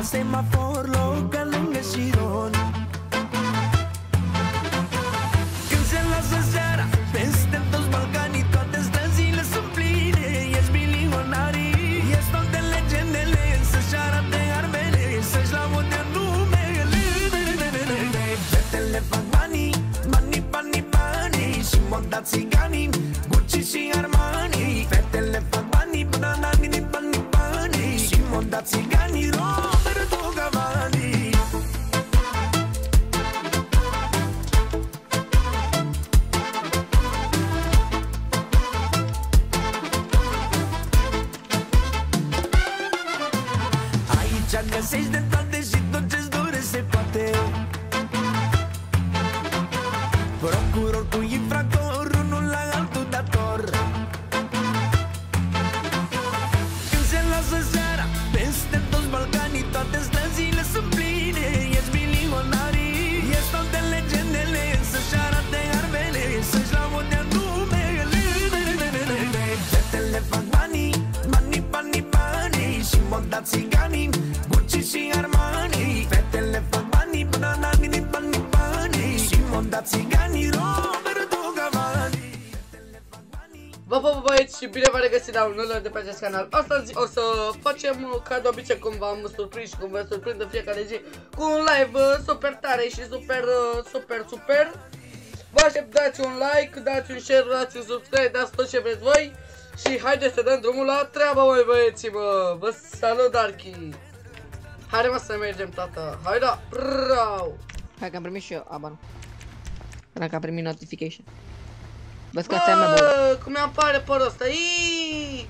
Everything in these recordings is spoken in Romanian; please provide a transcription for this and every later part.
găsești la semafor loc lângă Șiron Când bine v-am regăsit la un nou de pe acest canal. Astăzi o să facem uh, ca de obicei cum v-am surprins și cum vă surprind în fiecare zi Cu un live uh, super tare și super, uh, super, super. Vă aștept, dați un like, dați un share, dați un subscribe, dați tot ce vreți voi. Și haideți să dăm drumul la treabă, măi băieții, mă. Vă salut, Darky. Haide mă să mergem, tata, haide, brau Hai că am primit și eu, aba nu. Până că am primit notification. Vezi că ți-am mai bun. Bă, cum mi apare părul ăsta, Iiii!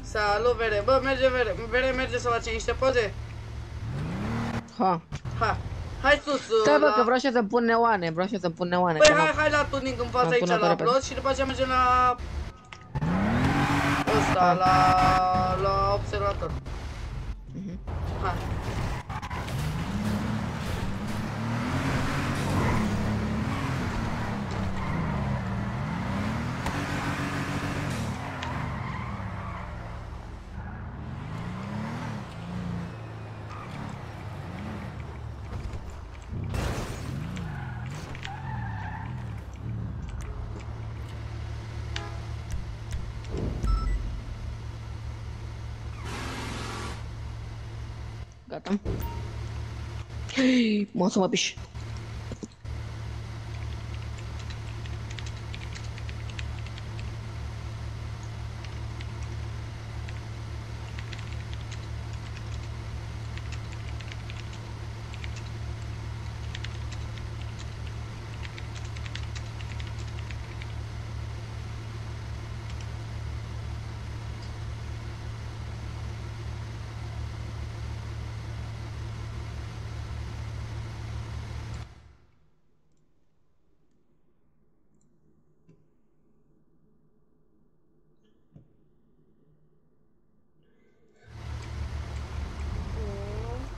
Salut, Vere! Bă, merge, Vere! Vere, merge să facem niște poze? Ha. Ha! Hai sus! Stai bă la- că vreau și eu să pun neoane, vreau și eu să pun neoane. Păi că hai, n-am- hai la tuning în fața Am aici până la repede. upload și după aceea mergem la... Ăsta, la... la observator. Mhm. Hai. Gata. Mă o să mă piș.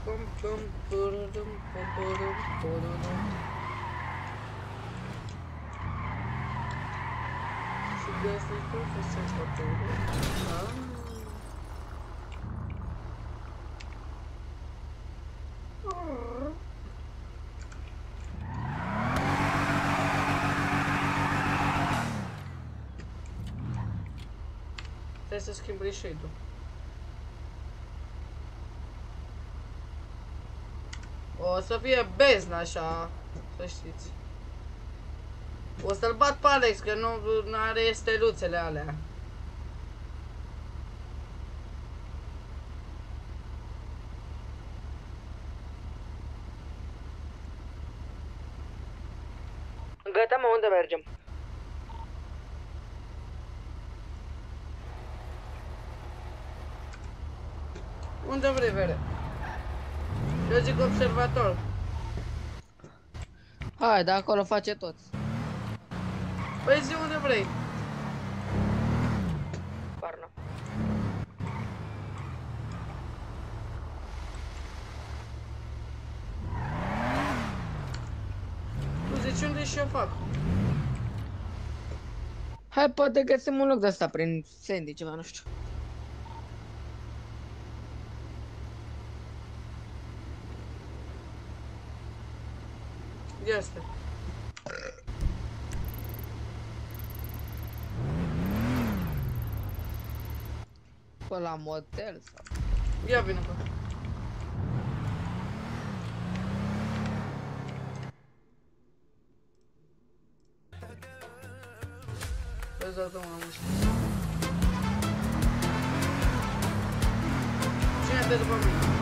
Pum, pum, pururum, pururum, pururum. Și de asta e profesor Păturu. Ah. Trebuie să schimbi shade-ul. O să fie beznă așa, să știți. O să-l bat pe Alex, că nu nu are steluțele alea. Gata, mă, unde mergem? Unde vrei, Vere? Eu zic observator. Hai, de acolo face toți. Păi zi unde vrei. Parna. zici unde și eu fac. Hai, poate găsim un loc de asta prin Sandy, ceva, nu știu. Este. Pe la motel sau... Ia vină pe. Vezi dată mă mușc. Cine te după mine?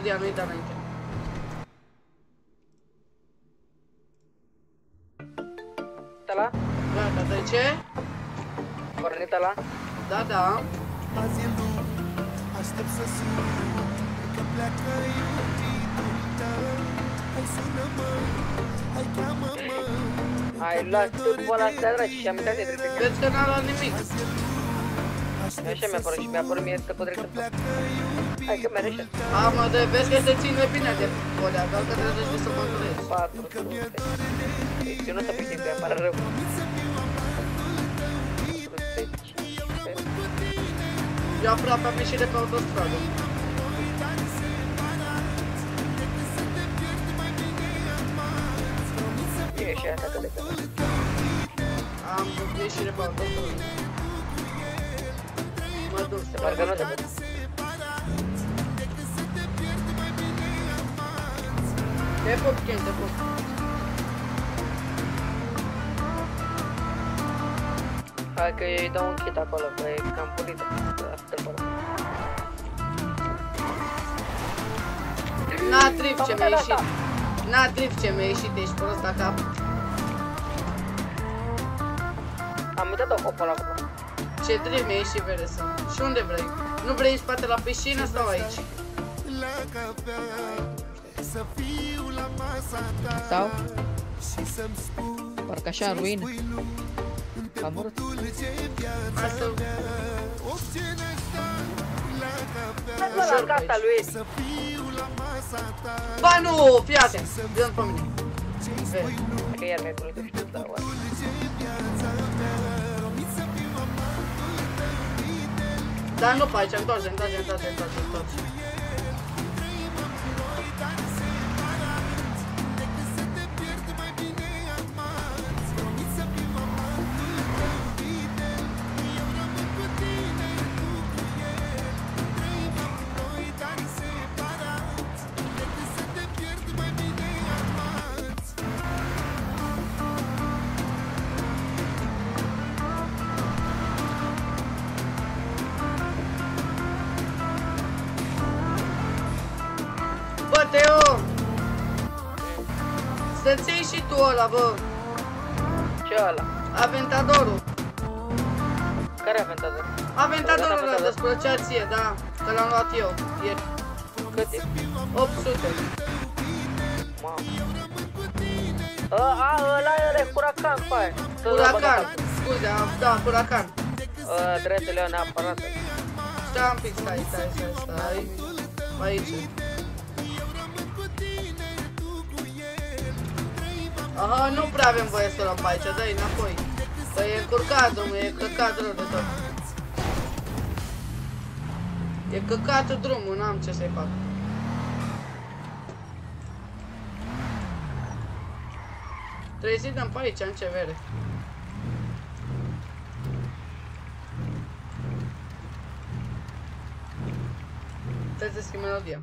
Să schimb și o melodia, nu-i da înainte. Ăla? Gata, de ce? Pornit ăla? Da, da. Azi e luni, aștept să sun Că pleacă iubitul tău Hai sună-mă, hai cheamă-mă Ai luat futbol astea dragi și am uitat de trecut. Vezi că n-a luat nimic. Așa mi-a părut și mi-a părut mie să pot direct în față. Hai că merge și A, mă, de, vezi că se ține bine de podea, doar că trebuie să mă durezi. 400. Deci eu nu să pitim, că îmi pare rău. 405. Eu aproape am ieșit de pe autostradă. Că îi dau un kit acolo, că e cam pulită. Asta acolo. N-a trip ce mi-a ieșit. N-a trip ce mi-a ieșit, ești prost la cap. Am uitat o copă acum. Ce trip mi-a ieșit verde să Și unde vrei? Nu vrei în spate la piscină sau aici? La cafea Să fiu la masa ta Sau? Și să-mi spun Parcă așa în ruină. Spui nu Am vrut. Dulce viața Hai să... mea Orice ne-aș da La cafea Ușor pe casa aici. lui. Să fiu la masa ta Ba nu, fii atent. Dă pe mine. Vezi. Că iar mi-ai pulit și tu, dar oare. Dulce viața mea Promit să fiu amatul tău fidel Dar nu pe aici, întoarce, întoarce, întoarce, întoarce, întoarce. Eu ieri. Cât e? 800. Mamă. A, a, ăla e huracan, pai. Huracan. Scuze, am- da, huracan. A, dreptul eu neapărat. Stai un pic, stai, stai, stai, stai. Aici. Aha, nu prea avem voie să luăm pe aici, dă-i înapoi. Păi e încurcat, domnule, e căcat rău de tot. E căcat drumul, n-am ce să-i fac. Trebuie să-i dăm pe aici, în ce vere. Trebuie să schimbi melodia.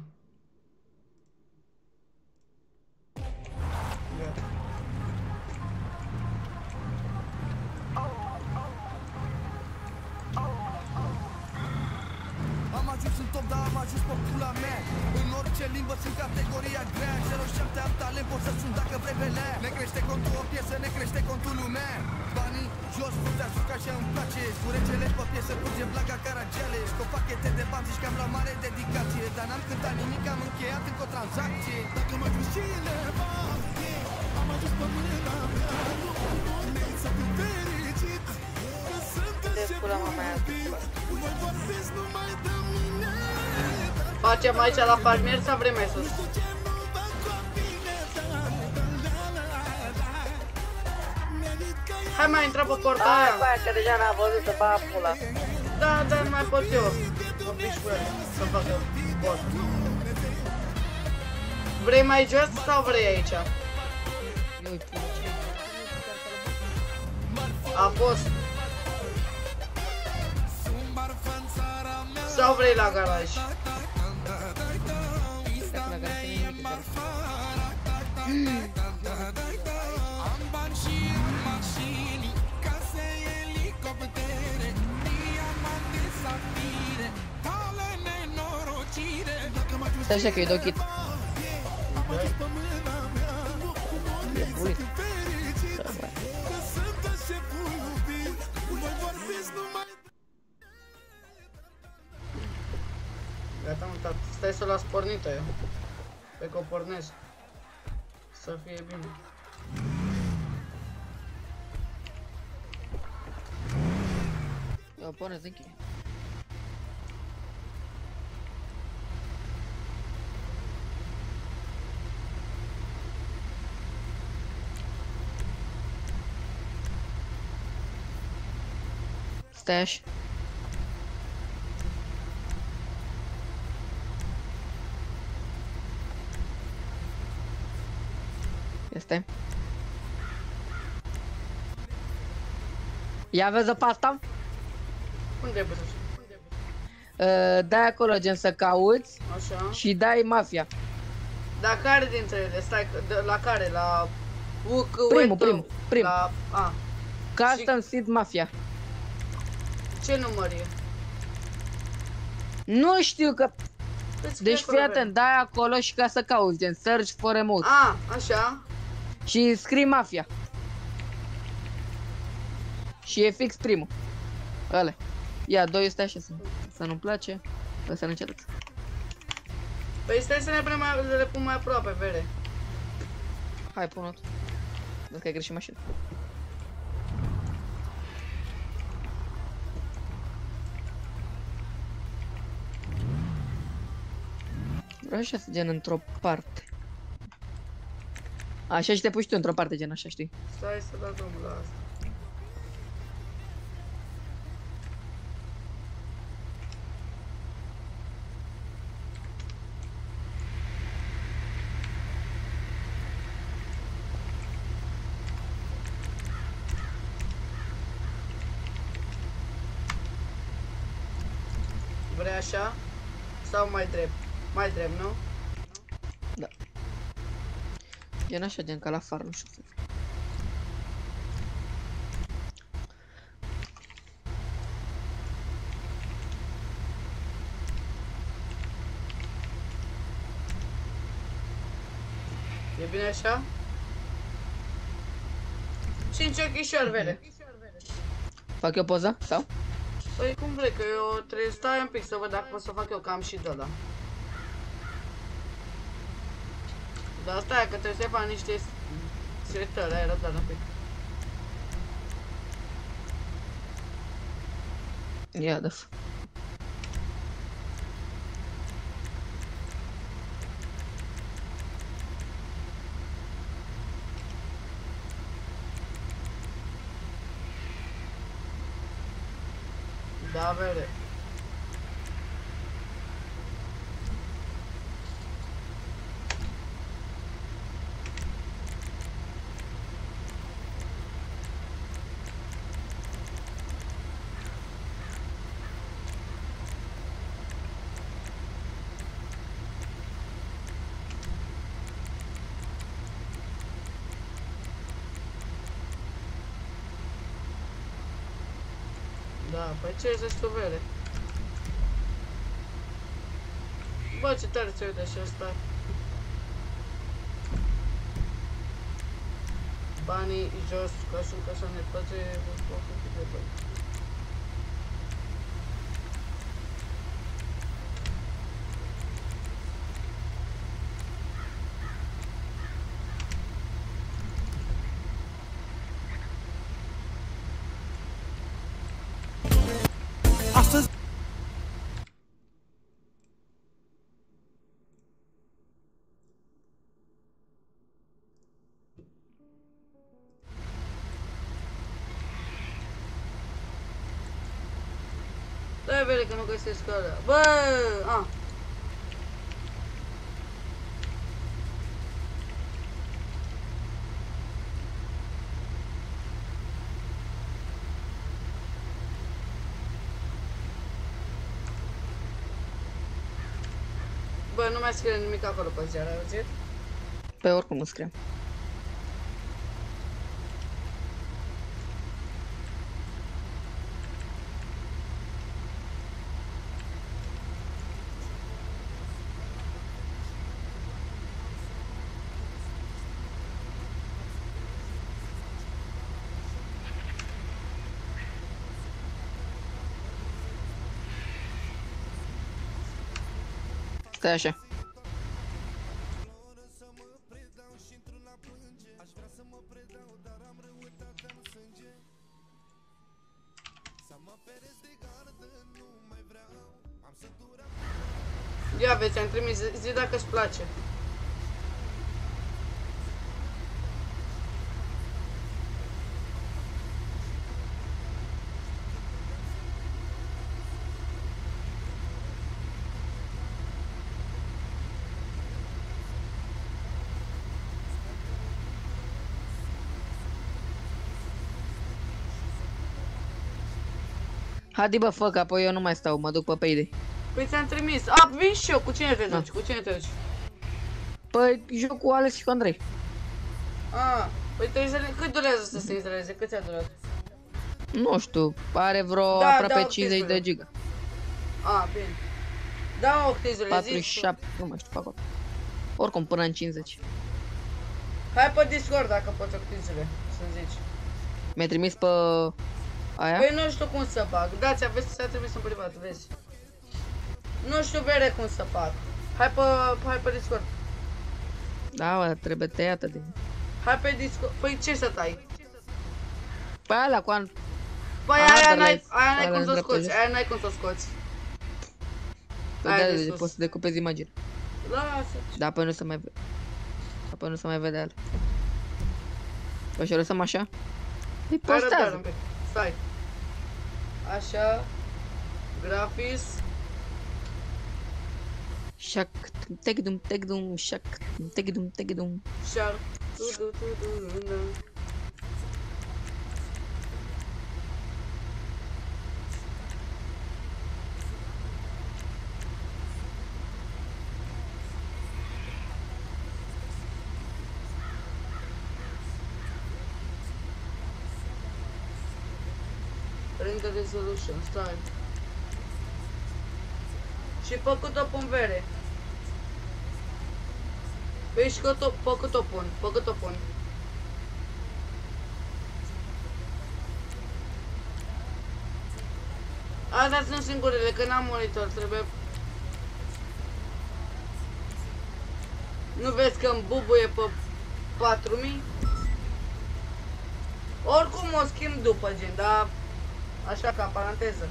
Aici la palmier sau vrei mai sus? Hai mai intra pe porta Hai, aia. băi, că deja n-a văzut să bag pula. Da, dar mai pot eu. Mă piși cu el să fac eu pot. Vrei mai jos sau vrei aici? Eu îi pun ce. A fost. Sau vrei la garaj? Stai așa că e dochit. E bulit. Da, băi. Gata, mă, tati. Stai să o las pornită eu. Pe că o pornesc. Să fie bine. Eu pune zinchi. Stai așa. Este. Ia vezi pe asta? Unde e băzuș? Uh, dai acolo gen să cauți Așa. și dai mafia. Dar care dintre ele? Stai, că- de, la care? La... UC, Primul, Weto? primul, primul. La... A. Custom Seed Mafia. Ce număr e? Nu știu că... Îți Deci scrie fii acolo, atent, dai acolo și ca să cauți, gen search for remote. A, așa. Și scrii Mafia. Și e fix primul. Ăla. Ia, doi este așa să, să nu-mi place. Ăsta nu încetat. Păi stai să ne, punem mai, să le pun mai aproape, vere. Hai, pun-o tu. Vezi că ai greșit mașina. Vreau așa să gen într-o parte. Așa și te pui și tu într-o parte, gen așa, știi? Stai să dau drumul la asta. Vrei așa? Sau mai drept? Mai drept, nu? Gen așa, gen ca la far, nu știu. E bine așa? Cinci ochișori, vele. Fac eu poza? Sau? Păi cum vrei, că eu trebuie să stai un pic să văd dacă pot să fac eu, că am și de ăla. Dar stai, că trebuie să fac niște setări, ai răbdare un pic. Ia, da. Da, vele. Păi ce zici tu, vere? Bă, ce tare ți uite și ăsta. Banii jos, ca și ca să ne place o cât de bani. Stai vede că nu găsesc ăla. Bă, a. Bă, nu mai scrie nimic acolo pe ziar, ai auzit? Pe oricum nu scriem. Stai Hadi bă, fă, că apoi eu nu mai stau, mă duc pe payday. Păi ți-am trimis. A, vin și eu. Cu cine te Da. duci? Cu cine te duci? Păi, joc cu Alex și cu Andrei. A, păi te instalezi. Cât durează să se instaleze? Cât ți-a durat? Nu știu, are vreo Da, aproape da, 50 de chestiile. giga. A, bine. Da, octizule, zi. 47, nu mai știu pe acolo. Oricum, până în 50. Hai pe Discord dacă poți octizule, să zici. Mi-ai trimis pe aia? Păi nu știu cum să fac. Da, ți-a vezi, ți-a trimis în privat, vezi. Nu știu bere cum să fac. Hai pe, hai pe Discord. Da, mă, trebuie tăiată din... Hai pe Discord. Păi ce să tai? Pe alea cu an... Păi Ah, aia dar n-ai, le- aia n-ai alea cum să o dreapta scoți, jos. aia n-ai cum să o scoți. Pe Aia de, de de, sus. poți să decupezi imagine. Lasă. Da, apoi nu se mai vede. Apoi nu se mai vede alea. Păi și o lăsăm așa? Îi Hai răbdare un postează. pic. Stai. Așa. Grafis. Șac, tegdum, tegdum, șac, tegdum, tegdum. Șar. Tu, tu, tu, resolution, stai. Și făcut-o pun vere. Păi și cât o, pe cât o pun, pe cât o pun. Astea sunt singurele, că n-am monitor, trebuie... Nu vezi că îmi bubuie pe 4000? Oricum o schimb după, gen, dar... Așa ca paranteză.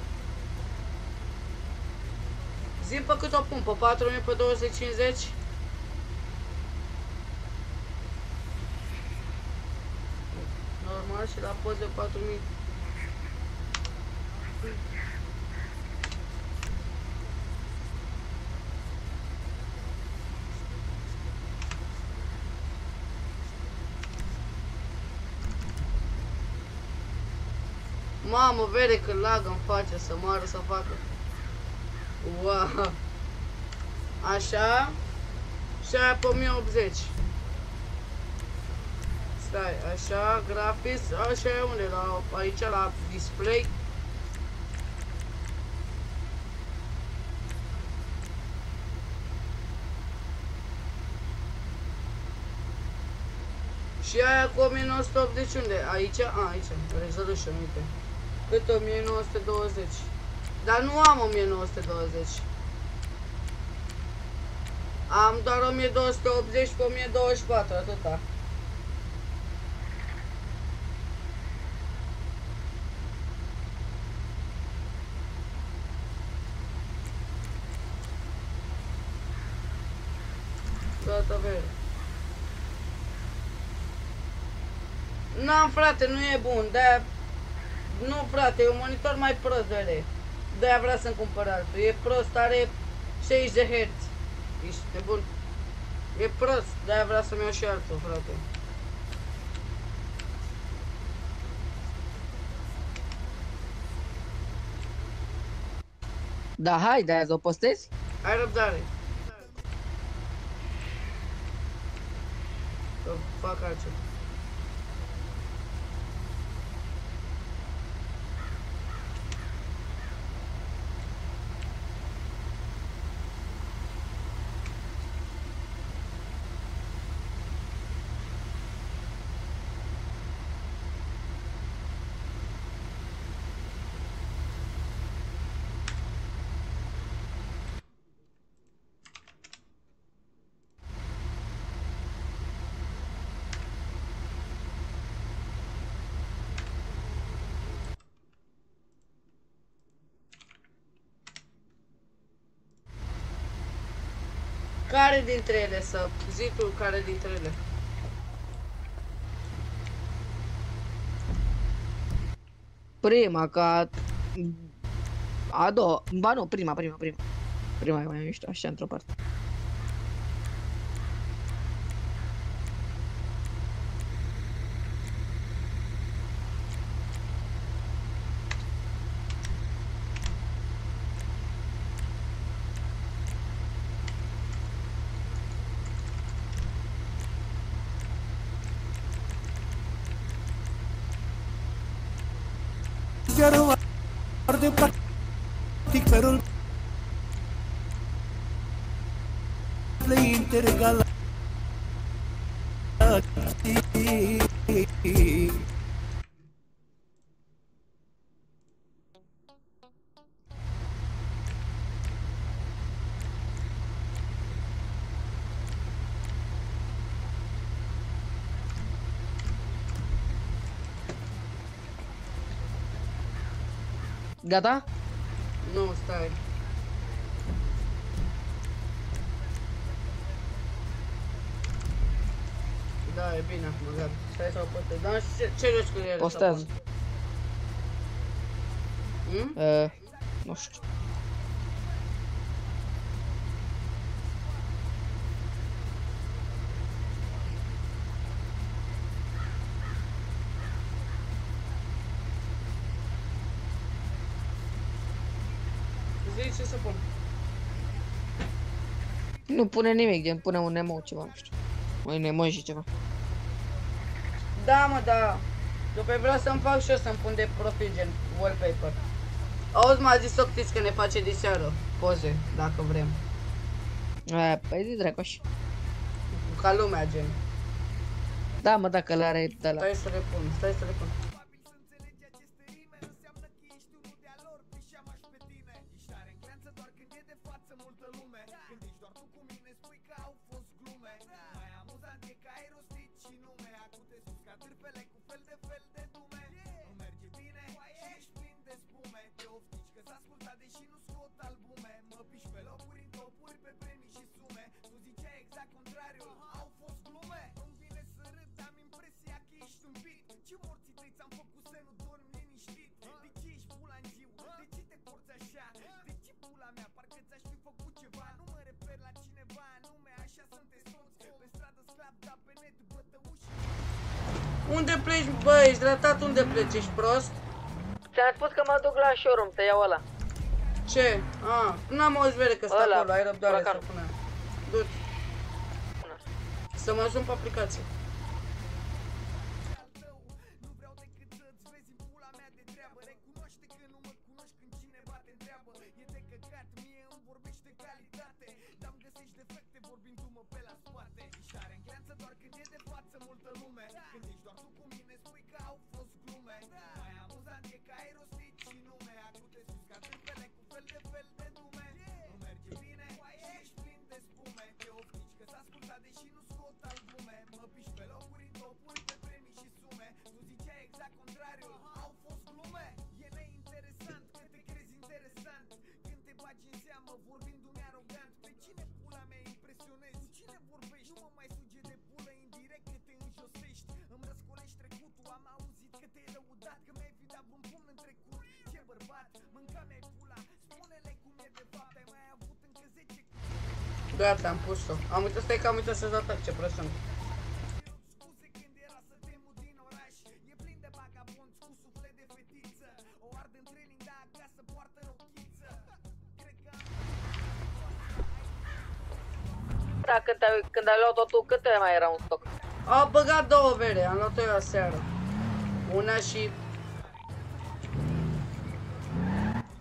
Zi pe cât o pun, pe 4000, pe 250? Normal și la poze 4000. Mamă, vede că lagă îmi face să moară să facă. Wow. Așa. Și aia pe 1080. Stai, așa, grafis, așa e unde, la, aici la display. Și aia cu 1980 unde? Aici? A, aici. Resolution, uite. Cât 1920. Dar nu am 1920. Am doar 1280 pe 1024, atâta. Toată vere. N-am frate, nu e bun, de Nu frate, e un monitor mai prost de lei. De-aia vrea să-mi cumpăr altul. E prost, are 60 de Hz. Ești nebun? E prost, de-aia vrea să-mi iau și altul, frate. Da, hai, de azi o postezi? Ai răbdare. Să fac altceva. Care dintre ele să... Zi tu care dintre ele. Prima, ca... A doua, ba nu, prima, prima, prima. Prima e mai mișto, așa, într-o parte. Gata? Nu, stai. Da, e bine acum, gata. Stai să o postez. Dar ce, ce joci cu ele? Postează. sau cum? Hmm? Uh, nu știu. Zi ce să pun. Nu pune nimic, gen pune un emo ceva, nu știu. Un emoji ceva. Da, mă, da. După vreau să-mi fac și eu să-mi pun de profil, gen wallpaper. Auzi, m-a zis Octis că ne face de seară poze, dacă vrem. Uh, păi zi dracoș. Ca lumea, gen. Da, mă, dacă le are de la... Stai să le pun, stai să le pun. Unde pleci, ești prost? Ți-am spus că mă duc la showroom să iau ăla. Ce? Ah, n-am auzit vere că stă Ăla, acolo, ai răbdare să placarul. pună. Du-te. Să mă sun pe aplicație. Gata, am pus-o. Am uitat, stai că am uitat să-ți atac, ce prost sunt. Da, când, ai, când ai luat-o tu, câte mai era un stoc? Au băgat două bere, am luat-o eu aseară. Una și...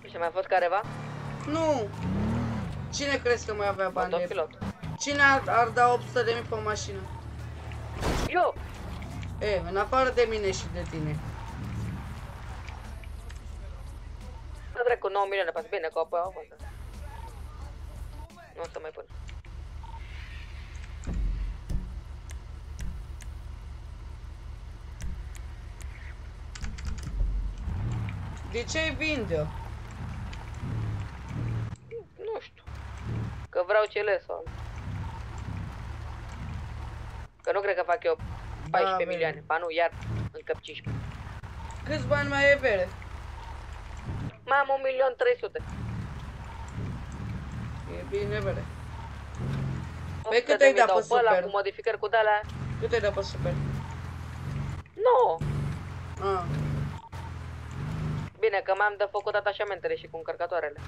Și mai fost careva? Nu! Cine crezi că mai avea bani? de- Autopilot. Cine ar, ar da 800 de mii pe o mașină? Eu! E, în afară de mine și de tine. Nu trec cu 9 milioane, pas bine, că apoi au fost. Nu o să mai pun. De ce îi vinde? Că vreau cele sau... Că nu cred că fac eu 14 bine. milioane. Ba nu, iar încă 15. Câți bani mai e bere? Mai am 1 milion 300. E bine bere. 100 Păi cât de ai mii dat dau pe pe ăla super? cu modificări cu de-alea. Cât ai dat pe super? Nu. Ah. Bine, că mai am de făcut atașamentele și cu încărcătoarele.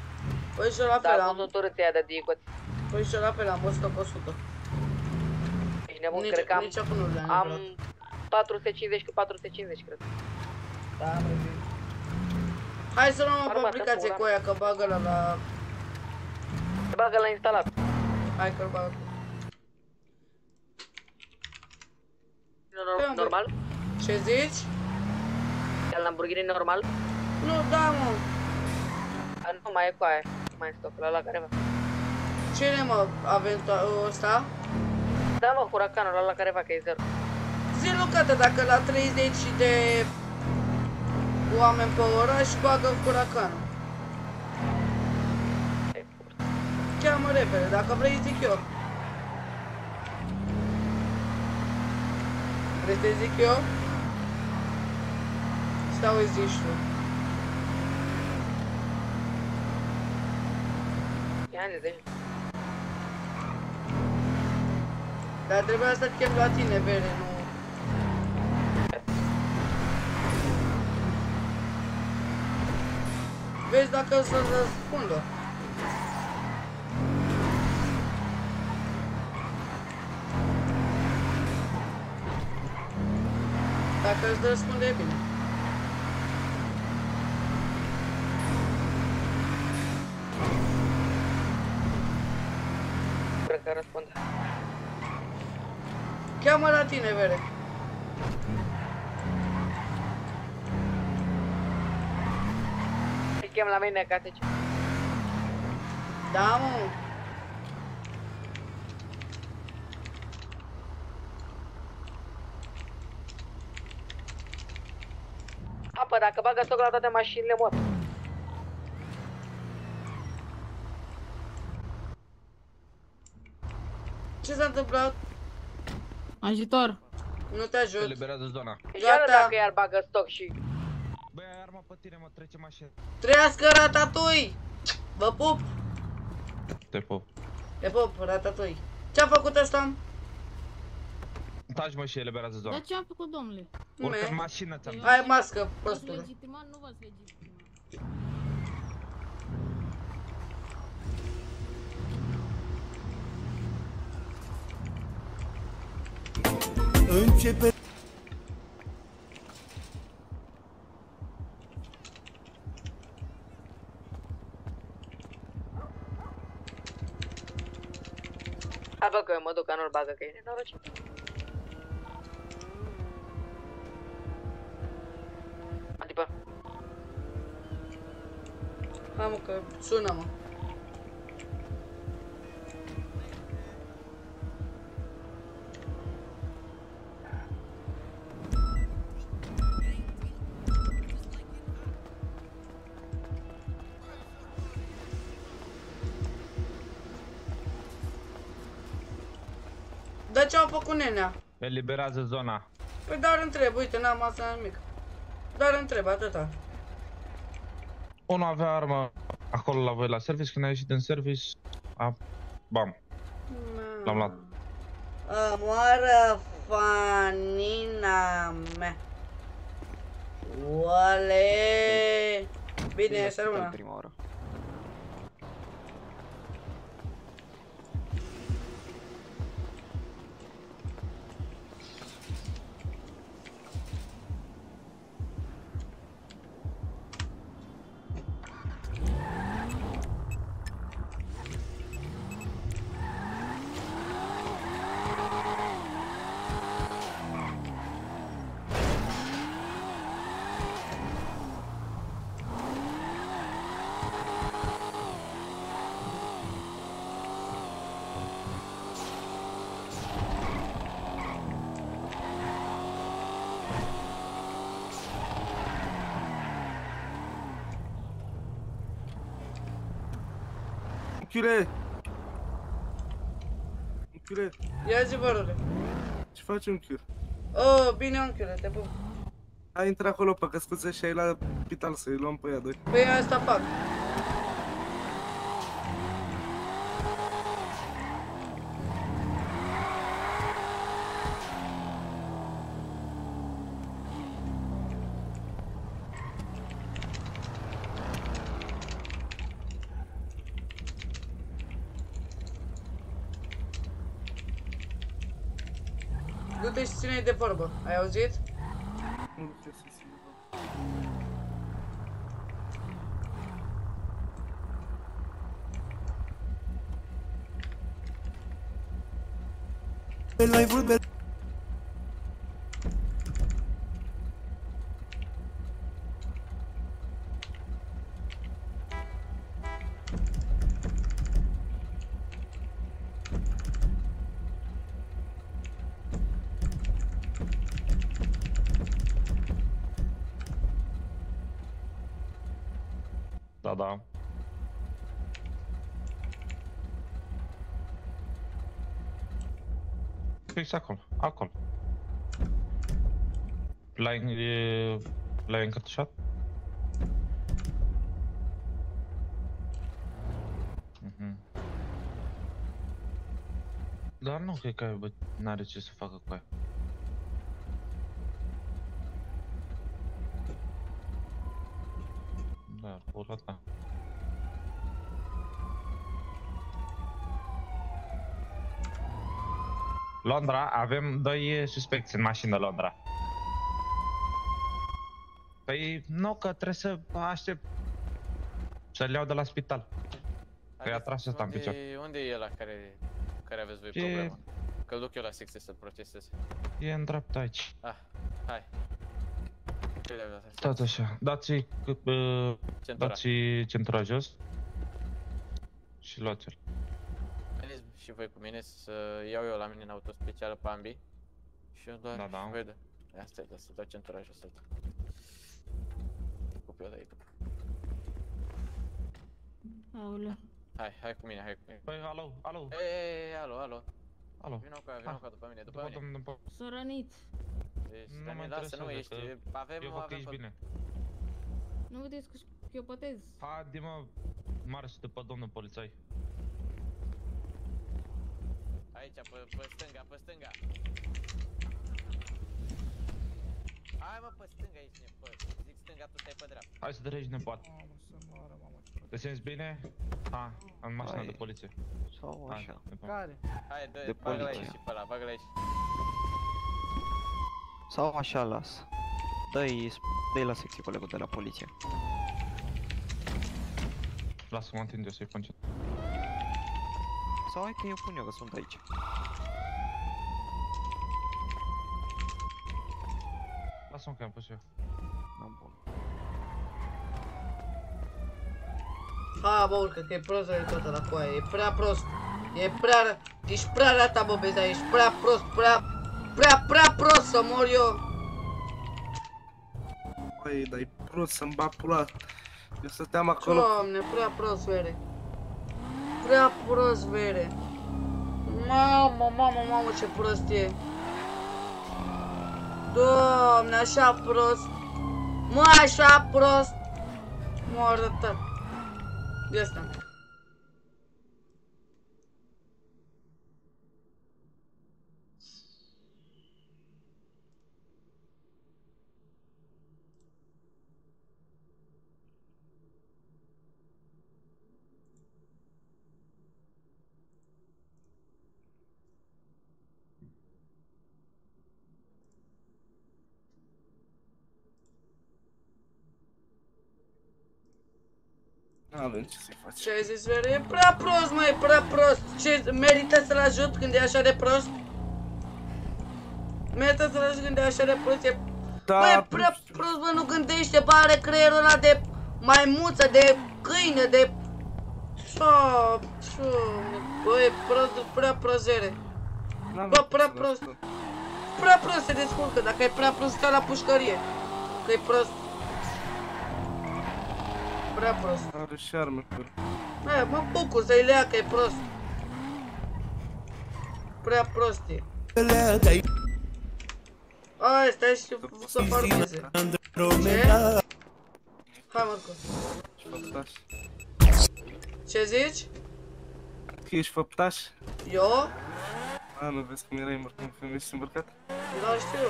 Păi și eu la Dar fel am am... văzut urâția de dicoți. Păi și eu la fel am 100 pe 100. Ești nebun, Nici, cred că am, nici acum nu le-am am neapărat. 450 cu 450, cred. Da, mai bine. Hai să luăm o Armată aplicație pura. cu aia, că bagă la la... Se bagă la instalat. Hai că-l bag. Nor- Pe, bă. Normal? Ce zici? El Lamborghini normal? Nu, da, mă. A, nu, mai e cu aia. Mai e stoc, la la care va. Cine, mă, aventa ăsta? Da, mă, huracanul la la care va, că e zero. Zi, Lucată, dacă la 30 de oameni pe oră și bagă huracanul. E furt. Cheamă repede, dacă vrei zic eu. Vrei să zic eu? Stau îți zici tu. Ia ne deci. Dar trebuia să te chem la tine, bere, nu... Vezi dacă o să răspundă. Dacă îți răspunde, e bine. Tine, Vere. Îi chem la mine ca te Da, mă. Apă, dacă bagă stoc la toate mașinile, mor. Ce s-a întâmplat? Ajutor! Nu te ajut. Eliberează zona. Și iară Gata. dacă iar bagă stoc și... Băi, ai arma pe tine, mă, trece mașina. Trăiască ratatui! Vă pup! Te pop. Te pup, ratatui. Ce-a făcut ăsta? Taci, mă, și eliberează zona. Dar ce am făcut, domnule? Urcă în Me. mașină, ți-am zis. Hai mască, V-ați prostule. legitimat? Nu v-ați legitimat. Începe Hai bă, că eu mă duc, că nu-l bagă, că e nenorocit. Adică, Hai mă că sună mă. Ce-au făcut nenea? Eliberează zona. Păi doar întreb, uite, n-am asta nimic. Doar întreb, atâta. Unul avea armă acolo la voi la service, când a ieșit în service, a... Bam. L-am luat. Moară fanina mea. Oale! Bine, să rămână. Prima oră. Unchiule! Unchiule, Ia zi, vă rog. ce faci, unchiul? Oh, bine, unchiule, te pup. Hai, intră acolo pe căscuță și ai la spital să-i luăm pe ea doi. Păi asta fac. Du-te și ține de vorbă, ai auzit? Nu știu să simt. Pe live-ul pe Da, da. Fix acolo, acolo. L-ai, e- l-ai încătușat? Mhm. Dar nu cred că bă, n-are ce să facă cu aia. Da, pula ta. Londra, avem doi suspecți în mașină, Londra. Păi, nu, că trebuie să aștept să-l iau de la spital. Că i-a tras ăsta în picior. unde, unde e la care, care aveți voi E- problema? Că-l duc eu la secție să-l procesez. E în dreapta aici. Ah, hai. Ce le-ai dat asta? Stați așa, dați uh, Centura. dați centura jos. Și luați-l. Veniți și voi cu mine să iau eu la mine în auto specială pe ambii. Și eu doar Da, da. vede. Ia stai, da, să dau centura jos atât. Cup eu de aici. Aoleu. Hai, hai cu mine, hai cu mine. Păi, alo, alo, Ei, ei, ei, alo, alo. alo. Vino cu aia, vino Ha. cu aia după mine, după După, mine. după, după. S-a rănit. Deci, Nu Dani, mă lasă, nu, interesează, ești, că avem, Eu fac avem aici pe- bine. Nu vedeți că șchiopătez. Haide mă, marș după domnul polițai. Aici, pe, pe stânga, pe stânga. Hai mă, pe stânga, ești nebun. Zic stânga, tu stai pe dreapta. Hai să treci nepoate. Mamă, să moară, mamă. Te simți bine? Ha, în mașina Hai. de poliție. Sau Hai, așa. nepoate. Hai, dă, De bagă la poliție. aici și pe ăla, bagă la aici. Sau așa las. Dă-i, dă la secție colegul de la poliție. Lasă-mă întind eu să-i pun ce- Sau hai că eu pun eu că sunt aici. Lasă-mă că am pus eu. N-am bun. Ha, bă, urcă, că e prost de tot la coaie, e prea prost. E prea, ești prea rata, bă, Beza, ești prea prost, prea, prea, prea prost să mor eu. Băi, dar e prost să-mi bag pula. Eu stăteam acolo. Doamne, prea prost, vere. Prea prost, vere. Mamă, mamă, mamă, ce prost e. Doamne, așa prost. Mă, așa prost. M-a arătat. De asta. Avem ce să-i facem. Ce ai zis, Vere? E prea prost, mă, e prea prost. Ce, merită să-l ajut când e așa de prost? Merită să-l ajut când e așa de prost? E... Da, Bă, e prea prost, bă, nu gândește, bă, are creierul ăla de maimuță, de câine, de... Ce, ce, bă, e prost, prea prozere. N-avem Bă, ce prea să prost. lăsăm. Prea prost se descurcă, dacă e prea prost ca la pușcărie. Că e prost. Prea prost. Are și arme cu el. E, mă bucur să-i lea că e prost. Prea prost e. Leagă-i Ai, stai și să farmeze. Andromeda Hai, Marco. Și făptaș. Ce zici? Că ești făptaș? Eu? A, nu vezi cum erai îmbrăcat, cum ești îmbrăcat? Da, știu.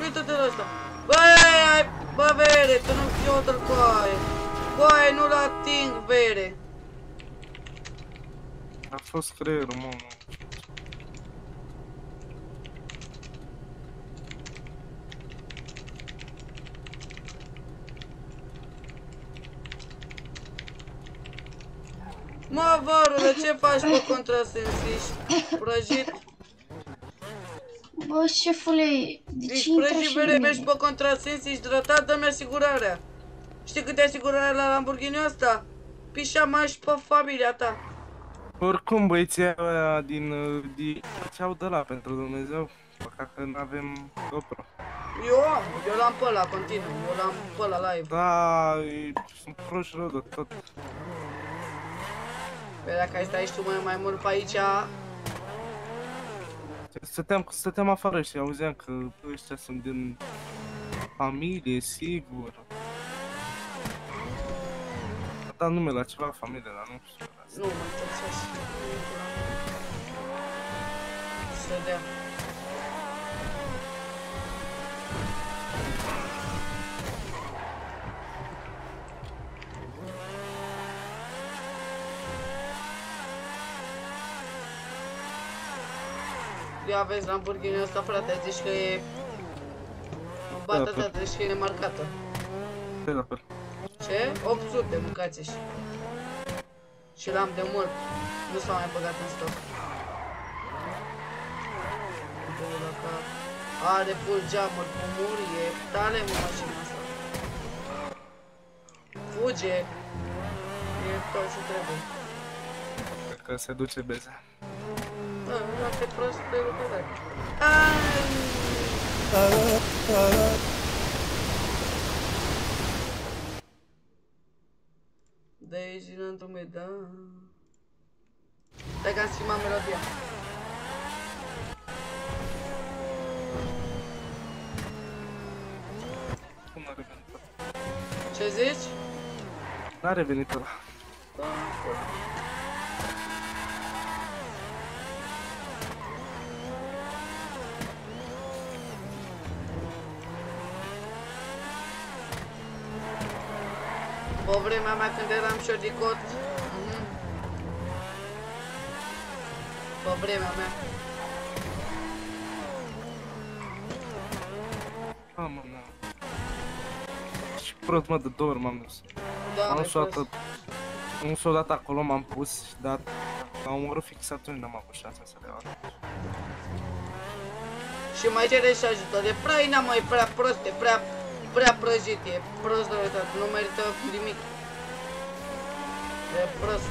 Uită-te la ăsta. Băi, bă, vere, tu nu fiodă-l coaie. Coaie, nu-l ating, vere. A fost creierul, mă, nu. Mă, vărule, ce faci pe contrasensiș? Prăjit? Bă, șefule, de Deci ce intră prăjit, și vere, mergi mine? pe contrasensiș, drătat, dă-mi asigurarea. Știi cât e asigurarea la Lamborghini ăsta? Pișa mai și pe familia ta. Oricum, băieții ăia din... uh, din ce au de la pentru Dumnezeu? Păcat că nu avem GoPro. Eu am, eu l-am pe ăla, continuu, eu l-am pe ăla live. Da, e, sunt proști rău de tot. Pe dacă ai stai și tu mai, mai mult pe aici, Stăteam, stăteam afară și auzeam că ăștia sunt din familie, sigur. A dat nume la ceva familie, dar nu știu. nu mă interesează. Să dea. Ia vezi Lamborghini ăsta, frate, zici că e... Bata Da, ta, zici că e nemarcată. Ce la fel? Ce? 800, mâncați și. Și l-am de mult. Nu s-a mai băgat în stoc. Bă, dacă Are full geamuri cu murie. Tale mă mașina asta. Fuge. E tot ce trebuie. Cred că se duce beza. Bă, nu te prost de lucrare. Ai! De aici din Andromeda Stai că am schimbat melodia Cum n-a revenit ăla? Ce zici? N-a revenit ăla. Pe vremea mea când eram șordicot mhm. Pe vremea mea A, mă, mă. Și prost, mă, de două ori m-am dus. Da, am mai dus o prost. dată, un s-o dat acolo, m-am pus și dat. La omorât fix atunci n-am avut șansa să le iau. Și mai cere și ajutor. E prea ina, mă, e prea prost, e prea, prea prăjit, e prost de uitat, nu merită nimic. E prost.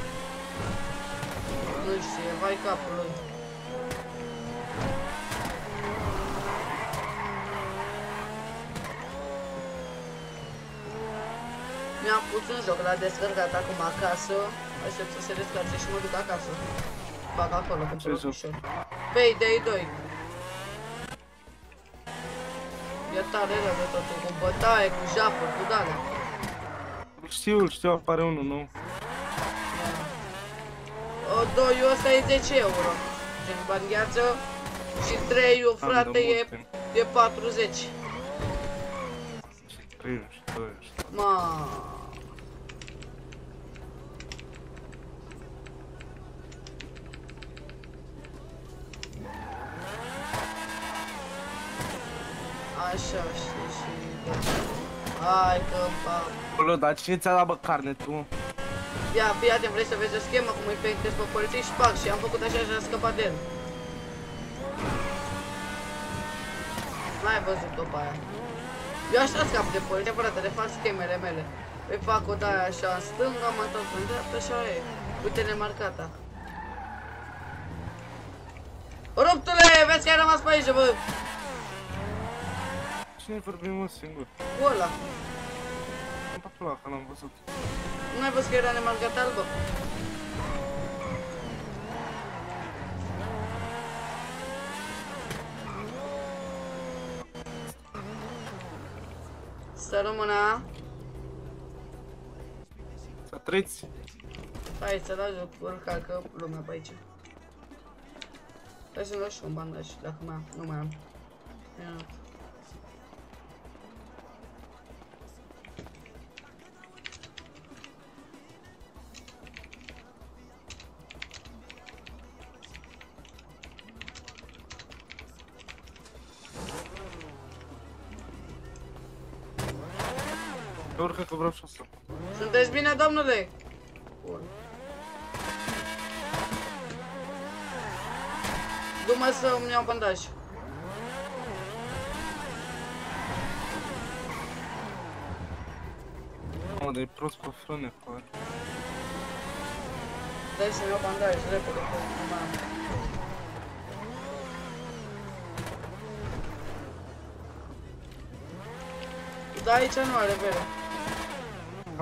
Nu știu, e vai capul lui. Mi-am pus un joc la descărcat acum acasă. Aștept să se descarce și mă duc acasă. Fac acolo cu Ce joc? ușor. Payday 2. E tare rău de totul, cu bătaie, cu jafuri, cu dale. Îl știu, îl știu, apare unul nou. O, doiul ăsta e 10 euro. Gen bani gheață. Și 3 Am frate, de mult e, timp. e 40. Și trei, și doi, și Ma. Așa și și da. Hai că pa. Bă, dar cine ți-a dat bă carne tu? Ia, fii atent, vrei să vezi o schemă cum îi peintezi pe polițist și pac și am făcut așa și a scăpat de el. N-ai văzut-o pe aia. Eu așa scap de poliție, frate, le fac schemele mele. Îi fac o de aia așa în stânga, mă întorc în dreapta, așa e. Uite-ne marcata. Ruptule, vezi că ai rămas pe aici, bă! Cine vorbim mă singur? Cu ăla. Am pe ăla, că l-am văzut. Nu ai văzut că era nemarcat albă? Să rămână. Să trăiți. Hai să lași o urcă lumea pe aici. Hai să luăm și un bandaj, dacă mai am. Nu mai am. Ia. Urcă că vreau și asta. Sunteți bine, domnule? Bun. Du-mă să îmi iau bandaj. Mă, de prost pe frâne, bă. Dai să-mi iau bandaj, repede, că nu mai am. Da, aici nu are bere.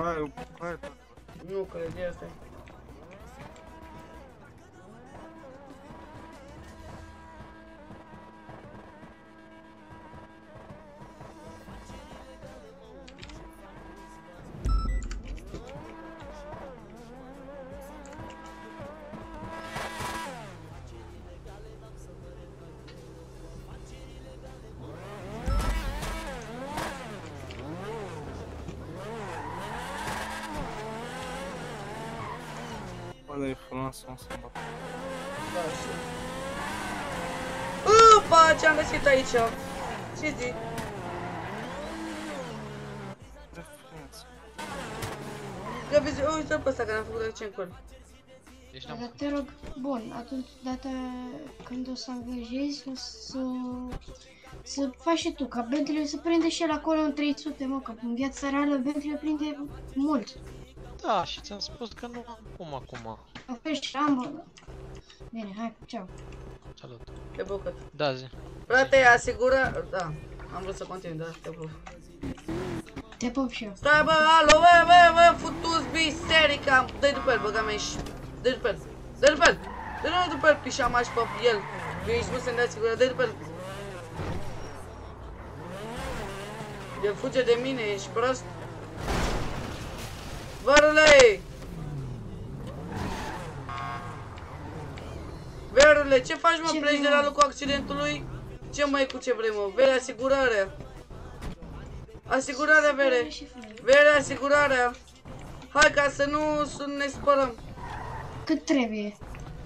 Hai, hai, bă. Nu cred, ia stai. Bă, găsit aici? Ce zic? Referență. Ia vezi, uite pe ăsta care am făcut aici în col. Dar te rog, bun, atunci data când o să angajezi, o să, să faci și tu, ca Bentley să prinde și el acolo în 300, mă, că în viața reală Bentley prinde mult. Da, și ți-am spus că nu am cum acum. O faci și am, bă. Bine, hai, ceau. Salut. Te bucur. Da, zi. Frate, asigură... Da, am vrut să continui, da, te pup. Te pup și eu. Stai bă, alo, bă, bă, bă, futus biserica Dă-i după el, băga mea și Dă-i după el, dă-i după el Dă-i după el, pișamaș pe el Eu îi spus să-mi dea sigură, dă-i după el El fuge de mine, ești prost? Vărule! Verule, ce faci mă? Ce Pleci de vrei, la mă? locul accidentului? Ce mai cu ce vrei mă? Vere asigurarea Asigurarea, Vere Vere, asigurarea Hai ca să nu să ne spărăm Cât trebuie?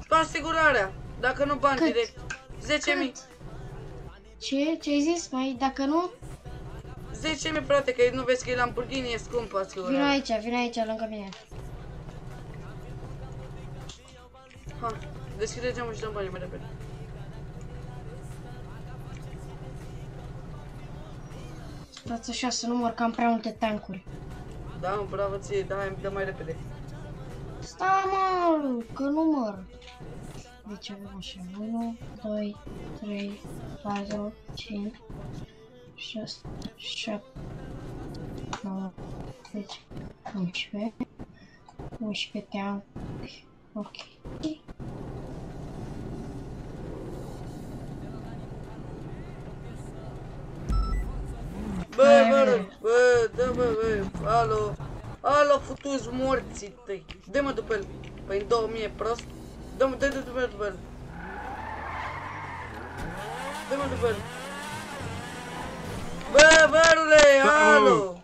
Cu asigurarea Dacă nu bani Cât? direct 10.000 Ce? Ce ai zis? Mai, dacă nu, 10.000 frate, că nu vezi că e Lamborghini, e scumpă vin asigurarea aici, vin aici, lângă mine. Ha, deschide geamul și dăm banii mai repede Stați așa să număr că am prea multe tancuri. Da, mă, bravo ție, da, hai, dă mai repede Stai mă, că număr. Deci avem așa, 1, 2, 3, 4, 5, 6, 7, 9, 10, 11, 11 teancuri. Ok. Bă, Hai, bă, hai. bă, dă bă, bă, alo. Alo, futuți morții tăi. Dă-mă după el. Păi în 2000 prost. Dă-mă, dă-mă după el, după el. Dă-mă după el. Bă, bărule, alo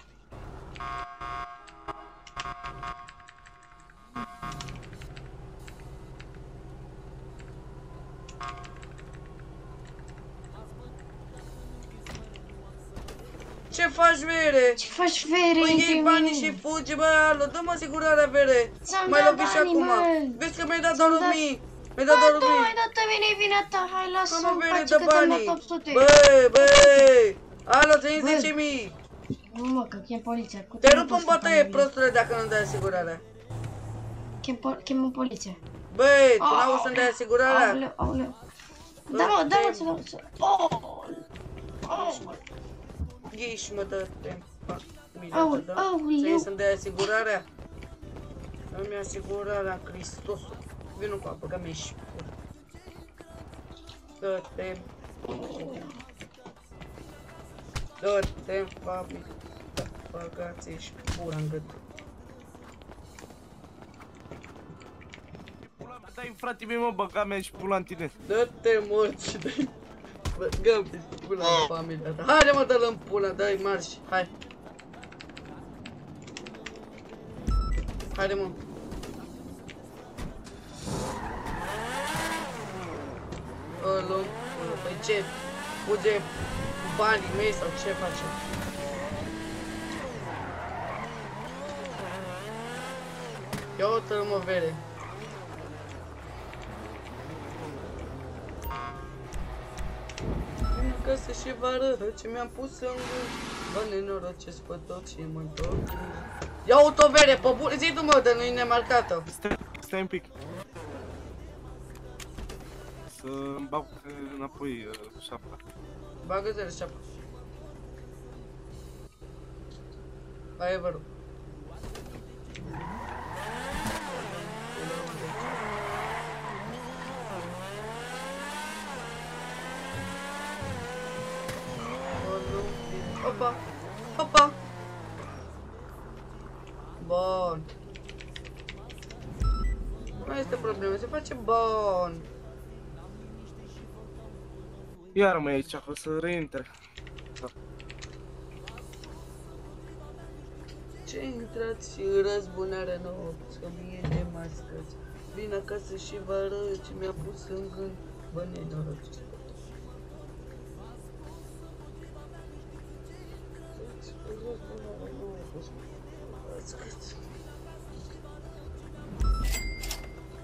faci, vere? Ce faci, vere? Păi între iei banii mine? și fugi, bă, alo, dă-mă asigurarea, vere. Ți-am Mai dat lovi și banii, acum. mă. Vezi că mi-ai dat Ți-am doar dat- 1000. Mi-ai Bă, dat doar tu 1000. mai dat vine vina ta, hai Bă, lasă-mă mă, în vere, pace dă că ți-am dat banii. 800. Bă, bă. Alo, ți-ai Bă. 10.000. Nu mă, că chem poliția. Cu Te tine rup nu în pot sta bătaie, pe mine. prostule, dacă nu dai asigurarea. Chem, po- chemăm poliția. Băi, tu n-auzi să-mi dai asigurarea? Aoleu, aoleu. Da, mă, da, mă, să mă, să... Oh! Oh! Ghiși, mă, dă-te Aul- da? aoleu. Să iei să-mi dai asigurarea? Îmi asigurarea, Cristosul. Vino cu apă, că mi și Dă-te. Dă-te, papi. Băgați-și pula în gât. Dai, frate meu, mă, băga mea și pula în tine. Dă-te morți, dă-i. Băgăm pe pula în familia ta. Haide mă, dă-l în pula, dă-i marș, hai. Haide mă. Îl luăm, păi ce? Fuge banii mei sau ce face? Ia uite-l mă, vere. Acasă și vă arăt ce mi-am pus în gând. Bă, nenorocesc pe tot și mă întorc. Ia uite o vere, pe bune, zi tu mă, de nu-i nemarcată. Stai, stai un pic. Să-mi bag înapoi uh, șapca. Bagă-te de șapă Hai, vă rog Opa! Opa! Bun. Nu este problemă, se face bun. Iar mai aici, o să reintre. Da. Ce intrați și răzbunare nopți, că mie de mascăți Vin acasă și vă arăt ce mi-a pus în gând Bă, nenorocesc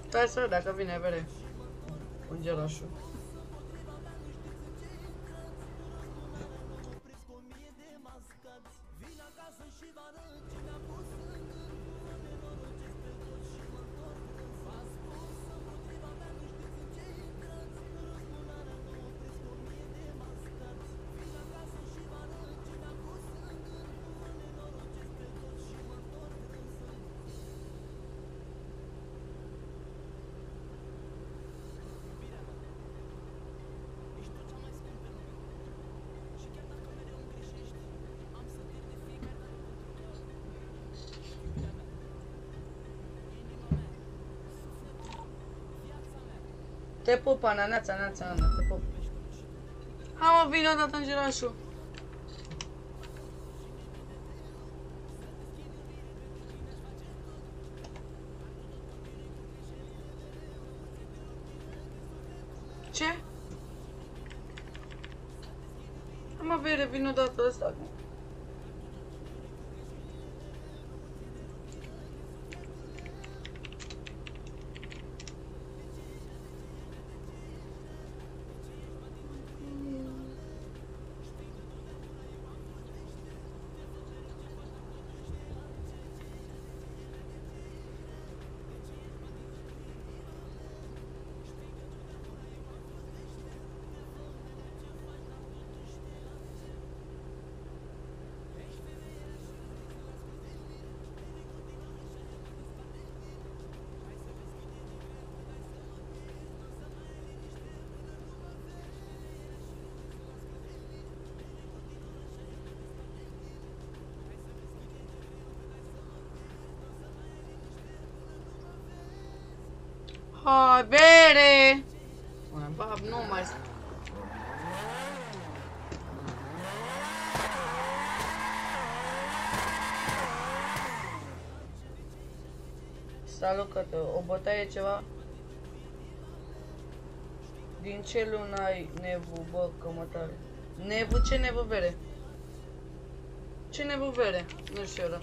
Stai să văd dacă vine vere Îngerașul Te pup, Ana, neața, neața, Ana, te pup. Hai mă, vine odată în girașul. Hai, bere! Mă, bab, nu mai... Salut, cătă. O bătaie ceva? Din ce lună ai nevu, bă, cămătare? Nevu? Ce nevu, bere? Cine bu bere? Nu știu eu.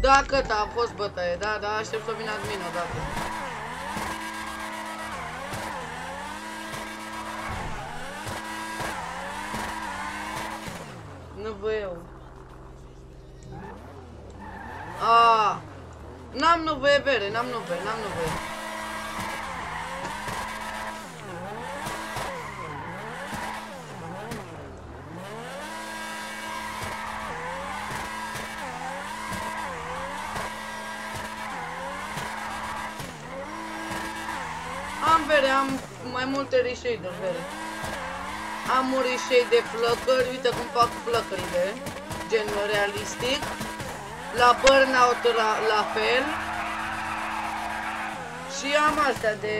Dacă da, a fost bătaie, da, da, aștept să vină admin odată. Nu vă eu. A, N-am nevoie bere, n-am nevoie, n-am nevoie. Am bere, am mai multe rișei de bere. Am un rișei de flăcări, uite cum fac flăcările, gen realistic. La burnout la, la fel. Și am astea de...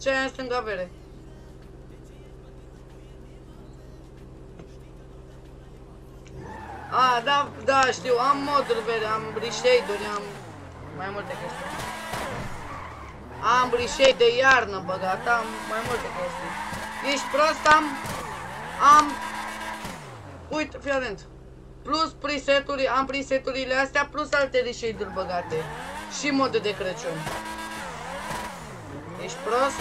Ce ai în stânga bere? A, da, da, știu, am moduri bere, am reshade-uri, am mai multe chestii. Am reshade de iarnă băgat, am mai multe chestii. Ești prost, am... Am... Uite, fii atent. Plus preset-uri, am preset-urile astea, plus alte reshade-uri băgate. Și modul de Crăciun. Ești prost?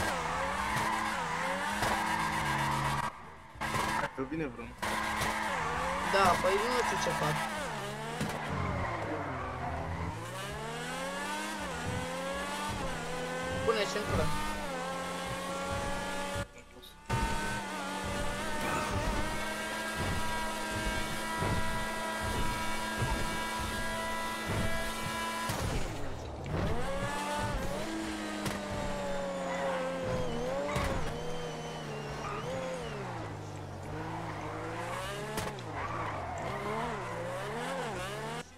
Dacă vine vreunul. Da, păi nu știu ce fac. Pune și în cură.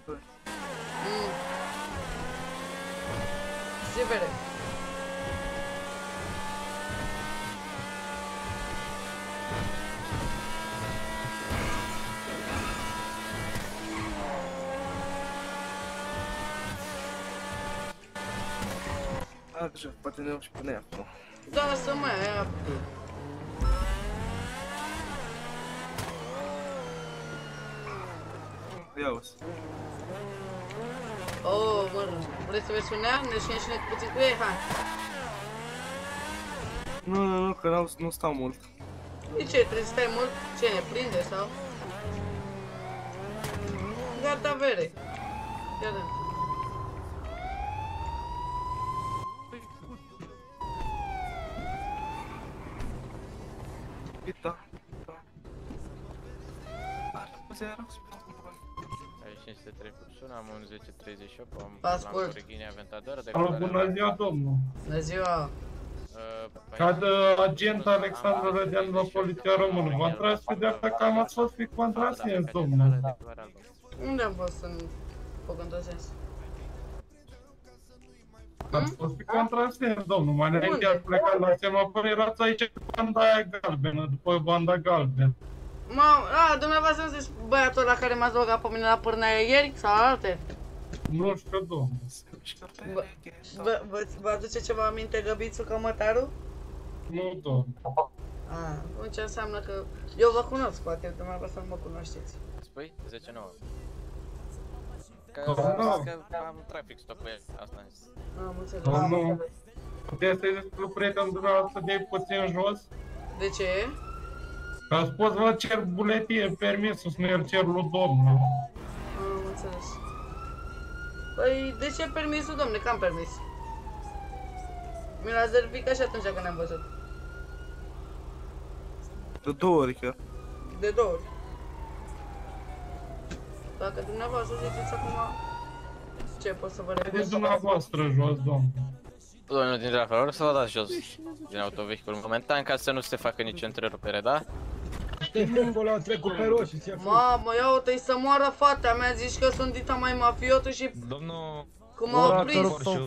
Mm. Zi bere. Așa, poate ne și pune acum. Da, să mai ai apă. Ia uzi. Oh, mă, vreți să versiunea? Ne știm și ne puțin cu ei? Hai. Nu, nu, nu, că n-au- nu stau mult. De ce? Trebuie să stai mult? Ce, ne prinde sau? 1038, am Ascult. Lamborghini Aventador de Alo, bună ziua, domnul. Bună ziua. Uh, Ca de agent Alexandru Rădean la Poliția Română, v-am tras pedeapsa că am ați fost fi contrasens, domnul. Unde am fost în pe contrasens? Ați fost fi contrasens, domnul, mai înainte ați plecat la semafor, erați aici cu banda aia galbenă, după banda galbenă. Mă, a, dumneavoastră nu sunteți băiatul la care m-ați băgat pe mine la pârnaie ieri sau alte? Nu știu, domnul. Bă, bă, vă, vă aduce ceva aminte Găbițu Cămătaru? Nu, domnul. A, atunci înseamnă că eu vă cunosc, poate dumneavoastră nu mă cunoașteți. Spui? 10 9. Că, Domnul. că am trafic stop pe el, asta am zis. Am înțeles. Domnul, puteți să-i ziceți lui prietenul dumneavoastră de puțin jos? De ce? Că a spus, vă cer buletin, permisul să nu cer lui domnul. Am înțeles. Păi, de ce permisul, domne? Că am permis. Mi l-a verificat și atunci când ne-am văzut. De două ori chiar. De două ori. Dacă dumneavoastră ziceți acum... Ce pot să vă Vedeți repet? dumneavoastră jos, domnul. Domnul din Rafael, să vă dați jos din autovehicul momentan ca să nu se facă nicio întrerupere, da? Acolo am trecut pe roșii, ți-a Mamă, ia uite să moară fata mea, zici că sunt dita mai mafiotă și Domnul... cum m-au prins. Porsche,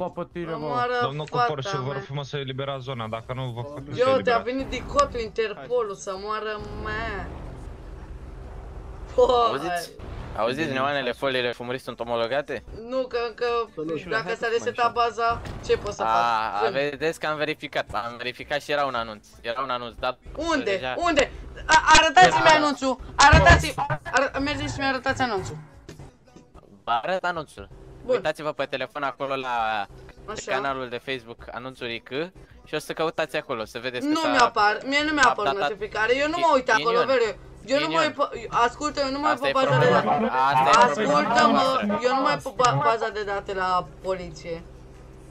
Moară Domnul cu fata Porsche, vă rog mea. frumos să eliberați zona, dacă nu vă fac să Ia uite, a eliberați. venit dicotul Interpolul să moară mea. Auziți? Auziți, neoanele, foliile fumurist sunt omologate? Nu, că încă dacă s-a resetat baza, ce pot să A, fac? vedeți că am verificat, am verificat și era un anunț, era un anunț dat Unde? deja. Unde? A- Arătați-mi anunțul! Arătați-mi! Ară... Mergeți și mi-arătați anunțul. Vă arăt anunțul. Uitați-vă pe telefon acolo la pe Așa. canalul de Facebook anunțuri C și o să căutați acolo să vedeți că Nu s-a- mi-apar, mie nu mi-apar updatat- notificare, eu nu mă uit acolo, Ghinion. vere. Eu nu mă uit Ghinion. pe... Ascultă, eu nu mă uit Asta pe e baza de problema. date. Asta e problema Ascultă-mă, noastră. eu nu mă uit pe ba- baza de date la poliție.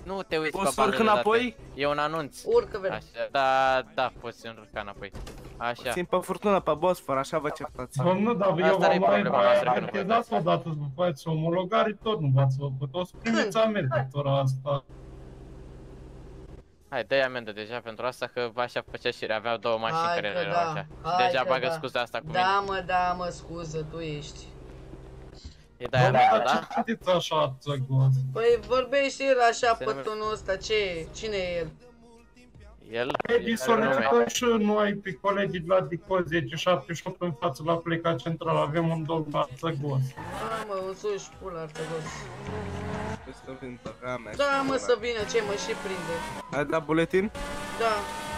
Nu te uiți Poți pe să bază urc de date. înapoi? E un anunț. Urcă, vede. Așa, da, da, poți urca înapoi. Așa. Țin pe furtună pe Bosfor, așa vă certați. Domnul, dar eu Asta v-am e mai problema noastră, că nu avertizat odată să vă faceți omologare, tot nu v-ați făcut. O să primiți amergătura asta. Hai, dă-i amendă deja pentru asta că așa făcea și avea două mașini Hai care că erau da, așa. hai Deja că bagă da. scuza asta cu mine. Da, mă, da, mă, scuză, tu ești. E de aia mea, da? Ce sunteți așa țăgos? Păi vorbește el așa Se pe numește- tonul ăsta, ce? Cine e el? El, Edi, el să are ne nume. uităm și noi pe colegii de la Dico 1078 în față la pleca central. Avem un domn la țăgos. Da, mă, un suși pula artăgos. Să vin tăga mea. Da, mă, să vină, ce mă și prinde. Ai dat buletin? Da,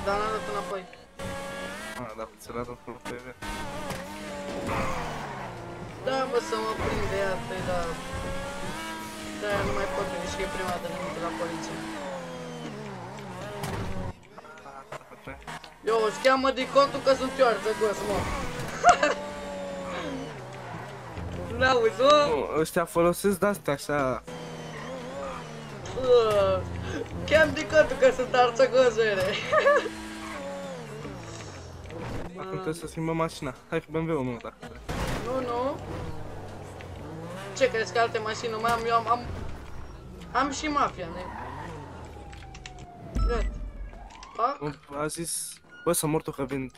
dar n-a dat înapoi. Ah, da, ți-l arăt pe TV. Da, mă, să mă prinde ea, păi da. Da, nu mai pot veni și că e prima dată când de la poliție. Eu, îți cheamă de contul că sunt eu arțăgos, mă. N-auzi, mă? Nu, ăștia folosesc de-astea așa. Uh, Cheam de contul că sunt arțăgos, vere. Acum trebuie să schimbăm mașina. Hai cu BMW-ul meu, dacă vrei. Nu, nu. Ce crezi că alte mașini nu mai am? Eu am, am, am și mafia, ne? Gata. Pac, A zis, bă, să mor tu că vin.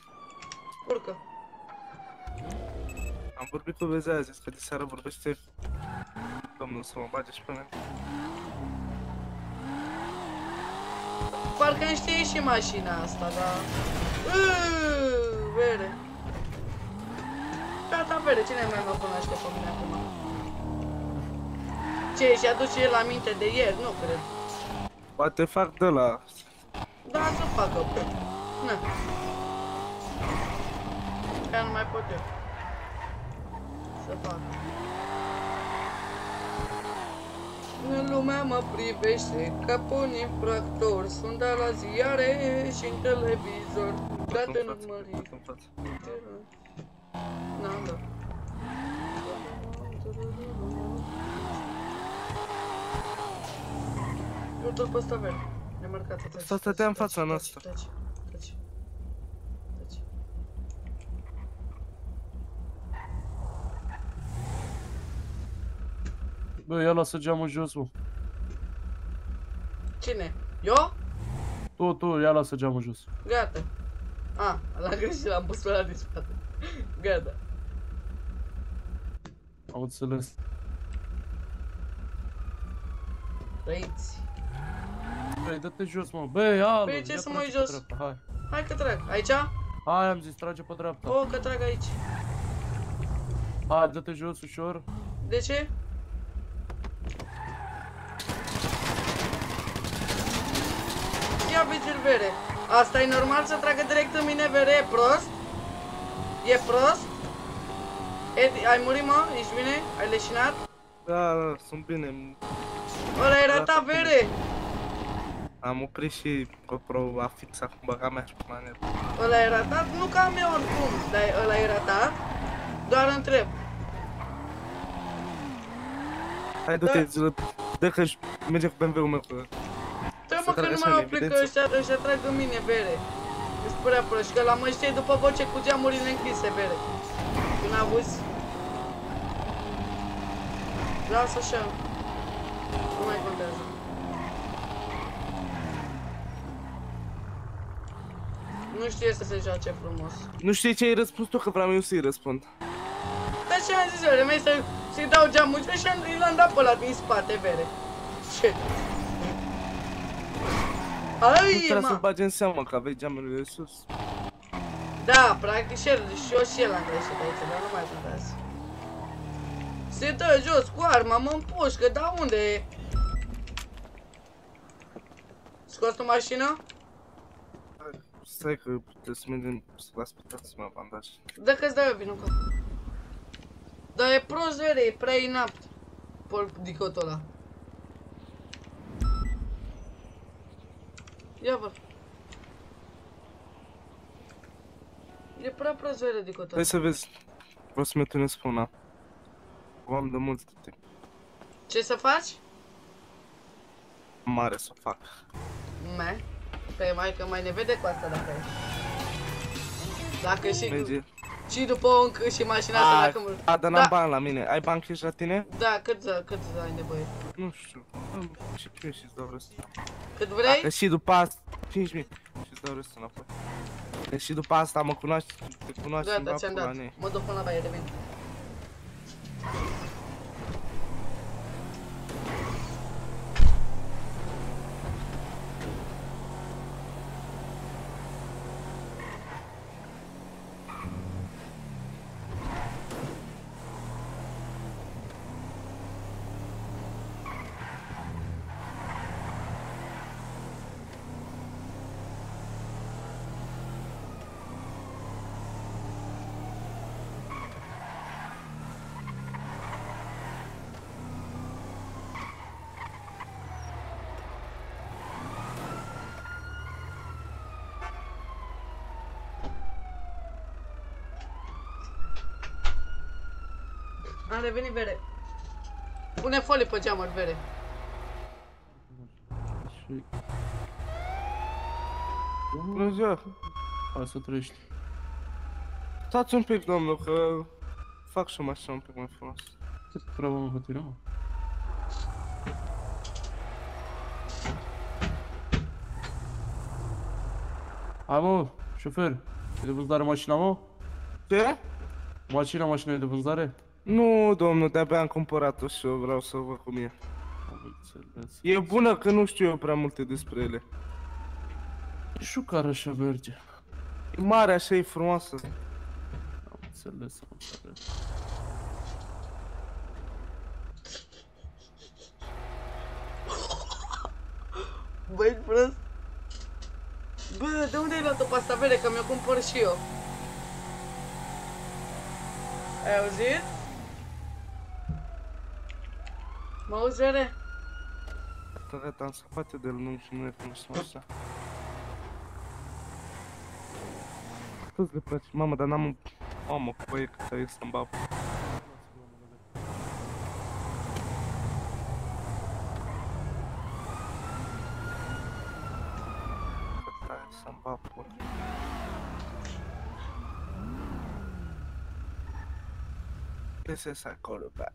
urcă. Am vorbit cu Bezea, a zis că de seară vorbește domnul să mă bage și pe mine. Parcă îmi știe și mașina asta, da. Uuu, vere. Gata, vere, cine mai mă cunoaște pe mine acum? Ce, și aduce el aminte de ieri? Nu cred. Poate fac de la... Da, să facă. Na. Că nu mai pot eu. Să fac. Lumea mă privește ca pe un infractor Sunt de la ziare și în televizor Gata în urmărit N-am dat Eu tot pe ăsta verde Ne marcat Asta stătea în fața noastră. Taci, taci, taci. Bă, ia lasă geamul jos, mă. Cine? Eu? Tu, tu, ia lasă geamul jos. Gata. A, l-am greșit, l-am pus pe ăla din spate. Gata. Am înțeles. Răiți. Băi, dă-te jos, mă. Băi, alo, Păi, ce ia să mă trage uit pe jos? dreapta, Hai. Hai că trag. Aici? Hai, am zis, trage pe dreapta. O, că trag aici. Hai, dă-te jos ușor. De ce? Ia vezi vere. Asta e normal să tragă direct în mine vere? E prost? E prost? Edi, ai murit, mă? Ești bine? Ai leșinat? Da, da, sunt bine. Ăla era ta vere! Am oprit și GoPro a fixat cu băga mea și pe manetă. Ăla era ta? Nu că am eu oricum, dar ăla era ta? Doar întreb. Hai, du-te, zilă, dă că merge cu BMW-ul meu. Că... Trebuie Să mă că trag nu așa mai în opri că evidență. ăștia, ăștia trag în mine vere. Îți părea prost și că la mă știi după voce cu geamurile închise vere. Tu n-auzi? Lasă așa. Nu mai contează. Nu știe să se joace frumos. Nu știi ce ai răspuns tu, că vreau eu să-i răspund. Dar ce am zis eu, mai să, să-i dau geamul și am- i l-am dat pe ăla din spate, vere. Ce? nu Ai, trebuie să mă! bagi în seamă că aveai geamurile sus. Da, practic și, el, și eu și el am greșit aici, dar nu mai contează. Se dă jos cu arma, mă împușcă, dar unde e? Scos tu mașina? Stai că trebuie să mergem la spital să mă bandaj. Dacă-ți dau eu vinul cu Dar e prost, vere, e prea inapt. Pol dicotul ăla. Ia vă. E prea prost, vere, dicotul ăla. Hai să vezi. Vreau să-mi întâlnesc una. O am de mult timp. Ce să faci? Mare să o fac. Me. Pe mai că mai ne vede cu asta dacă e. Dacă și, Merge. și după o încă și mașina asta A, dacă mă... a, dar n-am Da. bani la mine. Ai bani cash la tine? Da, cât, cât ai nevoie? Nu știu. Am și eu și-ți dau restul. Cât vrei? Dacă și după asta... 5.000 și-ți dau restul înapoi. Deci și după asta mă cunoaște, te cunoaște Gata, ți-am dat. Mă duc până la baie, revin. Revenit vere. Pune folii pe geamuri, vere. Și... Bună ziua! Hai să trăiești. Stați un pic, domnul, că fac și o mașină un pic mai frumos. Ce treabă mă cu tine, mă? Hai mă, șofer, e de vânzare mașina, mă? Ce? Mașina, mașina e de vânzare? Nu, domnul, de-abia am cumpărat-o și eu vreau să văd cum e. Am înțeles. E bună că nu știu eu prea multe despre ele. Și care așa merge? E mare, așa e frumoasă. Am înțeles, am înțeles. Băi, prost. Bă, de unde ai luat-o pe asta vere? Că mi-o cumpăr și eu. Ai auzit? Mă auzi, vere? Da, gata, am scăpat eu de el, nu, nu e frumos așa. Toți le place, mamă, dar n-am... Mamă, cu băie cât ai să-mi bap. Cât ai să-mi bap, bă. This is a quarterback.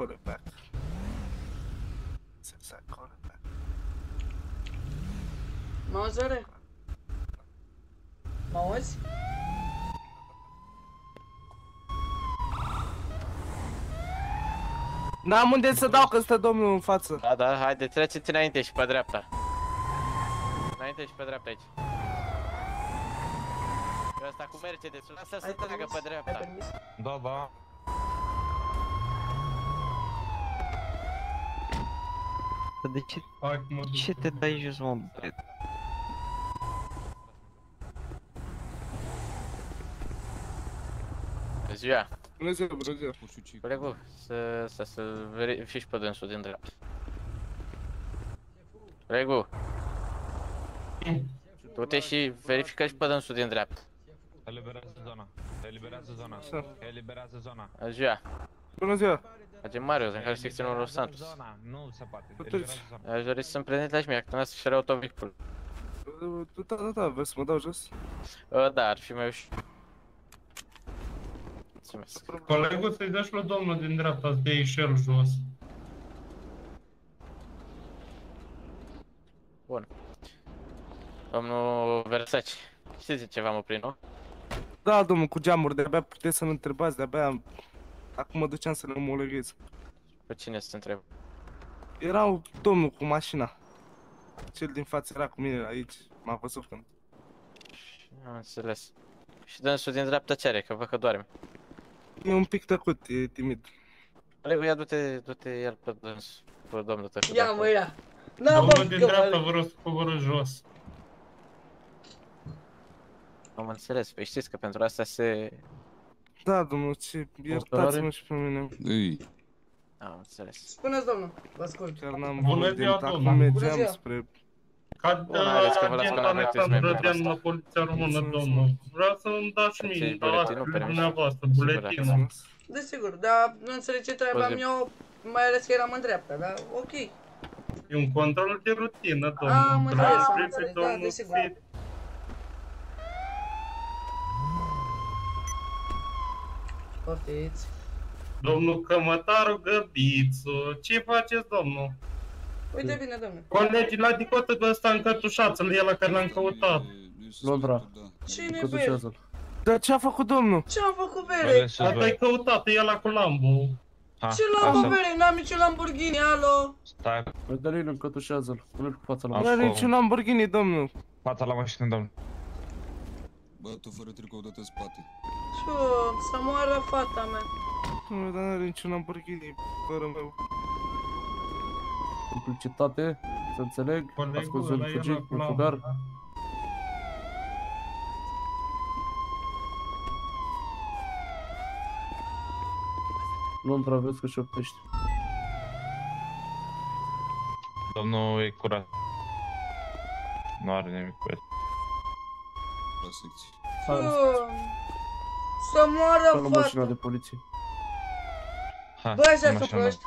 Quarterback. This is a quarterback. Mă auzi, vere? Mă auzi? N-am unde să dau, că stă domnul în față. Da, da, haide, treceți înainte și pe dreapta. Înainte și pe dreapta aici. Eu ăsta cu Mercedes-ul, lasă să treacă pe dreapta. Da, da. Dar de ce, Hai, mă duc. ce te dai jos, mă, băiat? Bună ziua! Bună ziua, bună ziua. Colegul, să, să, să verifici pe dânsul din dreapta. Colegul! Du-te și verifică și pe dânsul din dreapta. Eliberează zona. Eliberează zona. Așa. Eliberează zona. Bună ziua! Bună ziua. Facem Marius, în care secționul Los Santos. Zona, nu se poate. Puteți. Eliberează zona. Aș dori să-mi prezinți la șmie, că nu să-și autovehicul. Da, da, da, vreți să mă dau jos? Uh, da, ar fi mai ușor. Mulțumesc. Colegul să-i dai și lui domnul din dreapta, să dea și el jos. Bun. Domnul Versace, știți de ce v-am oprit, nu? Da, domnul, cu geamuri, de-abia puteți să-mi întrebați, de-abia... Acum mă duceam să le omologhez. Pe cine să te întreb? Era domnul cu mașina. Cel din față era cu mine aici. M-a văzut când. Am înțeles. Și dânsul din dreapta ce are, că văd că doarme. E un pic tăcut, e timid. Colegul, ia du-te, du-te el pe dâns, pe domnul tău. Ia mă, ia. N-am Domnul băut din că dreapta mă... vă rog să coborâți jos. Am înțeles, păi știți că pentru asta se... Da, domnul, ce... Iertați-mă și pe mine. Ei. Am înțeles. Spuneți, domnul, vă ascult. Chiar n-am Bună vorbit, ziua, acum domnul. Bună mergeam ziua. spre... Ca Bun, haideți că vă las agent pe la Alexandru avertisment Rădean pentru la asta. Poliția Română, domnul. Vreau să-mi dați Ce-i mie la buletinul, actele permis? dumneavoastră, Sigur, buletinul. Desigur, dar nu înțeleg ce treabă am Scuze. eu, mai ales că eram în dreapta, dar ok. E un control de rutină, Am domnul. înțeles, am Trebuie înțeles, pe da, domnul desigur. Poftiți. Domnul Cămătaru Găbițu, ce faceți, domnul? Uite bine, domnule. Colegii la dicotă de ăsta încătușați-l, el la care l-am căutat. Londra. Cine e Cătușează-l. Dar ce a făcut domnul? Ce am făcut bere? Asta e căutat, e ăla cu Lambo. Ce Lambo bere? N-am niciun Lamborghini, alo? Stai, Mădălin, încătușează-l. Spune-l cu fața la Am Nu are făcut. niciun Lamborghini, domnul. fața la mașină, domnul. Bă, tu fără tricou dă-te în spate. Ce, să moară fata mea. Nu, dar nu are niciun Lamborghini, fără meu. Complicitate, să înțeleg. A scos Colegul ăla un e fugit, ăla cu un Lambo. fugar. Londra, vezi că șoptești. Domnul e curat. Nu are nimic cu el. La secție. Ce, să moară Să luăm mașina fata. de poliție. Hai, Bă, așa în să mașină, proști.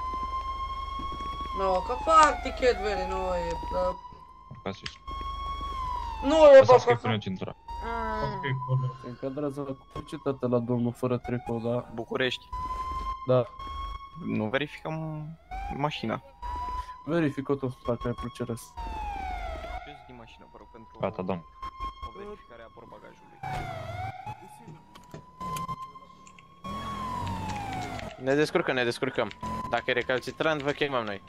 Nu, că fac tichet bere, nu e... uh, Ca să știi. Nu e, bă, Lăsați că că... pune centura. Ok, coleg. Se încadrează la complicitate la domnul fără tricou, da? București. Da. Nu verificăm mașina. Verifică tu dacă ai proceres. Ce din mașină, vă rog, pentru Gata, domn. O verificare a portbagajului. Ne descurcăm, ne descurcăm. Dacă e recalcitrant, vă chemăm noi.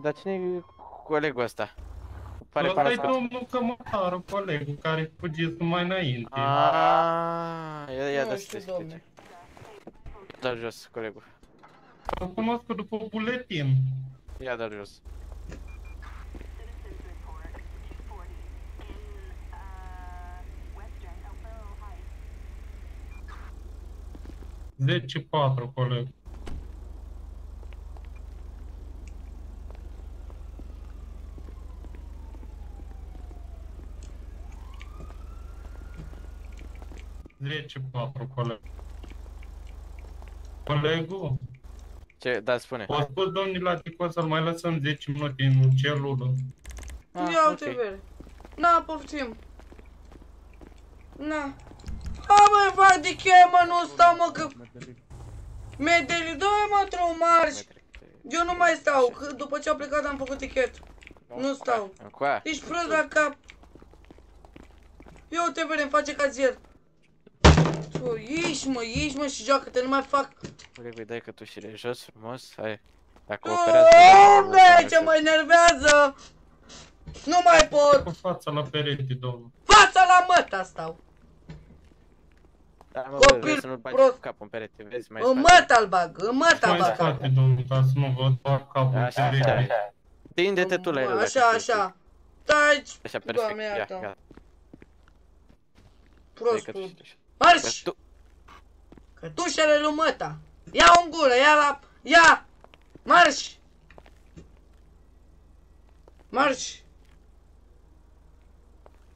Dar cine e colegul ăsta? Pare Ăsta e parasat. domnul Cămătaru, colegul, care fugiți mai înainte. Aaaa, ia, ia, Nu da știu, să te domne. Dă jos, colegul. Îl cunosc după buletin. Ia, dă jos. Zece patru, coleg. Zece patru, coleg. Colegul, Ce, da, spune. o spus domnul Latico să-l mai lăsăm 10 minute în celulă. Ah, Ia uite bere. Na, poftim. Na. Ha, mă, fac tichet, mă, nu stau, mă, că... Medeli, dă-i, mă, într-un marș. Eu nu mai stau, că după ce au plecat am făcut tichet. Nu stau. Încoa. Ești prost la cap. Ia uite, bere, îmi face cazier. Tu, ieși, mă, ieși, mă, și joacă-te, nu mai fac. Colegul, dai cătușile jos, frumos, hai. Dacă operează... Doamne, ce mă enervează! Nu mai pot! Cu fața la perete, domnul. Fața la măta stau! Da, mă, Copil bă, vrei să nu-l bagi prost. cu capul în perete, vezi, mai În spate. măta-l bag, în măta Mai bag. spate, domnul, ca să nu vă fac capul în Așa, perete. așa. Tinde-te tu la el. Bă, dacă Așa, știi. așa. Stai, Așa, perfect, Doamne, ia, iartă. gata. Dai prostul. Cătușile așa. Marș! Tu- Cătușele lui măta. Ia-o în gură, ia la... Ia! Marș! Marș!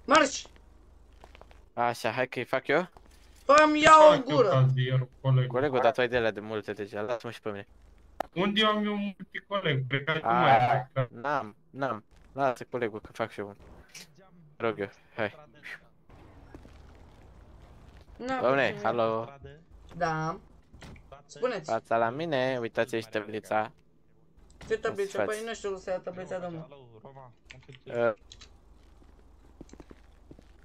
Marș! Așa, hai că-i fac eu. Fă-mi iau în Fac eu gură. cazierul, coleg. Colegul, dar tu ai de alea de multe deja, lasă-mă și pe mine. Unde am eu multe coleg? Plecați cu mai Ah, N-am, n-am. Lasă colegul că fac și eu un. Rog eu, hai. Na, Domne, puțin. alo. Da. Spuneți. Fața la mine, uitați aici tablița. Ce tabliță? faci? Păi nu știu să ia tablița, domnul. Uh,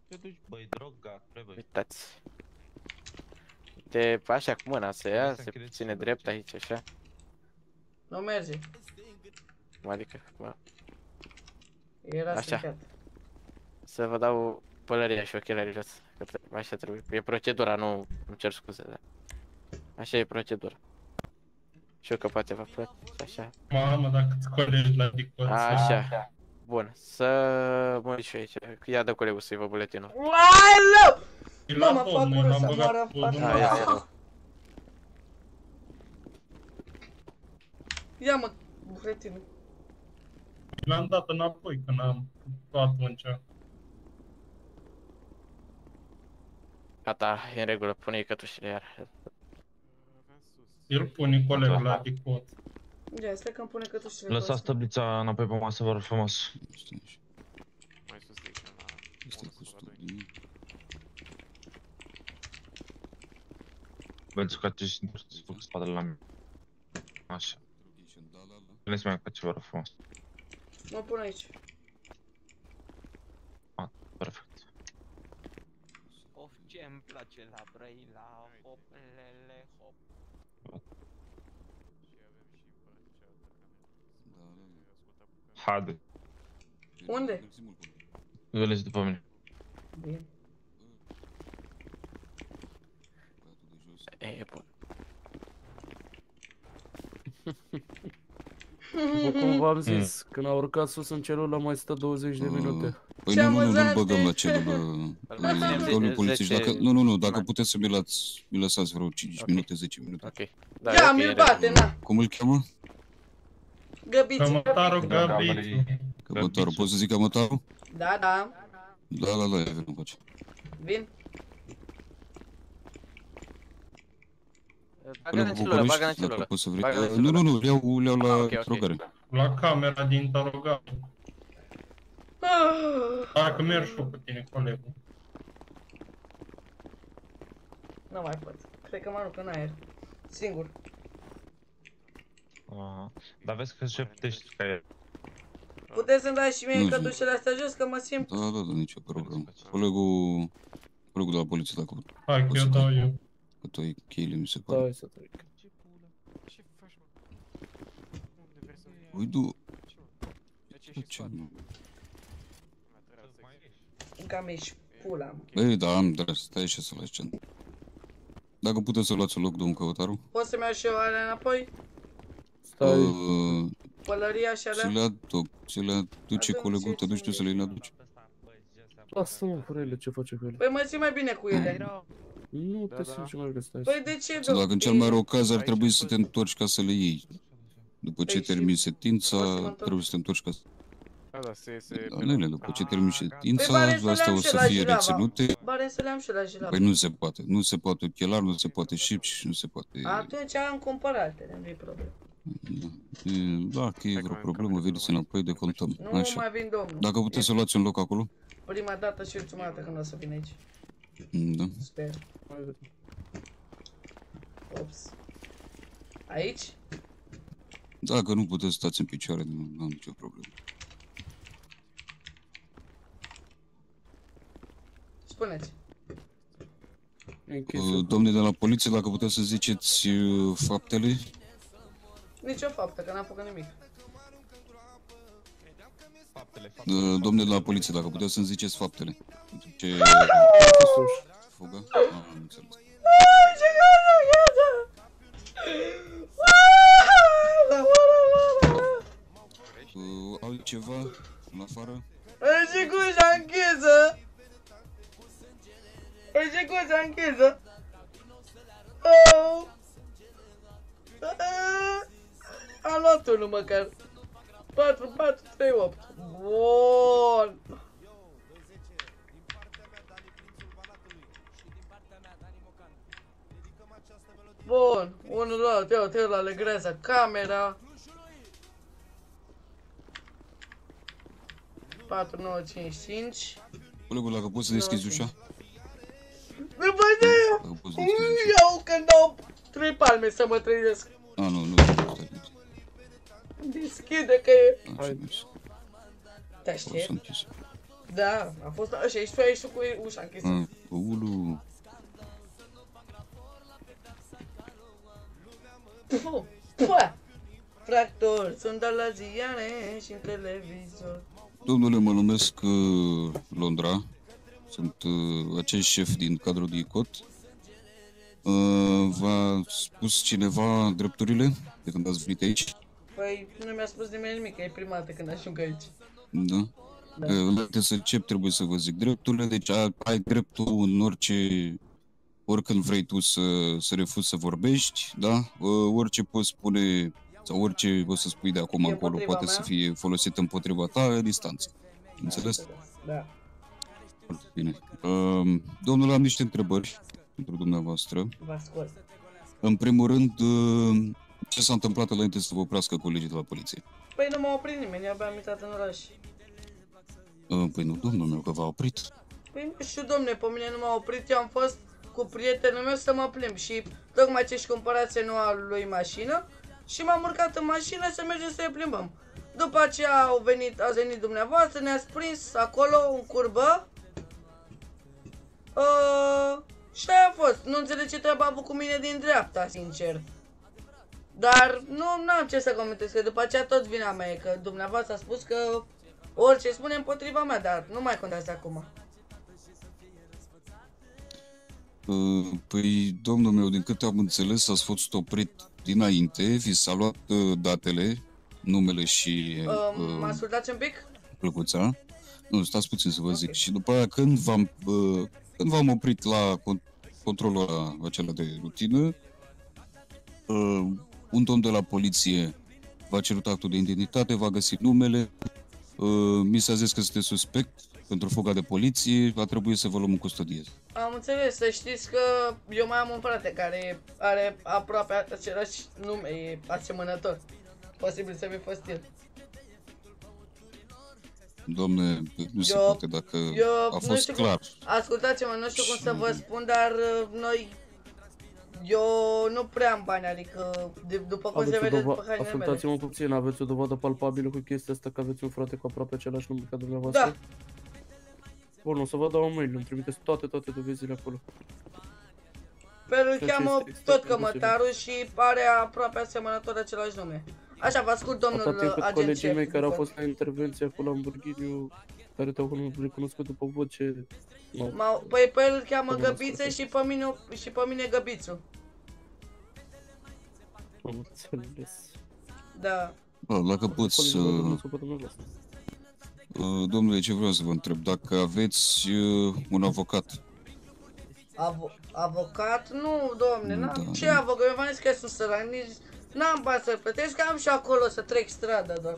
Te duci, băi, droga, trebuie. uitați. Te așa cu mâna să ia, se ține drept aici, așa. Nu merge. Cum adică, mă, Era Așa. stricat. să vă dau pălăria și ochelarii jos. Că trebuie, așa trebuie. E procedura, nu îmi cer scuze, dar așa e procedura. Și eu că poate vă plăt, așa. Mamă, dacă îți colegi la dicot. Așa. Bun, să mă uit și eu aici. că Ia de colegul să-i vă buletinul. Aoleu! E Mă, la mă fac domnul, urât l-am să băgat moară în pe fața domnul. Da, ia, ia, mea. ia. Ia mă, buletinul. L-am dat înapoi când am atunci. Gata, e în regulă, pune-i cătușile iar. El pune colegul la dicot. Ia, stai că îmi pune cătușile Lăsați tablița înapoi pe masă, vă rog frumos. Mai sus de aici, la... Este cu studii. Vedeți că acești să fac spatele la mine. Așa. Puneți mai încoace, vă rog frumos. Mă pun aici. Ah, perfect. Of, ce îmi place la Brăila, hopelele, hop. Haide, Unde? veniți după mine. Bine. E, bun. După cum v-am zis, când a urcat sus în celulă mai stă 20 de minute. Păi Ce nu, nu, nu, nu-l amuzant băgăm la este. celulă. ținem Domnul zece- polițist, zece- dacă... Nu, nu, nu, dacă puteți să mi lați, mi lăsați vreo 5 minute, 10 minute. Ok. Da, Ia, e ok, mi-l e bate, regulă. na. Cum îl cheamă? Găbiță. Cămătarul Da, da, Găbițu. Cămătarul. Poți să zic cămătarul? Da, da. Da, da, da, ia vină face. Vin. Bagă-l în celulă, bagă-l în dacă celulă. poți să vrei. Bagă-l în Nu, celulă. nu, nu, le-au, le-au la Ah, ok, ok. drogare. La camera din interogat. Ah, Dacă mergi și eu cu tine, colegul. Nu mai pot. Cred că mă arunc în aer. Singur. Aha. Dar vezi că se putești ca el. Puteți să-mi dați și mie Nu, cătușele astea jos, că mă simt... Da, da, da, nicio problemă. Colegul, colegul de la poliție, dacă Hai că poți eu să dau dai. eu. Că tu ai cheile, mi se Da, pare. hai să trec. Uidu. Ce nu? Cam ești pula, mă. Băi, da, am drept, stai așa să lași centru. Dacă puteți să luați un loc, domnul căutaru? Poți să-mi iau și eu alea înapoi? Stai. Uh, Pălăria și ți alea? le aduc, ți le aduce Atunci colegul, te ce duci tu să le aduci. Lasă-mă, fără ele, ce face cu ele? Păi mă simt mai bine cu ele. Nu te simți mai bine, stai. Păi de ce, Sau bă? dacă în cel mai rău caz ar trebui să te întorci ca să le iei. După ce Păi și termini sentința, poți să mă întorc? trebuie să te întorci ca să... Da, da, se, se... Da, nene, după ce termini sentința, Păi pare să le astea am o și să la fie Jilava. reținute. Bare să le am și la Jilava. Păi nu se poate. Nu se poate ochelar, nu se poate șip și nu se poate... Atunci am cumpărat, nu-i problemă. E, Dacă e vreo problemă, veniți înapoi de contăm. Nu Așa. mai vin, domnul. Dacă puteți să luați un loc acolo? Prima dată și ultima dată când o să vin aici. Da. Sper. Ops. Aici? Dacă nu puteți stați în picioare, nu am nicio problemă. Spuneți. Uh, Domne de la poliție, dacă puteți să ziceți uh, faptele, Nici o faptă, că n-am făcut nimic. Uh, domne de la poliție, dacă puteți să-mi ziceți faptele. Ce... Fuga? Ah, am înțeles. Ce gata, gata! Uh, altceva în afară? Aici cu ușa închisă! Aici cu ușa închisă! Oh! Ah! Am luat unul măcar. 4, 4, 3, 8. Bun! Bun, unul luat, ia uite la legrează camera. 4, 9, 5, 5. Colegul, dacă poți să deschizi ușa? Nu văd de Dacă poți să deschizi ușa. Eu când dau trei palme să mă trezesc. A, nu, nu, stai, Deschide că e... Așa, mersi. Te Poți să aștept? închizi. Da, a fost așa, ești tu aici tu cu ușa închisă. Ah, Ulu. Pu, pua! Fractor, sunt de la ziare și în televizor. Domnule, mă numesc uh, Londra. sunt uh, acești șef din cadrul de ICOT. Uh, v-a spus cineva drepturile de când ați venit aici? Păi nu mi-a spus nimeni nimic, e prima dată când ajung aici. Da? Da. Înainte să încep, trebuie să vă zic drepturile, deci ai, ai dreptul în orice, oricând vrei tu să, să refuzi să vorbești, da? Uh, Orice poți spune, sau orice o să spui de acum E încolo, împotriva poate mea? să fie folosit împotriva ta la distanță. Înțeles? Da. Foarte bine. Uh, domnule, am niște întrebări pentru dumneavoastră. Vă ascult. În primul rând, uh, ce s-a întâmplat înainte să vă oprească colegii de la poliție? Păi nu m-a oprit nimeni, abia am intrat în oraș. Uh, Păi nu, domnul meu, că v-a oprit. Păi nu știu, domne, pe mine nu m-a oprit, eu am fost cu prietenul meu să mă plimb și tocmai ce-și cumpărase noua lui mașină și m-am urcat în mașină să mergem să ne plimbăm. După aceea au venit, a venit dumneavoastră, ne-ați prins acolo în curbă. Uh, și aia a fost. Nu înțeleg ce treabă a avut cu mine din dreapta, sincer. Dar nu am ce să comentez, că după aceea tot vina mea e că dumneavoastră a spus că orice spune împotriva mea, dar nu mai contează acum. Uh, Păi, domnul meu, din câte am înțeles, ați fost oprit dinainte, vi s-a luat uh, datele, numele și Uh, mă uh, ascultați un pic? plăcuța. Nu, stați puțin să vă zic. Și după aia, când v-am, uh, când v-am oprit la con- controlul ăla- acela de rutină, uh, un domn de la poliție v-a cerut actul de identitate, v-a găsit numele, uh, mi s-a zis că sunteți suspect pentru fuga de poliție, va trebui să vă luăm în custodie. Am înțeles, să știți că eu mai am un frate care are aproape același nume, e asemănător. Posibil să fi fost el. Domne, nu se Eu- poate dacă Eu a nu fost știu clar. Cum, ascultați-mă, nu știu cum să vă spun, dar uh, noi... Eu nu prea am bani, adică de, după cum se Aveți o vede după dovadă, hainele mele. ascultați-mă puțin, aveți o dovadă palpabilă cu chestia asta că aveți un frate cu aproape același nume ca dumneavoastră? Da. Bun, o să vă dau un mail, îmi trimiteți toate, toate dovezile acolo. Pe el îl Ceea ce cheamă este tot extrem de cămătarul și are aproape asemănător același nume. Așa, vă ascult, Atâta domnul timp cât agent colegii șef. mei care au după- fost la intervenție acolo în Burghiniu, care te-au recunoscut după voce... Nu. M-au- Păi pe el îl cheamă Domnul Găbiță Sfântă. și pe mine, și pe mine Găbițu. Am înțeles. Da. Bă, dacă poți să... Colegii mei nu supără dumneavoastră. Uh, Domnule, ce vreau să vă întreb? Dacă aveți uh, un avocat, Avo- avocat? Nu, domne, n-am. Da. Ce avocat? Eu v-am zis că sunt sărac, nici n-am bani să plătesc, că am și acolo să trec strada doar.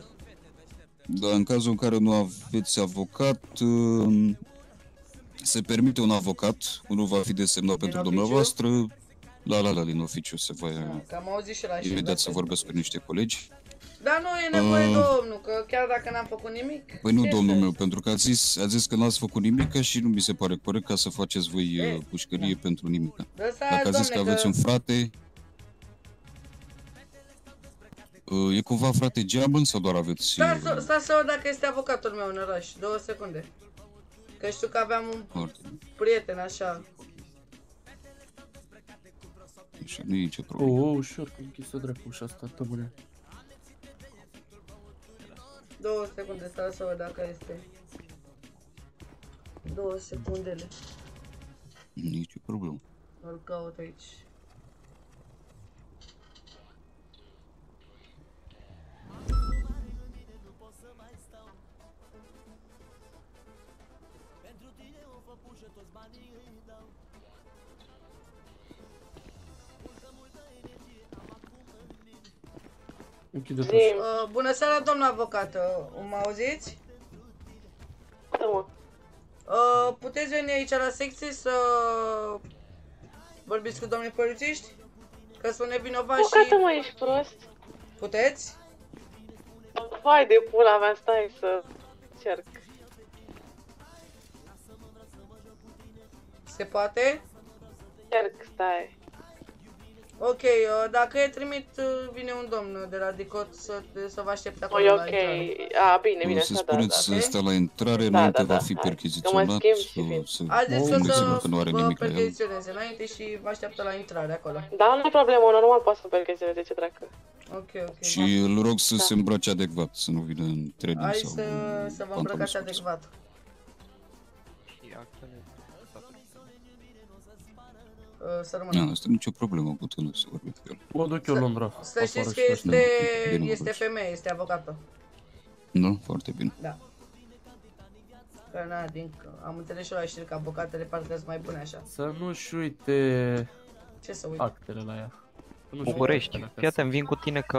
Dar în cazul în care nu aveți avocat, uh, se permite un avocat, unul va fi desemnat pentru oficiu? dumneavoastră, la la la, din oficiu se va Că am auzit și la șef. imediat să vorbesc cu niște colegi. Dar nu e nevoie, Uh. domnul, că chiar dacă n-am făcut nimic... Păi nu, ce domnul să- meu, pentru că ați zis, ați zis că n-ați făcut nimic și nu mi se pare corect ca să faceți voi uh, pușcărie pentru nimic. Lăsați, Dacă ați zis că domne, aveți un frate, e cumva frate geamăn sau doar aveți... Stai uh, să, stai să văd dacă este avocatul meu în oraș, două secunde. Că știu că aveam un Foarte prieten așa. Așa, nu e nicio problemă. Oh, oh, ușor, că închis-o dracu ușa asta, tămâne. Două secunde, stai să văd dacă este. Două secundele. Nici o problemă. Îl caut aici. Închide ușa. Uh, bună seara, doamna avocată. Mă auziți? Da, Uh, puteți veni aici la secție să vorbiți cu domnii polițiști? Că sunt nevinovați și... Bucată mă, ești prost? Puteți? Vai de pula mea, stai să cerc. Se poate? Cerc, stai. Ok, uh, dacă e trimit, uh, vine un domn de la DICOT să, să vă aștepte acolo Oi, la ok. intrare. A, bine, bine, O să așa, da, spuneți da. să stea la intrare, Da, înainte da, va da, fi hai. percheziționat. Că mă schimb și vin. să, A zis că să să că nu are vă nimic la el. percheziționeze înainte și vă așteaptă la intrare acolo. Da, nu e problemă, normal poate să percheziționeze, de ce dracu. Ok, ok. Și îl rog să se îmbrace adecvat, să nu vină în trading Hai sau să, în să vă pantaloni îmbrăcați scurți. adecvat. actele. Statul. Uh, să rămână. Nu, asta e nicio problemă, putem să vorbim cu el. Mă duc eu Londra. Să știți că Afară și este, Bine, mă este duci. femeie, este avocată. Da, foarte bine. Da. Că na, din, am înțeles și eu la știri că avocatele parcă sunt mai bune așa. Să nu-și uite Ce să uit? actele la ea. Să nu-și uite București. actele Fii atent, vin cu tine că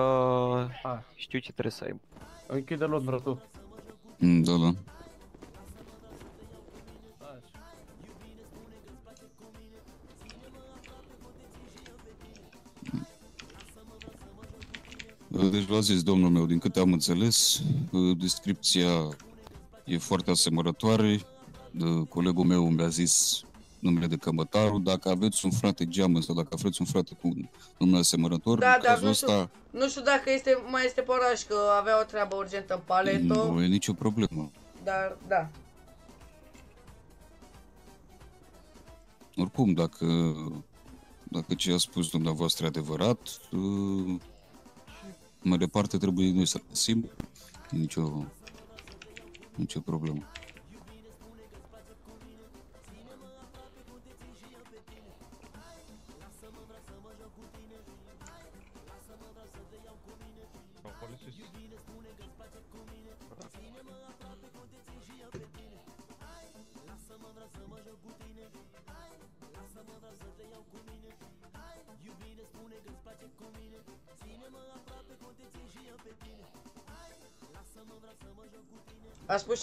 Ah. știu ce trebuie să ai. Închide Londra tu. Mm, Da, da. Deci v-a zis domnul meu, din câte am înțeles, uh, descripția e foarte asemănătoare. Uh, Colegul meu mi-a zis numele de Cămătaru. Dacă aveți un frate geamăn sau dacă aveți un frate cu un nume asemănător, Da, în dar cazul nu știu, ăsta nu știu dacă este, mai este pe oraș, că avea o treabă urgentă în Paleto, nu e nicio problemă. dar da. Oricum, dacă, dacă ce a spus dumneavoastră e adevărat, uh, mai departe trebuie noi să găsim. Nicio, nicio problemă.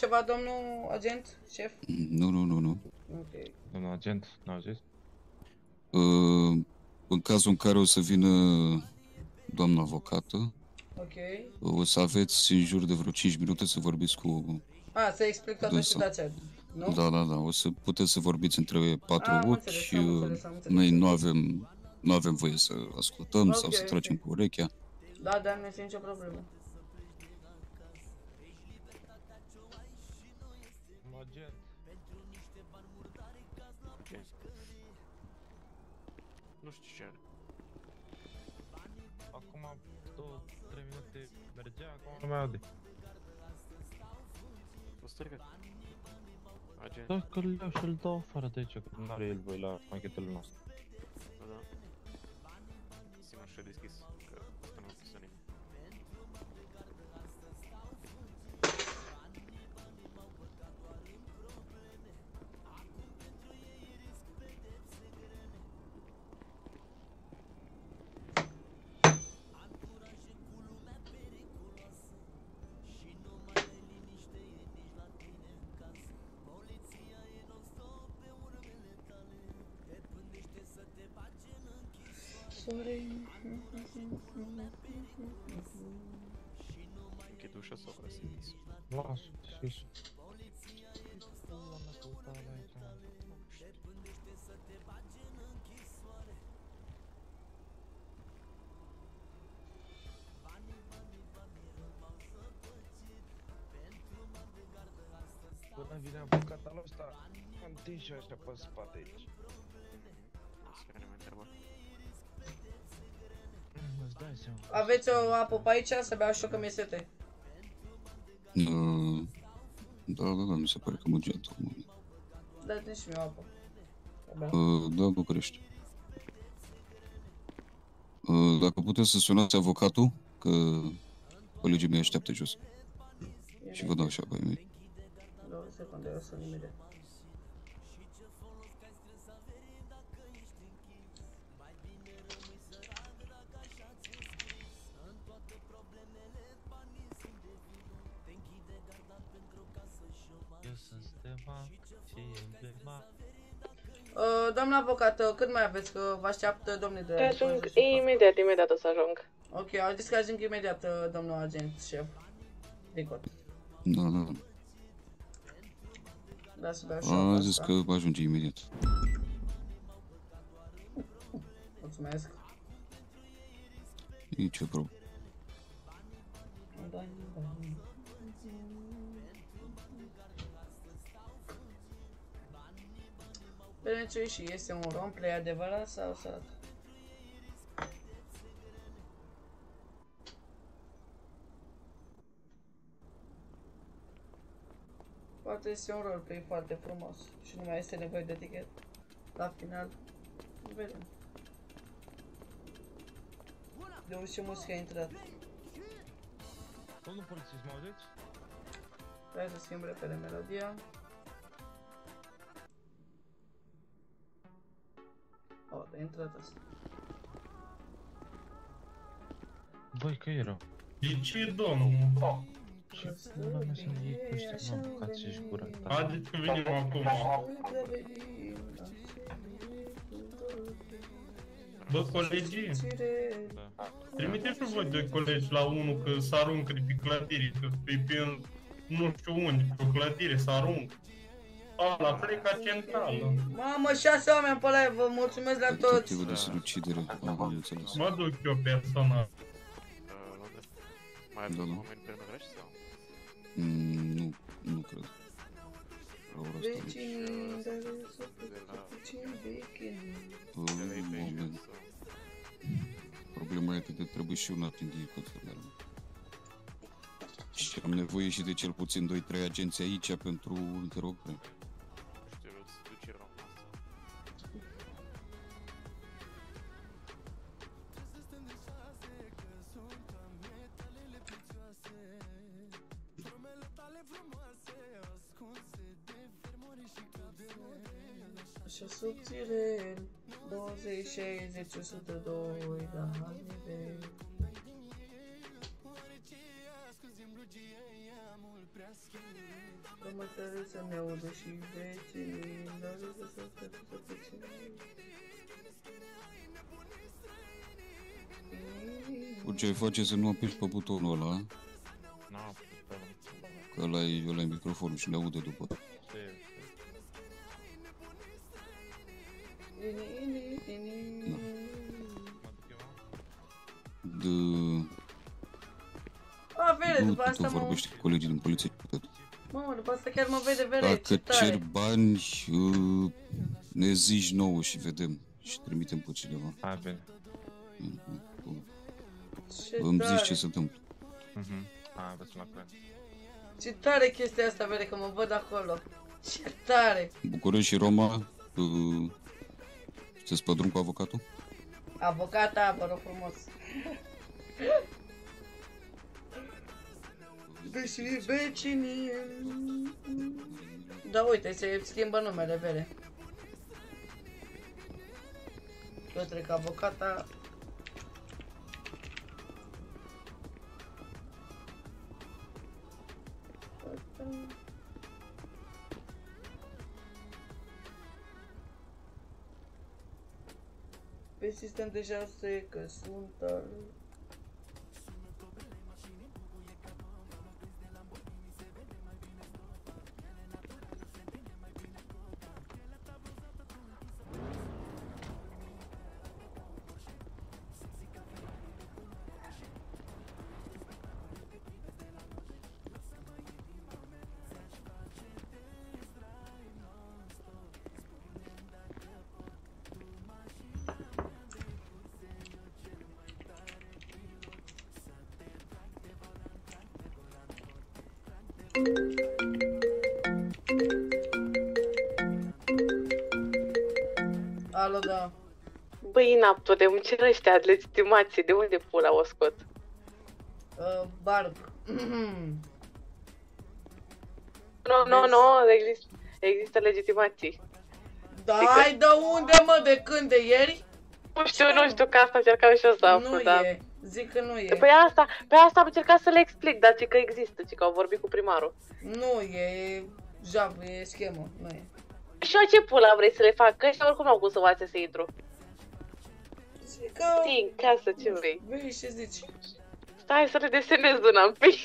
Ceva domnul agent, șef? Nu, nu, nu, nu. Ok. Domnul agent, n-au zis? Uh, În cazul în care o să vină doamna avocată, Ok. o să aveți în jur de vreo 5 minute să vorbiți cu A, să explic toată dânsa. situația, nu? Da, da, da. O să puteți să vorbiți între patru Am ochi. înțeles, am uh, înțeles, am înțeles. Noi nu avem, nu avem voie să ascultăm sau Ok, să tragem ok. cu urechea. Da, da, nu este nicio problemă. Nu știu ce are. Acum 2-3 minute mergea, acum nu mai aude. O strică. Agent. Da, că îl iau și îl dau afară de aici, că nu are el voi la manchetele noastre. Închid ușa sau vreau să închis? Lasă, deschis. Până vine avocatul ăsta, am întins și așa pe spate aici. Aveți o apă pe aici? Să beau și eu că mi-e sete. Uh, Da, da, da, mi se pare că măgea tocmai. Dați-mi și mie o apă. Să beau. Uh, Da, București. Uh, Dacă puteți să sunați avocatul, că colegii mei așteaptă jos. Și vă dau și apa mei. Două secunde, eu sunt imediat. Uh, doamna avocată, cât mai aveți? Că vă așteaptă domnii de... Ajung imediat, imediat o să ajung. Ok, au zis că ajung imediat, uh, domnul agent, șef. Dicot. Da, da, da. Da, să beau și eu A apa zis asta. că ajunge imediat. Mulțumesc. Nicio problemă. Da, da. Bine, și este un roleplay adevărat sau să... Poate este un roleplay foarte frumos și nu mai este nevoie de tichet. La final, vedem. De unde ce muzică a intrat? Domnul polițist, mă auziți? Hai să schimb repede melodia. Oh, a intrat asta. Băi, că e rău. De ce, domnul? Ce pula mea să-mi iei pe ăștia, mă, bucați și gura ta. Haideți că venim acum. Bă, colegii, trimiteți și voi doi colegi la unul că s aruncă de pe clădire, că pe, pe nu știu unde, pe o clădire s aruncă. A, la pleca centrală. Mamă, șase oameni pe live, vă mulțumesc la toți! Tentativă de sinucidere. Am am înțeles. Mă duc eu personal. Mai Da, avem da. oameni pe Năvrăști sau? Mm, Nu, nu cred. La ora asta, deci, Vecinii, dar să puțin vecinii. uh, un moment. Problema e că de trebuie și un atent de confirmare. Și am nevoie și de cel puțin 2-3 agenți aici pentru interogare. Subțire, 20, 60, 102, da, nivel. Că mă tare să ne audă și vecinii, dar să să să să puțin. Orice ai face să nu apeși pe butonul ăla, Nu, pe că ăla e, ăla e microfonul și ne aude după. De... A, vede, Nu, după tu asta mă... vorbești cu colegii din poliție. atât. Mamă, după asta chiar mă vede vere, Dacă ce tare. cer bani, uh, ne zici nouă și vedem. Și trimitem pe cineva. Hai, bine. Ce Îmi tare. zici ce se întâmplă. Mhm. Hai, vă sun la curent. Ce tare chestia asta, vede, că mă văd acolo. Ce tare. București și Roma, uh, sunteți pe drum cu avocatul? Avocata, vă rog frumos. Vecinii, vecinii. Da, uite, se schimbă numele, vede. Către că avocata... Pe sistem deja se că sunt al... Alo, da. Băi, inapto, de unde cer ăștia legitimație? De unde pula o scot? Uh, Barb. Nu, nu, nu, există, există legitimații. Da, ai de unde, mă, de când, de ieri? Nu știu, nu știu, că asta încercam și eu să aflu, Nu da. e, zic că nu e. Păi asta, pe asta am încercat să le explic, dar ci că există, ci că au vorbit cu primarul. Nu e, e jab, e schemă, nu e. Și eu ce pula vrei să le fac? Că ăștia oricum au cum să învațe să intru. Zic că... Ții în casă, ce vrei? Vei și zici. Stai să le desenez una în pic.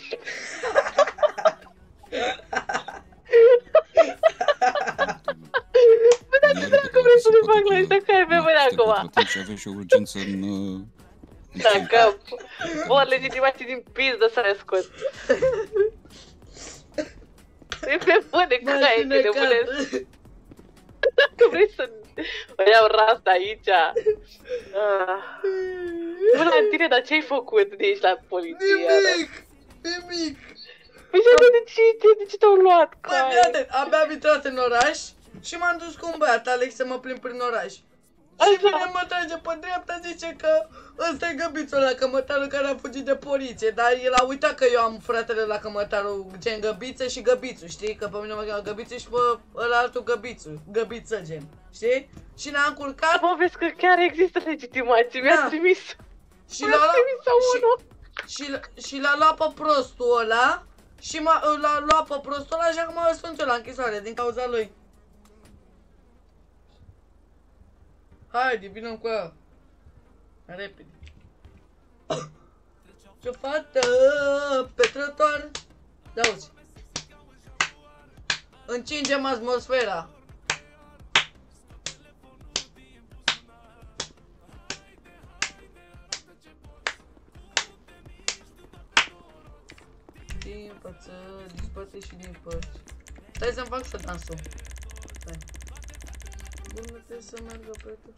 Bă, dar ce dracu vrei să le fac la ăștia? Care pe mâine acum? Atunci și avem și o urgență în... uh, Dacă vor legitimații din pizdă să le scot. E pe bune cu aia, te nebunesc. Dacă vrei să o iau rasta aici. Ah. Bă, la tine, dar ce-ai făcut de aici la poliție? Nimic! Nimic! Păi și de ce, de ce te-au luat? Băi, fii atent, abia am intrat în oraș și m-am dus cu un băiat, Alex, să mă plimb prin oraș. Și vine, mă trage pe dreapta, zice că ăsta e găbițul ăla, cămătarul care a fugit de poliție, dar el a uitat că eu am fratele la cămătarul, gen găbiță și găbițu, știi? Că pe mine mă cheamă găbițu și pe ăla altul găbițu, găbiță, gen, știi? Și ne-am culcat. Mă, vezi că chiar există legitimație, mi-a Da. trimis. Și Mi-a l-a trimis unul. și, și, și l-a luat pe prostul ăla și m-a, l-a luat pe prostul ăla și acum sunt eu la închisoare din cauza lui. Haide, vină cu ea. Repede. Ce fată pe trotuar. Da, uzi. Încingem atmosfera. Din pățări, din spate și din părți. Stai să-mi fac să dansul. Stai. Bun, trebuie să meargă pe tu.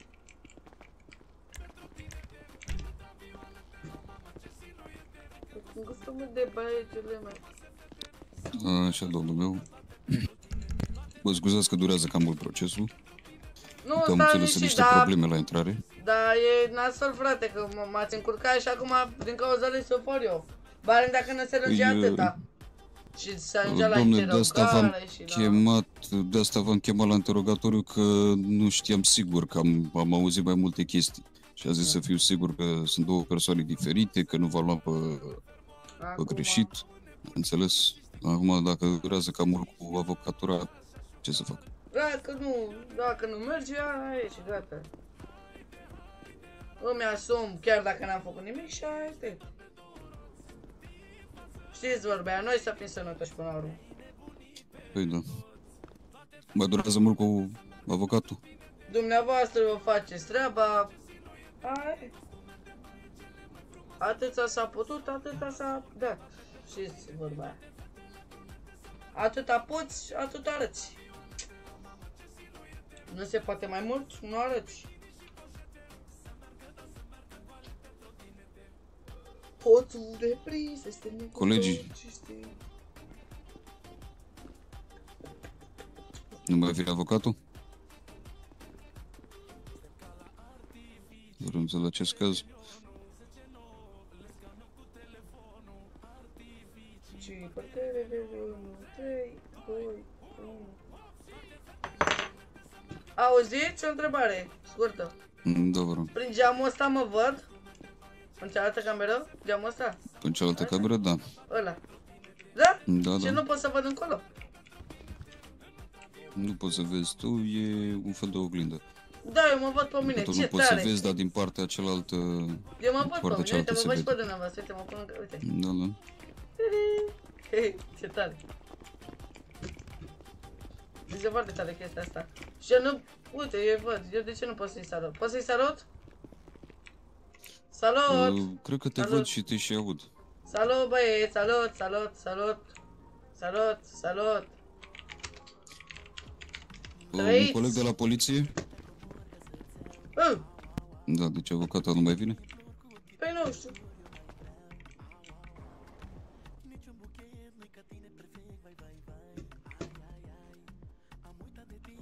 Cum gustă-mă de băietele mele. Așa, domnul meu. Vă scuzați că durează cam mult procesul. Nu, că am stai înțeles liniștit, niște dar- probleme la intrare. Da, e nasol, frate, că m- m-ați încurcat și acum din cauza lui sufăr eu. Bari dacă nu se lungea Păi, atâta. Și se ajungea la Domnule, de asta v-am interogare și la... chemat, de asta v-am chemat la interogatoriu că nu știam sigur, că am, am auzit mai multe chestii. Și a zis să fiu sigur că sunt două persoane diferite, că nu v-am luat pe, pe greșit. Înțeles? Acum, dacă durează cam mult cu avocatura, ce să fac? Dacă nu, dacă nu merge, aia e și gata. Îmi asum, chiar dacă n-am făcut nimic și aia este. Știți vorbea, noi să fim sănătoși până la urmă. Păi da. Mai durează mult cu avocatul? Dumneavoastră vă faceți treaba. Hai. Atâta s-a putut, atâta s-a dat. Știți vorba aia. Atâta poți, atât arăți. Nu se poate mai mult, nu arăți. Poțul de pris este Colegii. Nu mai vine avocatul? Doar înțeleg la acest caz. Și partere de 1, 3, 2, 1. Auziți? O întrebare scurtă. Mm, Da, vă rog. Prin geamul ăsta mă văd? În cealaltă cameră? Geamul ăsta? În cealaltă cameră, da. Ăla. Da? Da, Și da. nu pot să văd încolo. Nu poți să vezi tu, e un fel de oglindă. Da, eu mă văd pe mine, Tu ce nu poți tare. să vezi, dar din partea cealaltă... Eu mă văd pe partea mine, uite, cealaltă mă se văd și vede. pe dumneavoastră, uite, mă pun în... Uite. Da, da. ce tare. Este foarte tare chestia asta. Și eu nu... Uite, eu văd, eu de ce nu pot să-i salut? Pot să-i salut? Salut! Uh, Cred că te Salut. văd și te și aud. Salut băieți, salut, salut, salut. Salut, salut. Uh, Un Trăiți. coleg de la poliție? Uh, Da, deci avocata nu mai vine? păi nu știu.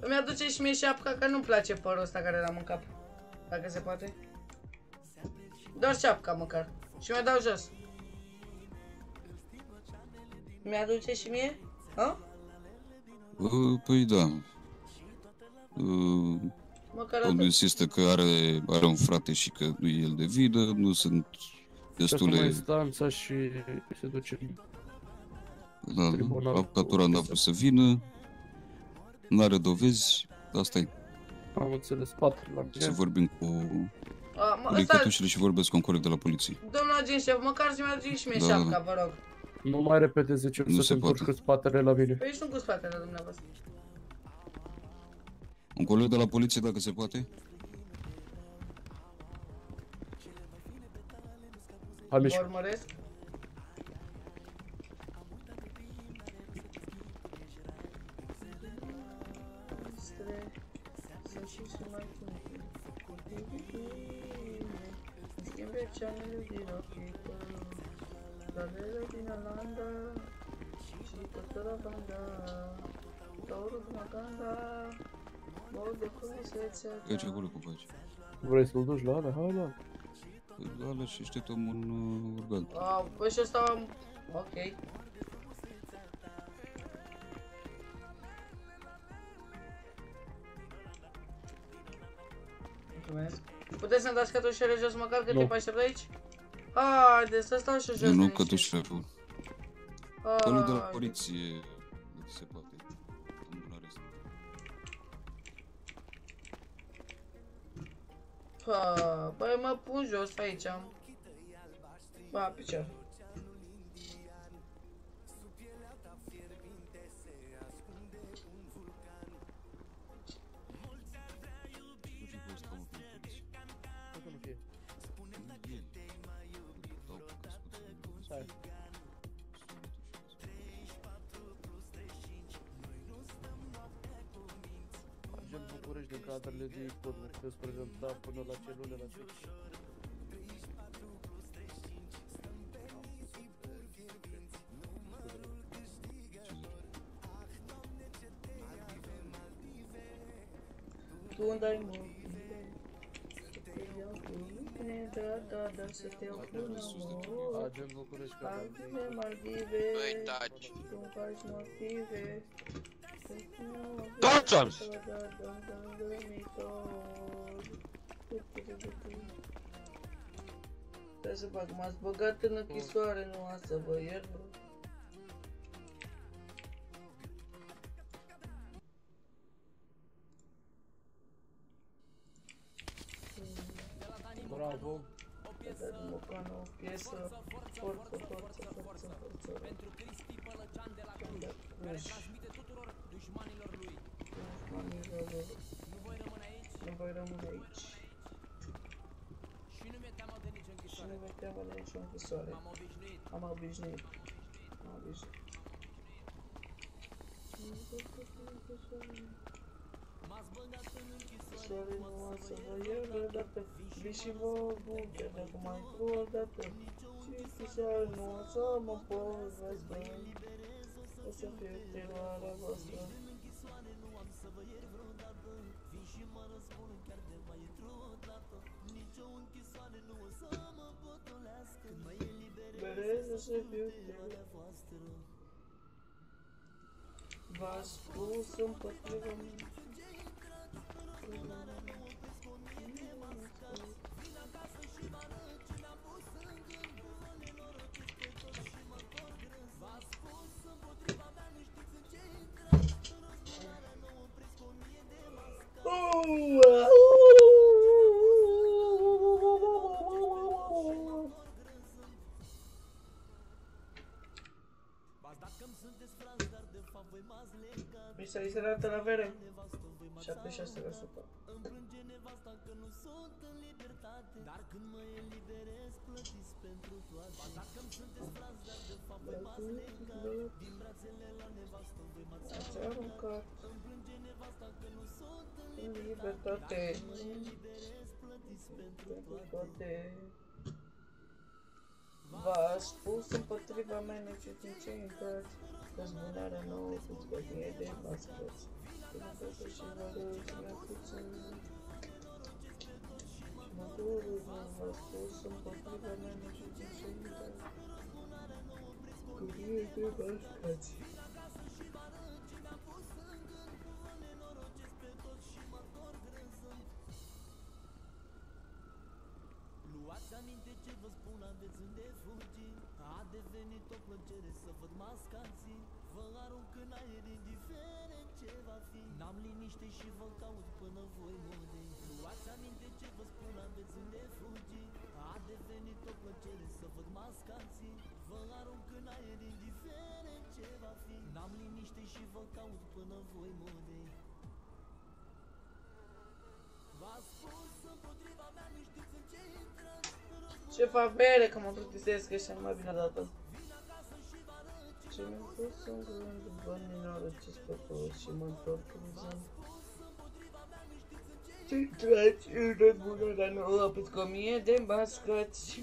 Îmi aduce și mie șapca, că nu-mi place părul ăsta care l-am în cap. Dacă se poate. Doar șapca măcar. Și mai dau jos. Mi-aduce și mie? Ha? Uh, Păi da. Uh, Măcar Domnul atât. insistă că are, are un frate și că nu e el de vină, nu sunt Destule... destule... instanța și se duce Da, tribunal avocatura n-a vrut să vină, n-are dovezi, asta e. Am înțeles, patru la Să vorbim cu A, mă, ăsta, plicătușile și vorbesc cu un coleg de la poliție. domnul agent șef, măcar și mi-aduce și mie Da, șapca, da. vă rog. Nu mai repete 10 ori Nu să se te întorci poate. cu spatele la mine. Păi ești un cu spatele dumneavoastră. Un coleg de la poliție, dacă se poate? Hai, Vă mișcă. urmăresc. Stre- Sunt și sunt mai tine. Schimbe ceanele din ochii tăi. Lalele din Olanda. Și toată lavanda, dorul de maganda, mor de frumusețea E ce ta. acolo cu faci? Vrei să-l duci la alea? Hai la alea. La alea și așteptăm un uh, organ. Wow, păi și ăsta am... Ok. Mulțumesc. Puteți să-mi dați cătușele jos măcar cât Nu. timp aștept aici? Haideți să stau și jos Eu nu liniștit. cătușile bun. Până de la Hai. poliție se poate. Ambulare asta. Pa, băi, mă pun jos aici. Ba, picior. București din cadrele de porno, puteți prezenta până la celule la secție. Tu unde ai mobile? Să te iau cu mine, da, da, da, să te iau cu mine. Agent București cadrele Altele Maldive, Băi, taci. tu faci motive. Taci-ams! Da, da, da, da, dormitor. Tu, tu, tu, tu, tu. Ce să fac? M-ați băgat în închisoare, nu am să vă iert. Bravo. Dar Mocanu, o piesă, forță, forță, forță, forță. Dușmanilor lui. Nu voi rămâne aici. Și nu mi-e teamă de nicio închisoare. Am obișnuit. Am obișnuit. Închisoare nu o să vă iert vreodată. Vi și vă buche, dacă mai cru odată. Și închisoare nu o să mă povestească. O să fiu teroarea voastră. Mereu să fiu teroarea voastră. V-a spus împotriva mea. Mi s-a iserat la vere. 76%. Ați aruncat în libertate pentru toate. V-a spus împotriva mea necitin ce intrați, răzbunarea nouă cu zbătie de mascăți. Sănătate și valori și la puțin. Mădurul v-a spus împotriva mea necitin ce intrați, cu zbătie de mascăți. Luați aminte ce vă spun, aveți unde fugi A devenit o plăcere să văd mascații Vă arunc în aer indiferent ce va fi. N-am liniște și vă caut până voi muri Luați aminte ce vă spun, aveți unde fugi. A devenit o plăcere să văd mascații Vă arunc în aer indiferent ce va fi. N-am liniște și vă caut până voi muri V-a spus împotriva mea, nu știți în ce intrați Ce fac bere, că mă plictisesc ăștia numai bine dată. Ce mi-a pus în gând, bani nenorociți pe toți și mă întorc în zon. Ce tragi în răzbunarea nouă, pus cu o mie de mascați.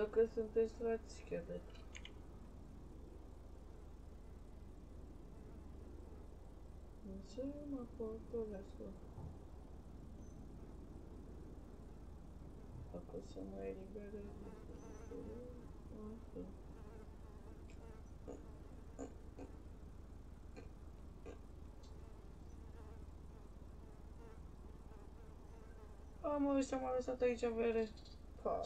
V-ați dă că sunteți frați chiar de... Ce mă potolesc, Dacă o să mă eliberez de Am mă, ăștia m-a lăsat aici vere. Pa.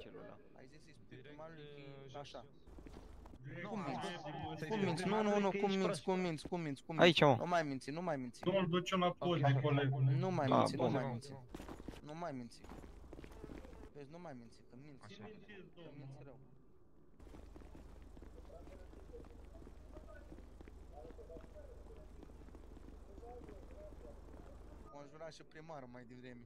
Celula. Ai zis să-i spui primarului că uh, așa. Nu, Cum minți? să-i Cum spui minți? Nu, nu, primarului nu, că cum ești minți, prost. cum minți, cum minți, cum minți? Aici, mă. Nu mai minți, nu mai minți. Nu-l duce înapoi de colegul. Nu mai Ah, minți, nu bun. mai minți. Nu mai minți. Vezi, nu mai minți, că minți. Că minți rău. M-a jurat și primarul mai devreme.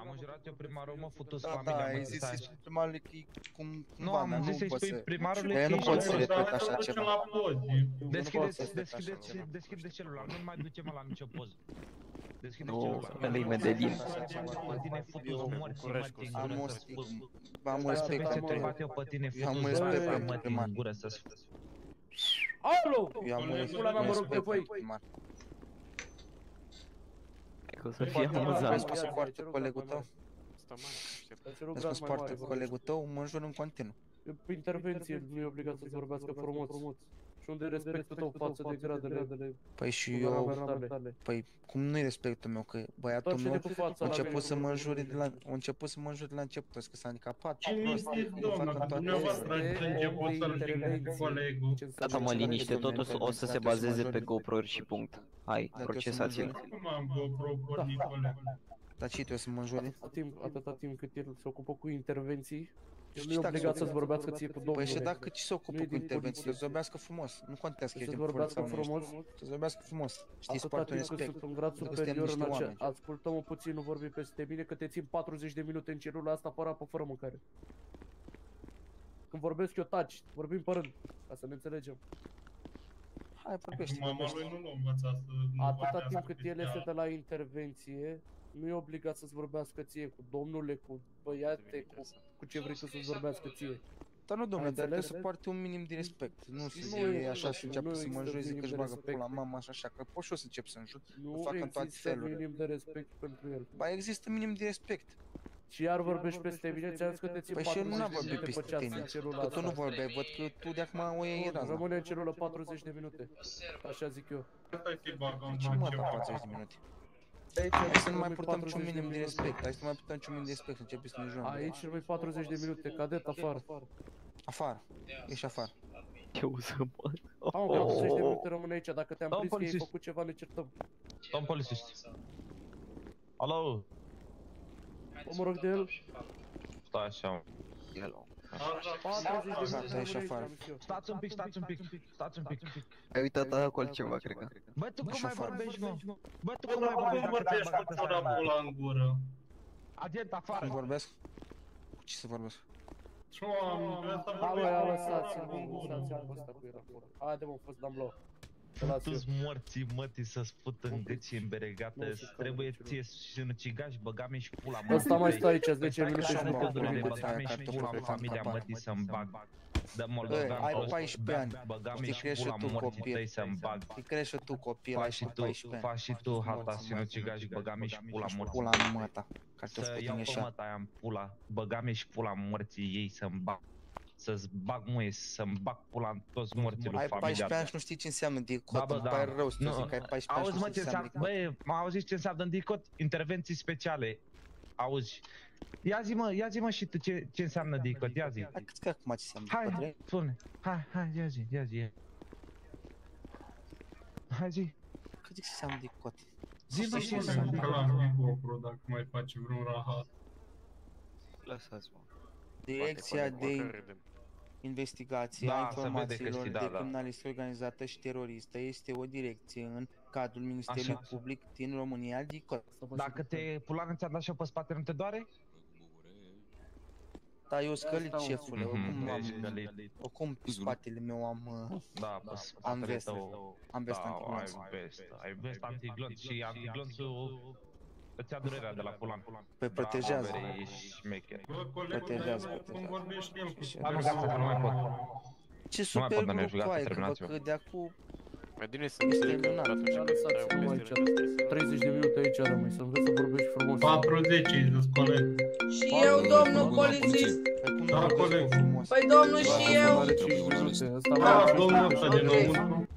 Am înjurat eu primarul, mă futus Da, familia, da, mă, ai zis stai să-i așa. spui primarului că e cum... Nu, cumva, am dar zis să-i poți spui să- primarului Dar că nu ești poți să prost. repet așa ceva. Deschideți, Nu poți să repet așa deschideți, ceva. deschideți celula, nu mai duce mă la nicio poză. Deschideți Nu, celula. ăla e Medellin. Pe tine futus mori, să mă te Am în gură o să spus. Am Stai să respect vezi ce pentru te bat eu pe tine, Eu am futus respect să pentru mă te primar. în gură să spus. Alo! Eu am Pula mea, mă rog pe respect voi. pentru primar. Că o să fie Foarte mult, amuzant. Vezi că se poartă colegul tău? Ce Vezi că se poartă colegul tău, mă înjur în continuu. Eu, Pe intervenție nu e obligat să vorbească frumos. Și unde e respectul tău față de gradele Păi și eu, guvernamentale? păi cum nu-i respectul meu, că băiatul Întoarce-te meu cu fața a la început mine, să cu mă vorbitul înjure de la, meu. a început să mă înjure de la început, că s-a handicapat, Ce prost, mințiți, nu doamna, fac că în toate dumneavoastră ați astea. început să-l vindeți pe colegul. Gata mă liniște, totul o să se bazeze pe GoPro-uri și punct. Hai, procesați-l. Cum am GoPro pornit colegul? Dar ce trebuie să mă înjure? Atâta timp, atâta timp cât el se ocupă cu intervenții, el Și nu e dacă obligat se- să-ți vorbească ție cu domnul. Păi și dacă ce se ocupă Nu e cu din intervenții, poliție. să vorbească frumos, nu contează că Să ești din vorbească forță sau nu ești. frumos. Să vorbească frumos, știi, să Atâta poartă un timp cât respect. sunt în grad Că suntem superior în niște acea... oameni. Ascultă-mă puțin, nu vorbi peste mine, că te țin 40 de minute în celula asta fără apă, fără mâncare. Când vorbesc eu taci, vorbim pe rând, ca să ne înțelegem. Hai, vorbește, Mama vorbește. lui nu l-a învățat să nu Atâta vorbească timp cât el este special. de la intervenție, nu e obligat să-ți vorbească ție cu domnule, cu băiate, cu, cu ce vrei tu să-ți vorbească ție. Dar nu, domnule, Ai dar trebuie înțeles? să poarte un minim de respect. Nu să Nu zie există, așa și nu înceapă să mă există înjure, zic minim că își de bagă respect. pula mama și așa, că pot și eu să încep să înjur. Nu Îl fac în toate există felurile. minim de respect pentru el. Ba există minim de respect. Și iar vorbești peste mine, ți-am zis că te țin Păi și eu 40 nu am de vorbit minute pe peste ceas tine. în celula Că tu nu asta. vorbeai, văd că tu de acum o iei Nu, razna. Rămâne în celulă 40 de minute. Așa zic eu. Stai să-i bagăm Ce în mă, ceva. da, 40 de minute. Aici Hai să nu mai rămâi purtăm 40 niciun de minim de minute. respect. Hai să nu mai purtăm niciun minim de respect, să începi să ne jurăm. Aici rămâi 40 de minute, cadet afară. Afară. Ești afară. Ce uză, mă. Am 40 de minute rămâne aici, dacă te-am Domn prins că ai polițist. făcut ceva, ne certăm. Domn polițist. Alo? O mă rog de el. Stai așa. Hello. 40 de minute Gata, rămâne ești aici, afară. am zis eu. Stați un pic, stați un pic, stați un pic. Ai uitat acolo ceva, cred că. Bă, tu cum Așa mai afară. vorbești, mă? Bă, tu Bă, cum dar mai cum vorbești? vorbești dacă cu te-am țara băgat pula în gură? Agent Cum afară. vorbesc? Cu ce să vorbesc? Doamne, asta Hai bă, vorbește ia cu lăsați-l, țara mă, în gură. lăsați-l pe ăsta cu el acolo. Haide mă, fost dam bloc. Futu-ți morții, mătii, să-ți fut în gât și în beregată. Trebuie ție și în cigaș, băga-mi și pula mă. Ăsta mai stă aici 10 Stai minute că și așa mă nu apuc te de durere, gât. băga-mi și pula în familia mătii să-mi bag. De moldovean ai prost, 14 ani. băga-mi Te și crești și pula tu morții copil. tăi să-mi bag. Te crești și tu copil, ai Faci și și tu, 14 ani. faci și tu hata și nu cigaș, băga-mi și pula morții. Pula în măta. Ca te-o Să spune iau pe așa. măta aia în pula, băga-mi și pula morții ei să-mi bag. Să-ți bag muie, să-mi bag pula în toți morții lui Ai familia 14 ani ta. și nu știi ce înseamnă Da, dicot, bă, îmi da. pare rău să te Nu, zic că ai 14 ani și Auzi, nu mă, știi ce ce înseamnă înseamnă, dicot. băi, m-a auzit ce înseamnă dicot? Intervenții speciale. Auzi. Ia zi, mă, ia zi, mă, și tu ce, ce înseamnă dicot, ia zi. Hai câți că acum ce înseamnă Hai, dicot, hai, spune. Hai, hai, ia zi, ia zi. ia. Hai zi. Cât ce înseamnă dicot? Zi, mă, Știi ce ce înseamnă înseamnă? Că la GoPro dacă mai face vreun rahat. Lăsați-mă. Direcția Poate colegul de măcar râde. investigație Da, a se vede că informațiilor știi, da, de da. criminalitate organizată și teroristă este o direcție în cadrul Ministerului Așa. Public din România, DICOT. Dacă te pulană ți-a dat și pe spate, nu te doare? Da, eu scălit, șefule, Mhm, oricum am... ești scălit. Oricum pe spatele meu am... uh, Da, pe am spatele vest. tău. Am vest da, antiglonț. Ai vest, ai vest antiglonț și antiglonțul îți ia durerea de la pulan. Păi protejează. Bravo, bere, ești șmecher. Bă, colegul Protejează, meu, cum vorbește el cu Da, nu, gata, că nu mai pot. Ce Nu mai pot, super doamne, lucru gata, ai, că văd terminați-o. că de acum... Mai bine să Este înțeleg că minunat. atunci când Lăsați-mă trebuie aici. să 30 de minute aici rămâi, să înveți să vorbești frumos. 40 îi zis coleg. Și eu, domnul polițist. Da, coleg. Păi domnul și eu. Are 5 minute, ăsta Da, mai are domnul 5 ăsta minute. dinăuntru.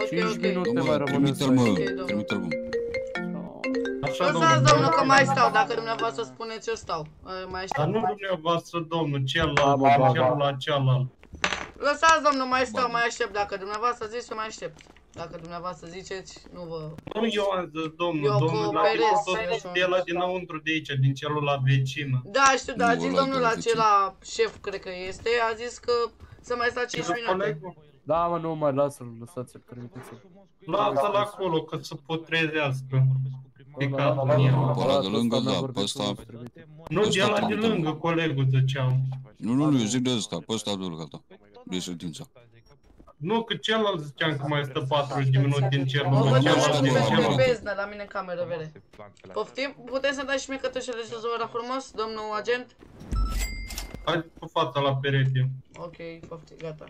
Ok, 5 ok. minute Domnul, mai rămâne trimite-l, mă, Ok, domnul. trimite-l, mă. Așa, Lăsați, domnul, că mai stau. Dacă dumneavoastră spuneți, eu stau. Uh, Mai Dar stau. nu dumneavoastră, domnul, Da, celălalt, bă, ba, ba. celălalt, celălalt. Lăsați, domnul, mai stau, mai aștept. Dacă dumneavoastră ziceți, eu mai aștept. Dacă dumneavoastră ziceți, nu vă... Nu eu am zis, domnul, Eu domnul, la cooperez, tot sunt- de la dinăuntru de aici, din celălalt vecină. Da, știu, dar a Nu, zis ăla domnul de acela, șef, cred că este, a zis că să mai sta 5 minute. Colegul, Da, mă, nu mai lasă-l, lăsați-l, permiteți-l. lasă-l acolo, că să putrezească. E Da, capul da, în el. da, Pe ăla de ăsta lângă, mi-a da, vorbit pe ăsta- frumos, trimite. Nu, de Ăsta la de trimite-l. lângă, colegul, ziceam. Nu, nu, nu, eu zic de ăsta, pe ăsta de gata. De ședința. Nu, că celălalt ziceam că mai stă 40 de minute în Mă celălalt. văd nu, eu nu, și nu, nu, pe nu. beznă la mine în cameră, vede. Poftim? Putem să dai și mie cătușele jos ora frumos, domnul agent? Hai cu fața la perete. Ok, poftim, gata.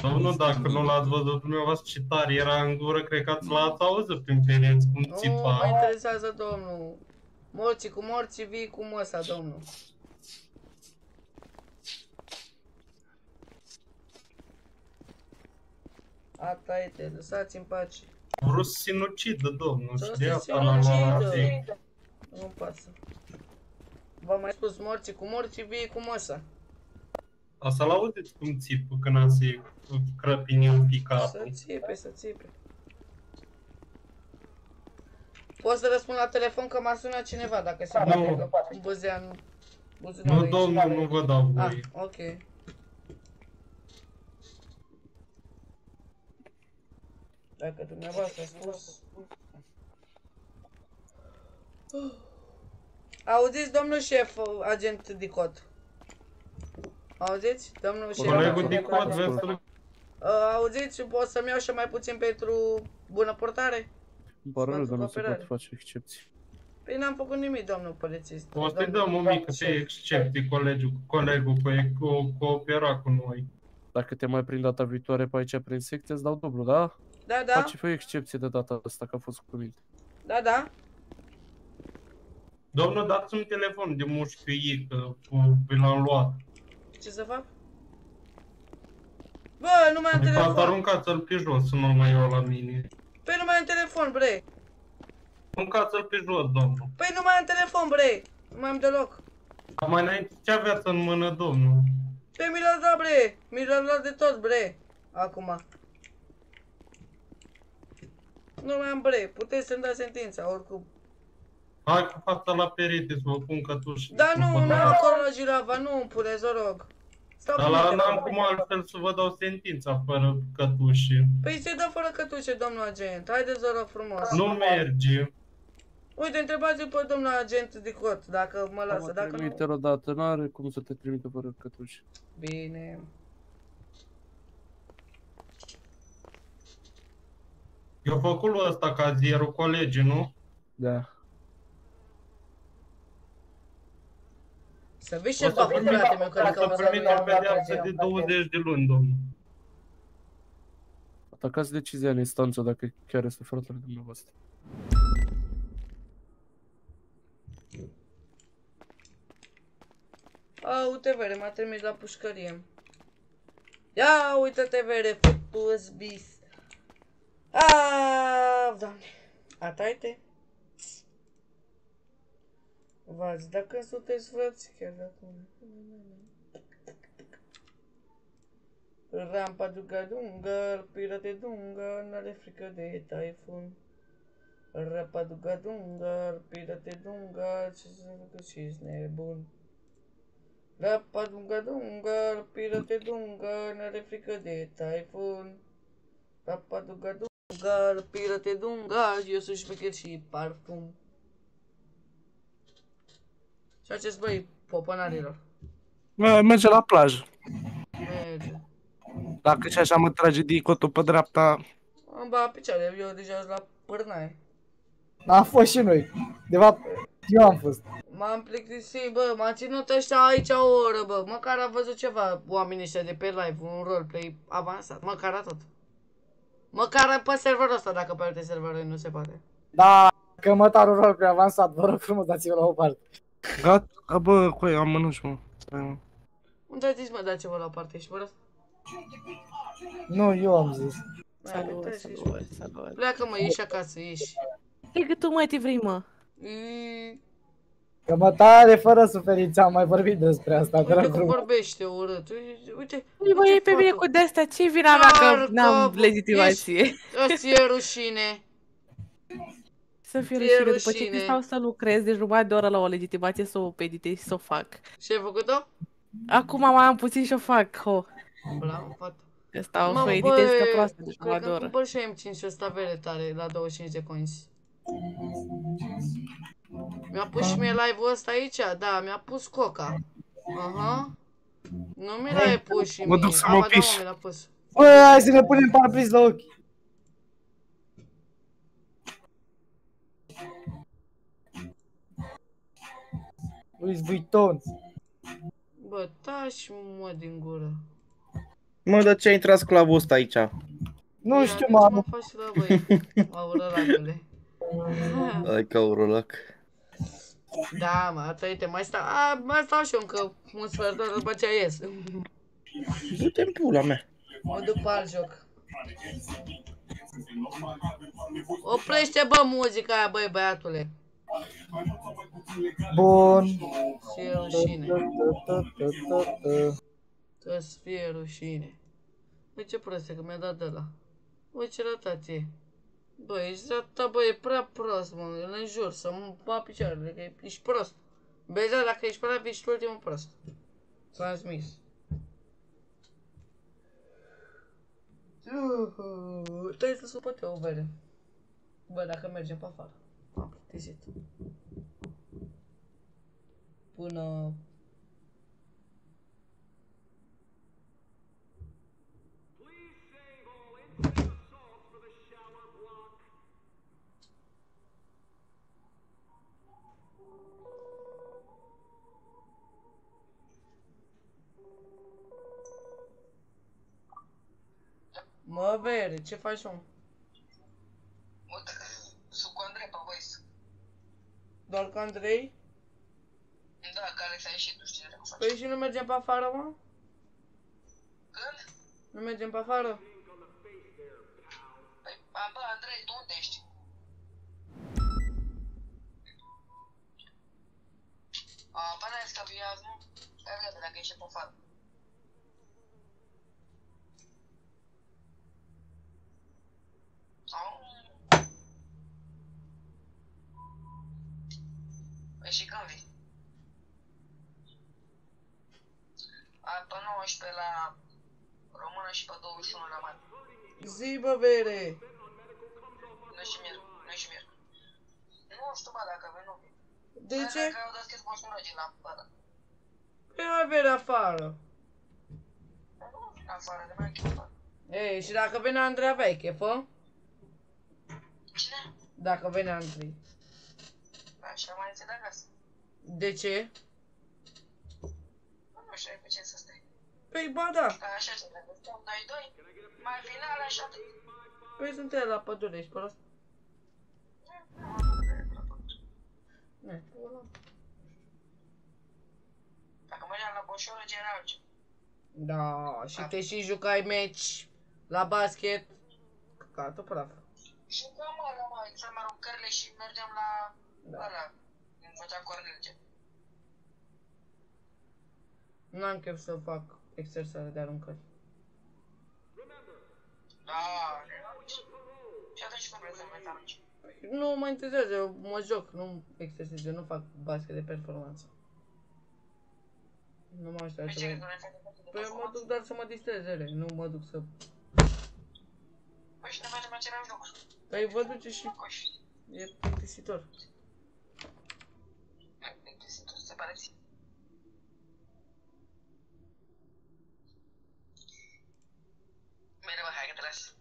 Sau nu, dacă nu l-ați văzut dumneavoastră ce tare era în gură, cred că ați l-ați auzit prin pereți cum Nu mă țipa. interesează, domnul. Morții cu morții, vii cu măsa, domnul. Asta e, te lăsați în pace. A vrut să sinucidă, domnul, Să și nu de se asta l-a luat la zi. sinucidă. Nu pasă. V-am mai spus morții cu morții, vii cu măsa. A să-l auziți cum țipă când a se crăpini un pic Să capul. țipe, să țipe. Poți să răspund la telefon că m-a sunat cineva dacă se Nu. poate că băzea în buzunarul Nu, aici. domnul, nu vă dau Ah, voie. ok. Dacă dumneavoastră a spus... Auziți, domnul șef, agent Dicot? Auziți, domnul șef? Colegul Dicot, vezi să-l Uh, auziți, pot să-mi iau și mai puțin pentru bună portare? Îmi pare rău, Pentru dar nu se cooperare. poate face excepții. Păi n-am făcut nimic, domnul polițist. O să-i Domnul dăm o mică șef. pe excepție colegul, colegul cu co coopera cu noi. Dacă te mai prind data viitoare pe aici prin secție, îți dau dublu, da? Da, da, Face fă excepție de data asta, că a fost cu minte. da, da. Domnul, dați-mi telefon de mușchiui, că vi l-am luat. Ce să fac? Bă, nu mai am Adică ați telefon. aruncați-l pe jos, să nu mai iau la mine. Păi nu mai am telefon, bre. Aruncați-l pe jos, domnul. Păi nu mai am telefon, bre. Nu mai am deloc. Dar mai înainte ce aveați în mână, domnul? Păi mi l-a dat, bre. Mi l-a luat de tot, bre. Acum. Nu mai am, bre. Puteți să-mi dați sentința, oricum. Hai cu fața la perete să vă pun cătușe. Da, nu, nu, acolo la girava, nu îmi puneți, vă rog. Sau Dar păi n-am cum altfel să vă dau sentința fără cătușe. Păi se dă fără cătușe, domnul agent. Haideți, vă rog frumos. Nu merge. Uite, întrebați-l pe domnul agent de cot, dacă mă lasă, dacă nu... o dată, n-are cum să te trimite fără cătușe. Bine. Eu făcut ăsta cazierul colegii, nu? Da. Să vezi O ce să bafă, primi- frate meu, care o să cauza primi lui o pedeapsă de 20 de luni, domnul. Atacați decizia în instanță dacă chiar este fratele dumneavoastră. A, uite vere, m-a trimis la pușcărie. Ia uite-te vere, fătus bis. A, doamne. Atai-te. Vați, dacă sunteți frați, chiar dacă... Rampa duga dunga, pirate dunga, n-are frică de taifun. Rapa duga dunga, pirate dunga, ce să facă și nebun. Rapa dunga dunga, pirate dunga, n-are frică de taifun. Rapa duga dunga, pirate dunga, eu sunt șmecher și parfum. Și acest băi, popănarilor. Mă, Merge la plajă. Merge. Dacă și așa mă trage dicotul pe dreapta, Am bat picioare, eu deja sunt la pârnaie. Am fost și noi. De fapt, eu am fost. M-am plictisit, bă, m-a ținut ăștia aici o oră, bă. Măcar a văzut ceva oamenii ăștia de pe live, un roleplay avansat, măcar atât. Măcar pe serverul ăsta, dacă pe alte serveruri nu se poate. Da, cămătarul rol prea avansat, vă rog frumos, dați-vă la o parte. Gata, bă, coi, am mănânci, mă. Stai, mă. Unde ai zis, mă, dați-vă la o parte, ești prost? Nu, eu am zis. Salut, salut, salut. Pleacă, mă, ieși acasă, ieși. E că tu mai te vrei, mă. Mm, Cămătare fără suferință, am mai vorbit despre asta, te Uite rog cum frumos. vorbește urât, uite, uite. Păi, bă, e pe mine cu de-astea, ce vina mea că n-am legitimație? Îți e rușine. Să fie Ție rușine, după ce rușine. stau să lucrez de jumătate de oră la o legitimație să o editez și să o fac. Și ai făcut-o? Acum mai am puțin și o fac, ho. Bravo, fată. Că stau Mamă, să editez bă, ca proastă de Cred jumătate de că oră. cumpăr și M5 și ăsta vere tare la 25 de coins. Mi-a pus și mie live-ul ăsta aici, da, mi-a pus coca. Aha. Nu mi l-ai pus și Mă mie. duc să A, mă ba da, piș. mă, mi l-a pus. Bă, hai să ne punem parbriz la ochi. Luis Vuitton. Bă, taci mă din gură. Mă, dar ce a intrat sclavul ăsta aici? Nu știu, Mă mă. faci la băi, aurăracule. Ai ca urolac. Da, mă, asta uite, mai stau, a, mai stau și eu încă un sfert de oră după ce ies. Du-te în pula mea. Mă duc pe alt joc. Oprește, bă, muzica aia, băi, băiatule. Bun. Și e rușine. Să-ți fie rușine. Băi, ce prost e că mi-a dat de la. Băi, ce ratat e. Băi, ești ratat, băi, e prea prost, mă, îl înjur, să mă bat picioarele, că e- ești prost. Beza, dacă ești prea ești ultimul prost. Transmis. Uhu, Trebuie să supă o bere. Bă, dacă mergem pe afară. Am plictisit. Până... Mă, bere, ce faci, mă? Sunt cu Andrei pe voice. Doar cu Andrei? Da, care s-a ieșit, nu știu ce dracu faci. Păi și nu mergem pe afară, mă? Când? Nu mergem pe afară? Păi, a, bă, Andrei, tu unde ești? A, bă, n-ai zis că vii azi, nu? Hai vedem dacă ești pe afară. Au. Păi și când vii? A, pe 19 la română și pe 21 la mare. Zi, bă, bere! Nu și mir, nu și mir. Nu știu, bă, dacă vei, nu vii. De ce? Dacă au deschis măsurăgii la bără. Păi mai bere afară. Afară de mai chipă. Ei, și dacă vine Andreea Veche, fă? Cine? Dacă vine Andrei. Așa mai ți de acasă. De ce? Nu știu, ai cu ce să stai. Păi, ba da. Ca așa ce trebuie. Stăm noi doi. Mai final așa atât. Păi suntem la pădure, ești prost? Nu. Dacă mergeam la Boșoră, ce era altceva. Da, și te și jucai meci la basket. Căcatul praf. Jucam ăla, mă, exam aruncările și mergeam la Da. ăla. Îmi făcea Cornel ce. N-am chef să fac exersare de aruncări. Da, și atunci cum vrei să mai arunci? Nu mă interesează, eu mă joc, nu exersez, eu nu fac basket de performanță. Nu mă aștept Păi să ce, mă... că nu ai făcut de Păi mă performanță? duc doar să mă distrez, ele, nu mă duc să... Păi și ne facem același lucru. Păi vă duce și... E plictisitor. Plictisitor, se pare ție. Bine, bă, hai că te las.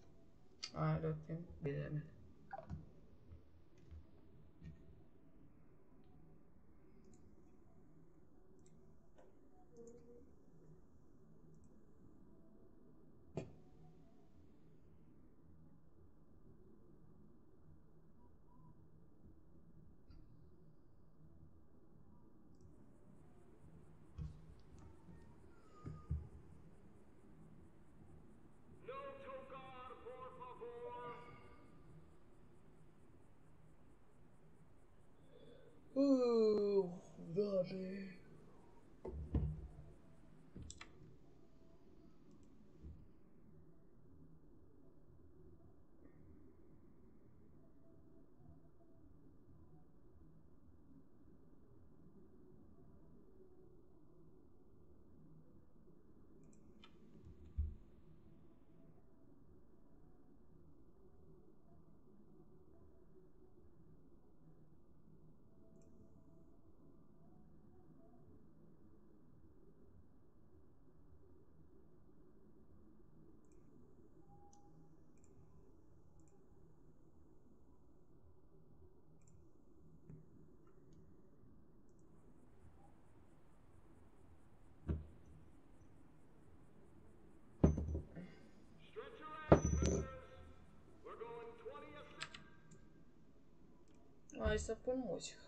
Să pun muzică.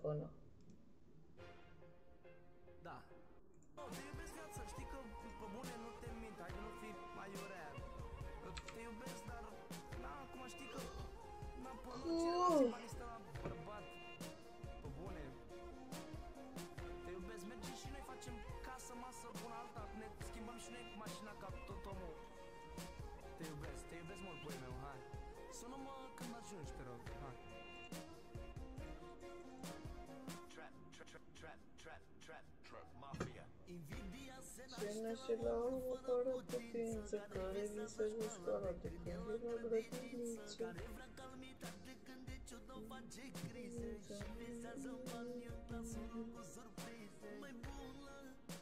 Până. Se Ce naște la urmă fără putință, care visează școala de când e la grădiniță. Care vrea calmitate când e ciudă face crize Și visează bani în clasă, nu cu surprize Mai bună,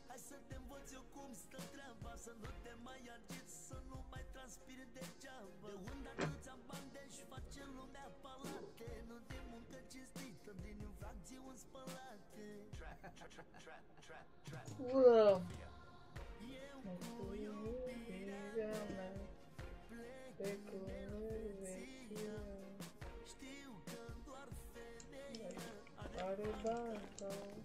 hai să te învăț eu cum stă treaba Să nu te mai agiți, să nu mai transpiri degeaba De unde atâția bani de-și face lumea palate Nu din muncă cinstită, din infracțiuni spălate Trap, trap, trap, trap, trap, trap Wow. Știu că doar femeia are bani sau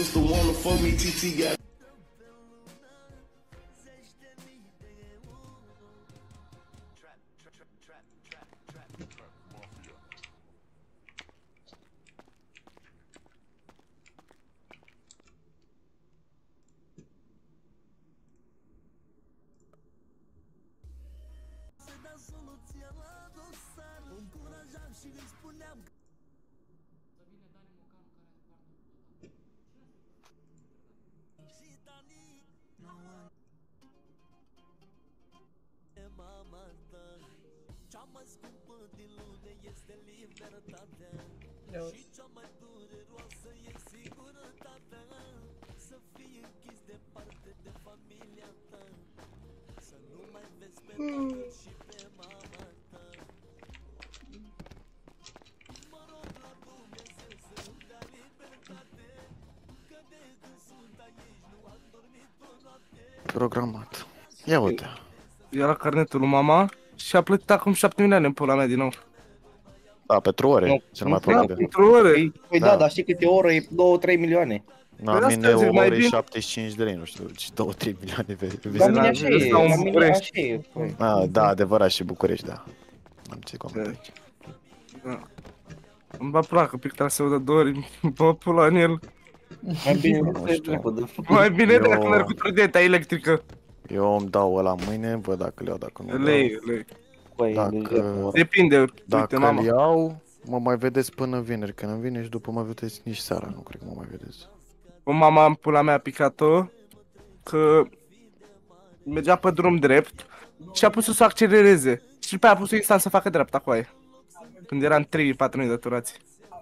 It's the one for me, TT guy. Ia uite. Era carnetul lui mama și a plătit acum 7 milioane în pula mea din nou. Da, pentru ore, cel mai Da, probabil. pentru ore. Păi da, Da. dar știi câte ore e 2-3 milioane. La Păi mine asta zic, o mai oră e bine- 75 de lei, nu știu, și 2-3 milioane de La mine așa e, Ăsta un la mine București. așa e. păi. Ah, da, adevărat și București, da. Am ce comentat aici. Da. Îmi va placă pictaseul de două ori, bă, pula în el. Mai bine Nu să știu. Mai bine Eu- dacă merg cu trudeta electrică. Eu îmi dau ăla mâine, văd dacă le iau, dacă nu le Lei, iau. lei. Păi, Dacă, Depinde, uite, dacă mama. îl iau, mă mai vedeți până vineri, când îmi vine și după mă vedeți nici seara, nu cred că mă mai vedeți. O mama în pula mea a picat-o că mergea pe drum drept și a pus să o accelereze. Și după aia a pus-o instant să facă dreapta cu aia. Când eram 3-4 de turați.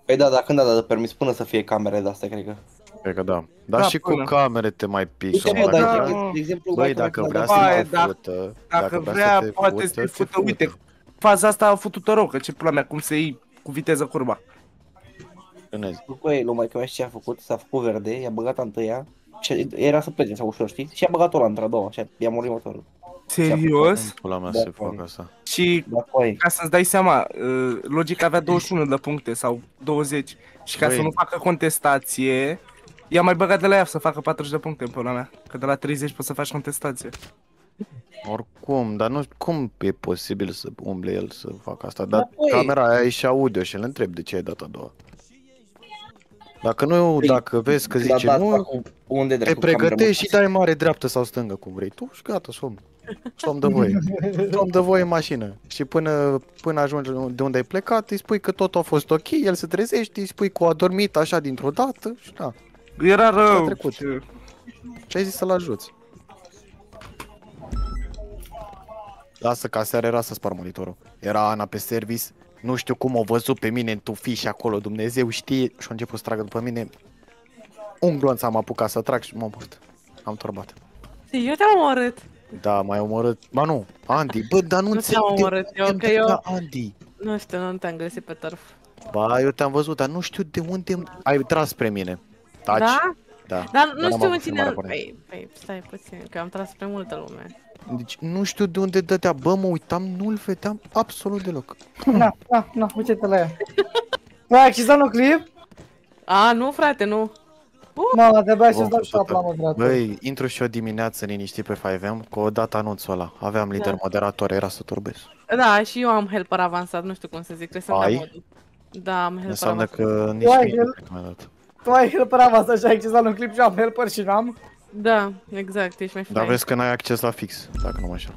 Păi da, dar când a dat permis până să fie camere de astea, cred că. Cred că da. Dar Da, și cu până. camere te mai pici. Uite, sau mă, mai dar, dacă- de exemplu, Băi, dacă- dacă vrea dacă- să Băi, te dacă- fută, Dacă vrea vrea, să te poate fută, să te te fută. Uite, fută. faza asta a făcut-o rău, că ce pula mea, cum se iei cu viteză curba. Vânezi. Băi, numai că mai știi ce a făcut? S-a făcut verde, i-a băgat întâia și era să plece sau ușor, știi? Și a băgat-o la într-a doua și i-a murit motorul. Serios? Pula mea Da, se păi. fac asta. Și Da, păi. ca să-ți dai seama, uh, logic avea 21 de puncte sau 20 și ca Băi. să nu facă contestație, i-a mai băgat de la ea să facă 40 de puncte în pula mea, că de la 30 poți să faci contestație. Oricum, dar nu cum e posibil să umble el să facă asta? Dar păi. camera aia e și audio și îl întreb de ce ai dat a doua. Dacă nu, dacă vezi că Când a zice dat nu, acum, unde te dracu camera, mă? pregătești și dai mare dreaptă sau stângă cum vrei tu și gata, som. Som de voie. Som de voie în mașină. Și până, până ajungi de unde ai plecat, îi spui că totul a fost ok, el se trezește, îi spui că a dormit așa dintr-o dată și da. Era rău. trecut. ce- Și ai zis să-l ajuți. Lasă că aseară era să spar monitorul. Era Ana pe service, nu știu cum o văzut pe mine în tufiș acolo, Dumnezeu știe, și a început să tragă după mine. Un glonț am apucat să trag și m-am mort. Am turbat. Eu te-am omorât. Da, mai omorât. Ba nu, Andy, bă, dar nu Nu înțeleg te-am de omorât eu, unde că eu... da, Andy. Nu știu, nu te-am găsit pe tărf. Ba, eu te-am văzut, dar nu știu de unde ai tras spre mine. Taci. Da? Da. Dar nu n-am știu avut în cine... filmarea pornită. Păi, păi, stai puțin, că am tras spre multă lume. Deci nu știu de unde dădea, bă, mă uitam, nu-l vedeam absolut deloc. Na, na, na, uite-te la ea. Bă, ai accesat un clip? A, nu, frate, nu. Mama, trebuia să-ți Vom dau fi șapla, mă, total. frate. Băi, intru și o dimineață liniștit pe 5M, cu o dată anunțul ăla. Aveam lider Da. moderator, era să turbez. Da, și eu am helper avansat, nu știu cum să zic, trebuie să-mi dau Ai? modul. Da, am helper Înseamnă avansat. că nici Uai, mie el- nu cred că mi-a dat. Tu ai helper avansat și ai accesat un clip și am helper și n-am. Da, exact, ești mai Dar fain. vezi că n-ai acces la fix, dacă nu mă așa.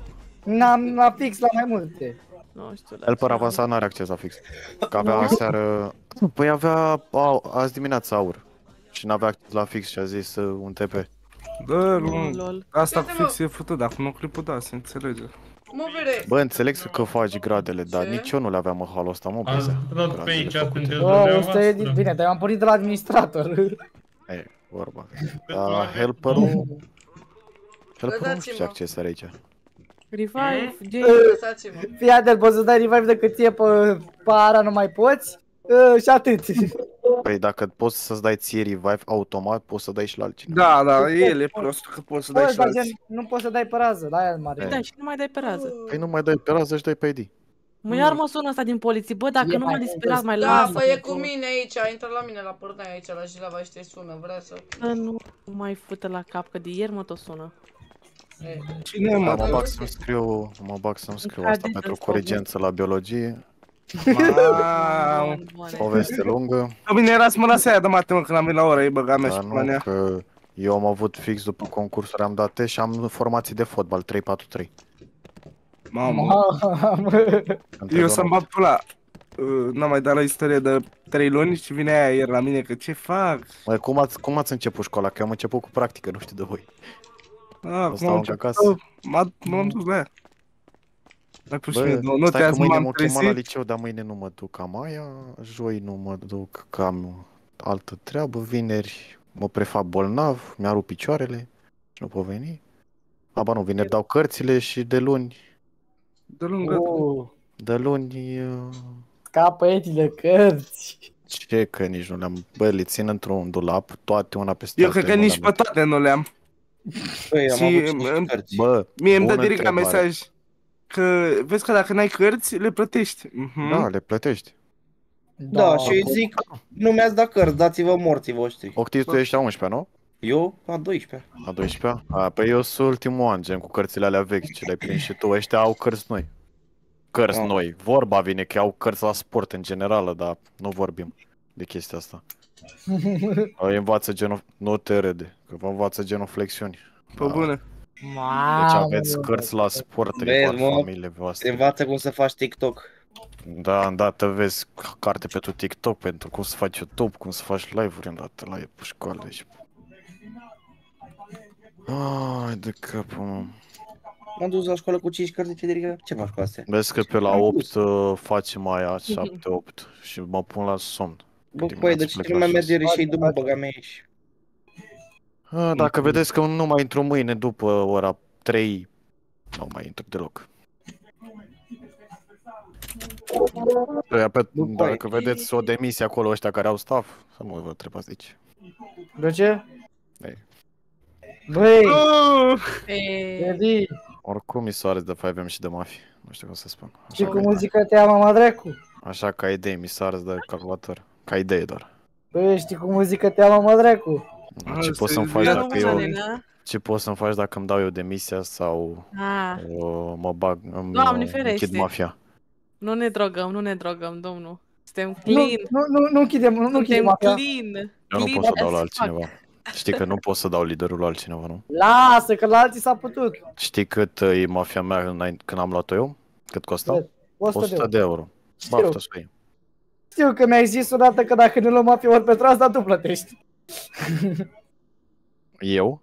N-am la fix la mai multe. Nu știu, da. Helper avansat n-are acces la fix. Că avea aseară... Păi avea au, azi dimineața aur. Și n-avea acces la fix și a zis uh, un TP. Da, nu. Lol. Asta cu fix e făcut, dar cu nu clipul da, se înțelege. Mă vede. Bă, înțeleg că faci gradele, dar nici eu nu le aveam în halul ăsta, mă, Ați băzea. dat pe aici sunteți Bă, ăsta e dumneavoastră. bine, te-am pornit de la administrator. E, vorba. Da, helperul... Helperul nu știu ce acces are aici. Revive, Jay. Lăsați-mă. Fii atent, poți să dai revive de cât e pe, pe ara, nu mai poți. Uh, și atât. Păi dacă poți să-ți dai ție revive automat, poți să dai și la altcineva. Da, da, el e prost că poți să dai Bă, și dar alții. gen, nu poți să dai pe rază, la aia e mare. Da, și nu mai dai pe rază. Păi nu mai dai pe rază, își dai pe ID. Mă iar mă sună ăsta din poliție, bă, dacă E nu m-a mai disperat, mai Da, lasă. păi e cu mine aici, a intrat la mine la pârnaie aici, la Jilava și te sună, vrea să... Să nu mai fută la cap, că de ieri mă tot sună. Cine Da, mă? mă bag să-mi scriu, mă bag să-mi scriu Ca asta de pentru să-ți corigență la biologie. Mamă. Poveste lungă. Pe mine era să mă lase aia de mate, mă, când am venit la ora, îi băga mea și Dar pula nu, mea. că eu am avut fix după concursuri, am dat test și am formații de fotbal 3-4-3. Mamă. Mamă. Eu să-mi bat pula. Uh, N-am mai dat la istorie de 3 luni și vine aia ieri la mine că ce fac? Măi, cum ați, cum ați început școala? Că eu am început cu practică, nu știu de voi. Ah, O cum stau am încă început? acasă. M-am m-am dus la ea. Mai pus și mie Bă, două note, stai că azi mâine m-am mă chema la trezit. liceu, dar mâine nu mă duc, am aia, joi nu mă duc, că am altă treabă, vineri mă prefac bolnav, mi-a rupt picioarele și nu pot veni. Aba nu, vineri dau cărțile și de luni, De lungă. Uh, de luni, uh, ca poetile cărți. ce că nici nu le-am, bă, le țin într-un dulap, toate una peste Eu alta, cred că nu nici le-am pe toate nu le-am. Băi, am Și avut cinci îmi- cărți. Bă, Mie îmi dă bună direct ca întrebare. mesaj că vezi că dacă n-ai cărți, le plătești. Mhm. Da, le plătești. Da, și eu zic, nu mi-ați dat cărți, dați-vă morții voștri. Octi, tu ești a 11 nu? Eu, la 12. A 12 A, păi eu sunt ultimul an, gen, cu cărțile alea vechi, ce le-ai prins și tu. Ăștia au cărți noi. Cărți Ah. noi. Vorba vine că au cărți la sport în general, dar nu vorbim de chestia asta. Îi învață genul... Nu te râde, că vă învață genuflexiuni. Pe bune. Deci Mamă, aveți cărți la sport, Vezi, rival mă, familiile Te voastre. învață cum să faci TikTok. Da, îndată vezi carte pentru TikTok, pentru cum să faci YouTube, cum să faci live-uri îndată la pe școală și... Ai de capul, mă. M-am dus la școală cu 5 cărți, ce de ce faci cu astea? Vezi că pe la 8 uh, facem aia, 7-8 și mă pun la somn. Bă, Dimineața păi, de ce plec nu la mai merge șase. și după băga mea și... A, dacă vedeți că nu mai intru mâine după ora 3, nu mai intru deloc. Păi, pe, dacă vedeți o demisie acolo ăștia care au staff, să nu vă întrebați de ce. De ce? Ei. Băi, E... Edi, Oricum mi soare de 5M și de mafie, nu știu cum să spun. știi Așa, cu ca, muzica te ia mama dracu? așa ca idee, mi soare de calculator. Ca idee doar. Băi, știi cu muzica te ia mama dracu? Ce poți să-mi faci Ia dacă nu, eu... Manelina. Ce poți să-mi faci dacă îmi dau eu demisia sau Ah, uh, mă bag, îmi Doamne uh, ferește. închid mafia? nu ne drogăm, nu ne drogăm, domnul. Suntem Nu, clean. nu, nu, nu închidem, nu închidem Suntem mafia. clean. Eu nu Clean pot să dau as la fuck. altcineva. Știi că nu pot să dau liderul la altcineva, nu? Lasă, că la alții s-a putut. Știi cât uh, e mafia mea înainte- când am luat-o eu? Cât costa? 100 de 100 de euro. Știu. Baftă să iei. Știu că mi-ai zis odată că dacă nu luăm mafia ori pentru asta, tu plătești. Eu?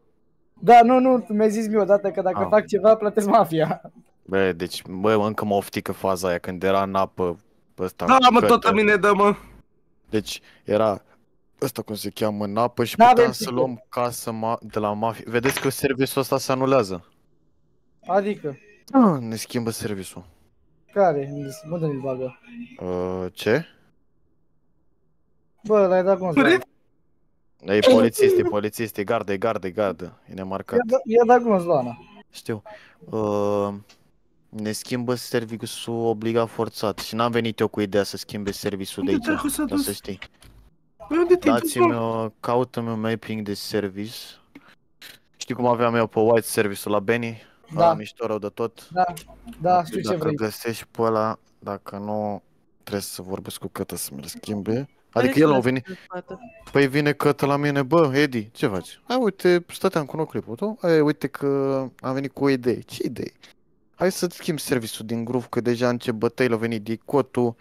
Da, nu, nu, tu mi-ai zis mie odată că dacă Ah. fac ceva, plătesc mafia. Bă, deci, bă, încă mă oftică faza aia când era în apă ăsta. Da, mă, cătă. tot la mine dă, mă. Deci, era ăsta cum se cheamă în apă și N-avem puteam să ticket. luăm casă ma- de la mafie. Vedeți că serviciul ăsta se anulează. Adică, Ah, ne schimbă serviciul. care? Unde îl bagă? Uh, ce? Bă, l-ai dat cum E polițist, e polițist, e gardă, e gardă, e gardă. E nemarcat. I-a dat glonț, Luana. Știu. Uh, ne schimbă serviciul obligat forțat și n-am venit eu cu ideea să schimbe serviciul de Unde aici, dracu s-a ca dus? să știi. Băi, unde te-ai dus, Dați-mi, mă? uh, caută-mi un mapping de service. Știi cum aveam eu pe white service la Benny? Da. Ăla mișto rău de tot. Da, da, știu ce Dacă vrei. găsești pe ăla, dacă nu, trebuie să vorbesc cu Cătă să mi-l schimbe. Care Adică și el la a venit, spate? Păi vine Cătă la mine, bă, Edi, ce faci? Hai, uite, stăteam cu noclipul tău, hai, uite că am venit cu o idee. Ce idee? Hai să-ți schimb serviciul din grup, că deja încep bătăile, au venit dicotul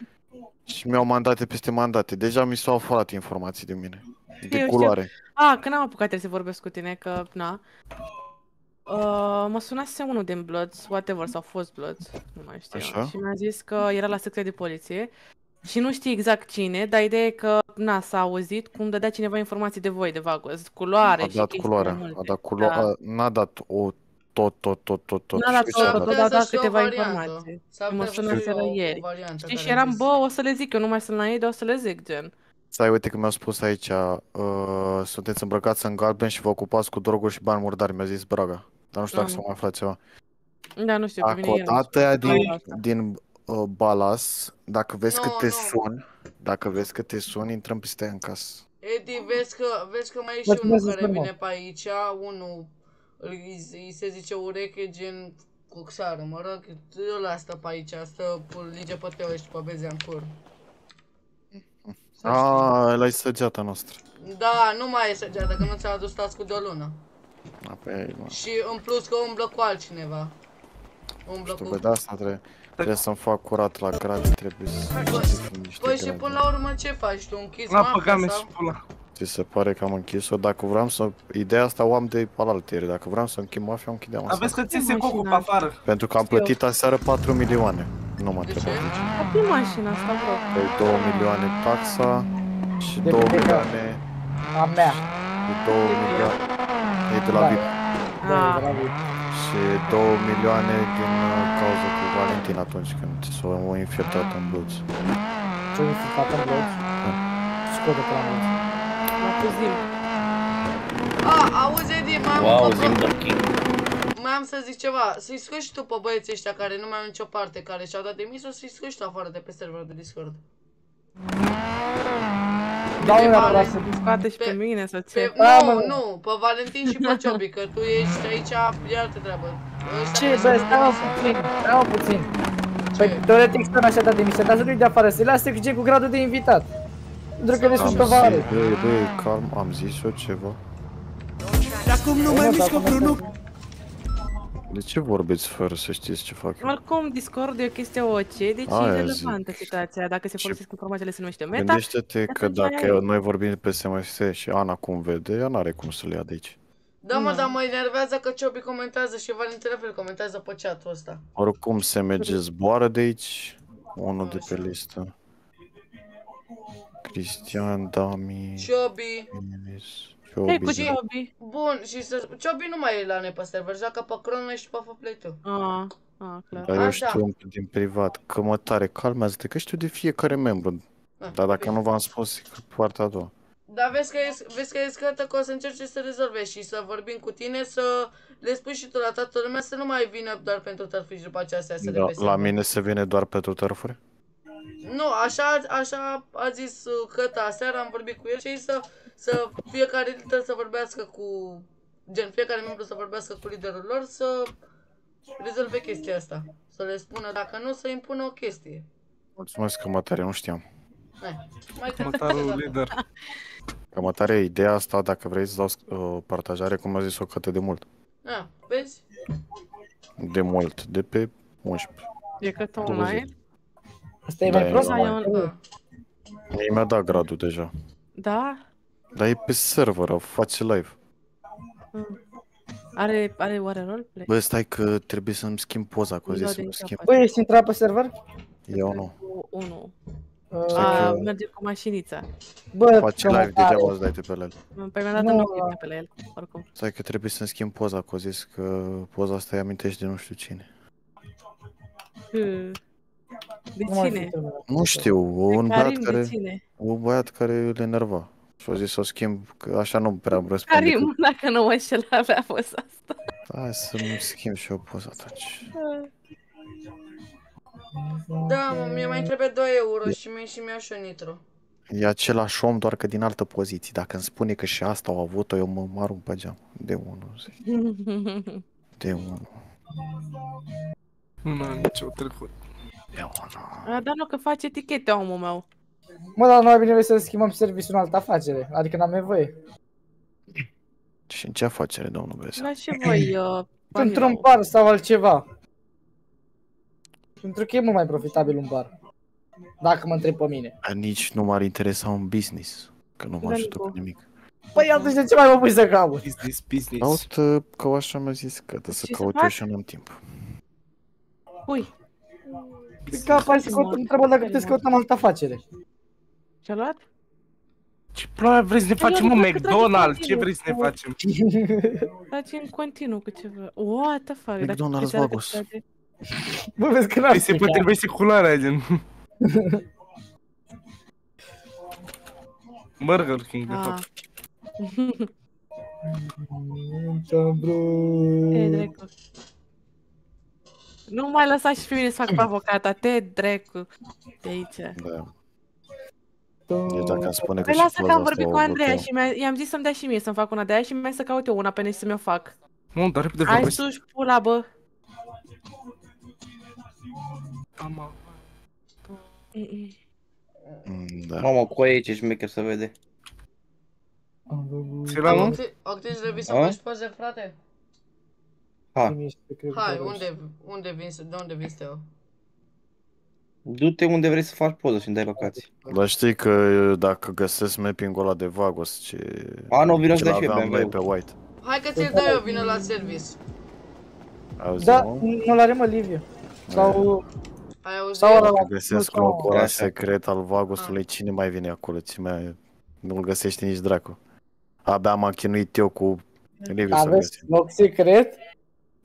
și mi-au mandate peste mandate. Deja mi s-au afurat informații de mine. De Știu, culoare. știu. Ah, că n-am apucat să vorbesc cu tine, că na. Uh, mă sunase unul din Bloods, whatever, sau fost Bloods, nu mai știu. Așa. Și mi-a zis că era la secția de poliție și nu știi exact cine, dar ideea e că, na, s-a auzit cum dădea cineva informații de voi, de Vagos, culoare A și dat chestii culoarea, mai multe. a dat culoarea, Da. n-a dat o tot, tot, tot, tot, tot. N-a dat Știu ce a tot, tot, dat. dar a dat și o câteva variantă. informații. S-ar Mă putea să sunaseră fie o- o ieri. variantă Știi, și care eram, zis. bă, o să le zic, eu nu mai sunt la ei, dar o să le zic, gen. Stai, uite că mi-au spus aici, uh, sunteți îmbrăcați în galben și vă ocupați cu droguri și bani murdari, mi-a zis Braga. Dar nu știu dacă Am. s-a mai aflat ceva. Da, nu știu, pe mine Acolo, ieri mi-a atâia spus din, asta. din uh, balas, dacă vezi că Nu, te nu. sun, dacă vezi că te sun, intrăm peste ea în casă. Edi, vezi că, vezi că mai e și Mulțumesc unul care frumos. vine pe aici, unul, îi, îi se zice ureche gen cuxară, mă rog, ăla stă pe aici, stă pe lige pe Teo și pe Bezea în cur. Ah, ăla e săgeata noastră. Da, nu mai e săgeată, că nu ți-a adus tascul de o lună. A, Păi, mă. Și în plus că umblă cu altcineva. Umblă Tu, cu... bă, de asta trebuie, trebuie să-mi fac curat la grade, trebuie să să niște Păi și grade. până la urmă ce faci tu? Închizi La mapă păgame sau? și pula. Ți se pare că am închis-o? Dacă vreau să... Ideea asta o am de alaltieri. Dacă vreau să închid mafia, o închideam asta. Aveți că ți se cocul pe afară. Pentru că am plătit aseară 4 milioane. Nu mă trebuie zice. Ce mașina asta, bro? Păi 2 milioane taxa și De 2 pe milioane... A mea. Și 2 milioane... E de la Da. VIP. Da, Ah. e de la VIP. Și 2 milioane din uh, cauza cu Valentin atunci când s-o infiltrat în bluț. Ce-o infiltrat în bloc. Scode pe la mulți. M-a pus zi. A, auzi Edi, mai am Wow, încă- Zimber King. Mai am să zic ceva, să-i scoți și tu pe băieții ăștia care nu mai au nicio parte, care și-au dat demisul, să-i scoți și tu afară de pe server de Discord. Da, Pe nu Vale- vreau să... Scoate și pe mine sau ce? Pe, Da, nu, mă. nu, pe Valentin și pe Ciobi, că tu ești aici, e altă treabă. Ăștia Ce, care bă, și-au stai mă dat demisia. puțin, stai mă puțin. Păi, teoretic stăm așa dat demisia, dar să nu-i de afară, să-i lasă cu cu gradul de invitat. Pentru că ne sunt Am pe zis, vale. băi, băi, calm, am zis eu ceva. Acum nu mai mișcă vreunul De ce vorbiți fără să știți ce fac eu? Oricum, Discord e o chestie OC, deci Aia e relevantă situația. Dacă se folosesc informațiile se numește meta. Gândește-te că atunci dacă aia e. noi vorbim pe SMS și Ana cum vede, ea n-are cum să le ia de aici. Da, mă, dar mă enervează că Ciobi comentează și Valentin la fel comentează pe chat-ul ăsta. Oricum SMG zboară de aici, unul de pe listă. Cristian, Dami, Ciobi. Ines, Hei, cu Ciobi. Ciobi. Bun, și să... Ciobi nu mai e la noi pe server, joacă pe Chrono și pe Faplay tu. Ah, ah, clar. Dar eu Așa. știu un pic din privat, că mă tare, calmează-te, că știu de fiecare membru. Ah, Dar dacă nu v-am spus, e partea a doua. Dar vezi că, e, vezi că e scătă că o să încerce să rezolve și să vorbim cu tine, să le spui și tu la toată lumea să nu mai vină doar pentru tărfi și după aceea să iasă de Da, pe la server. mine se vine doar pentru tărfuri? Nu, așa, așa a zis uh, Căta aseară, am vorbit cu el și să, să fiecare lider să vorbească cu, gen fiecare membru să vorbească cu liderul lor să rezolve chestia asta. Să le spună dacă nu, să impună o chestie. Mulțumesc că mă tare, nu știam. Hai, mai Mătarul lider. Că mă tare ideea asta, dacă vrei să dau uh, partajare, cum a zis-o Cătă de mult. Ah, vezi? De mult, de pe 11. E că tu 20. online? Asta e Da, mai e prost? online. mai- Mie mi-a dat gradul deja. Da? Dar e pe server, face live. Are, are oare roleplay? Bă, stai că trebuie să-mi schimb poza, că o zis să-mi schimb. Băi, ești intrat pe server? Eu nu. Cu unul. Stai A, că- merge cu mașinița. Bă, Face că mă live, tare. degeaba îți dai tu pe el. Păi mi-a dat Nu, un nu. ochi pe la el, oricum. Stai că trebuie să-mi schimb poza, că o zis că poza asta îi amintește de nu știu cine. Hă. De Nu mai cine? fi terminat. Nu știu, un băiat Karim, de care... cine? Un băiat care îl enerva. Și a zis să o schimb, că așa nu prea îmi răspunde. cu- Karim, dacă nu mă înșel, avea fost asta. Hai să-mi schimb și eu poza atunci. Da, mă, mie mai trebuie 2 euro și mi și mi-au și o nitro. E același om, doar că din altă poziție. Dacă îmi spune că și asta au avut-o, eu mă, mă arunc pe geam. De unul, zic. De unul. Nu am nicio trecut. De unul. A, dar nu, că face etichete omul meu. Mă, dar mai bine să schimbăm serviciul în altă afacere. Adică n-am nevoie. Și în ce afacere, domnul Bresea? La și voi, uh, Într-un bar sau altceva. Pentru că e mult mai profitabil un bar. Dacă mă întreb pe mine. Dar Nici nu m-ar interesa un business, că nu mă ajută cu nimic. Păi atunci de ce mai mă pui să caut? Business, business. Caut uh, că așa mi-a zis că trebuie să Ce să caut eu faci? și nu am timp. Ui, Ca hai să caut, întreabă dacă puteți căuta în altă afacere. Ce-a luat? Ce ploaie vreți să ne Păi, facem eu un cred că trage McDonald's? Ce continuu. vreți să ne facem? Face în continuu cu ceva. What the fuck? Dacă McDonald's puteți arăta Vagos. toate- Bă, vezi că n-am Păi se potrivește circularea, gen. Burger King, de Ah. fapt. bro. E, dracu. Nu mai lăsa și pe mine să fac provocata, te dracu de aici. Da. Deci dacă îmi spune că Păi și lasă că poza am asta vorbit o cu Andreea blochăm. și mi-a- i-am zis să-mi dea și mie să-mi fac una de aia și mi-a zis să caut eu una pe net să mi-o fac. Nu, dar repede Hai vorbesc. sus pula, bă. Da. Mamă, cu aia ce șmecher să vede. Ți la mă? Octis, revii să A? faci poze, frate? Ha, Hai, unde, unde vin, să- de unde vin să te iau? Du-te unde vrei să faci poză și îmi dai locații. Dar știi că eu, dacă găsesc mapping-ul ăla de Vagos, ce... A, nu, vino să ce dai și eu aveam BMW-ul. noi pe White. Hai că ți-l dau eu, vină la service. Auzi, Da, mă? nu-l are mă Liviu. Sau... Ai auzit? Sau ăla la... Dacă găsesc sau- locul ăla Așa. secret al Vagosului, Ah. cine mai vine acolo? Cine nu-l găsește nici dracu. Abia m-am chinuit eu cu Liviu să Aveți găsim. loc secret?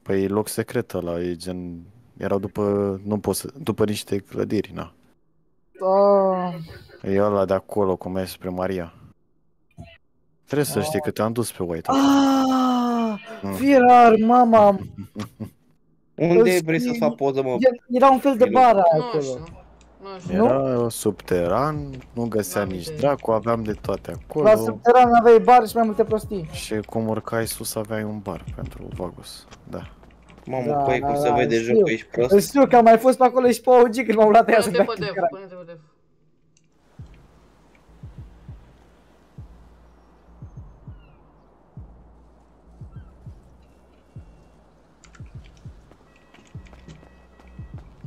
Păi e loc secret ăla, e gen... Erau după, nu pot să, după niște clădiri, na. Da. E ăla de acolo, cum mergi spre Maria. Trebuie să știi că te-am dus pe White. Ah, Mm. Firar, mama. Unde Îți- vrei să fac poză, mă? Era un fel de bar Nu acolo. știu. Nu știu. Era subteran, nu găsea nici dracu, aveam de toate acolo. La subteran aveai bar și mai multe prostii. Și cum urcai sus aveai un bar pentru Vagos, da. Mamă, Da, păi, cum da, se da, vede știu. joc că ești prost. Știu că am mai fost pe acolo și pe OG când m-am luat aia să Pune-te dea pe dev, crack. pune-te pe dev.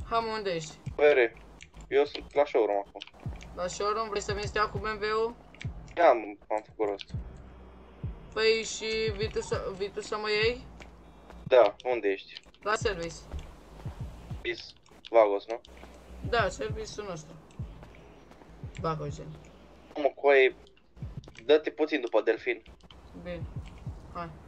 Hai mă, unde ești? Vere, eu sunt la showroom acum. La showroom, vrei să vin să te iau cu BMW-ul? Da, am, am făcut rost. Păi și vii tu, să, vii tu să mă iei? Da, unde ești? La service. Bis Vagos, nu? Da, service-ul nostru. Bagogen. Mă, cu aia, dă-te puțin după Delfin. Bine. Hai.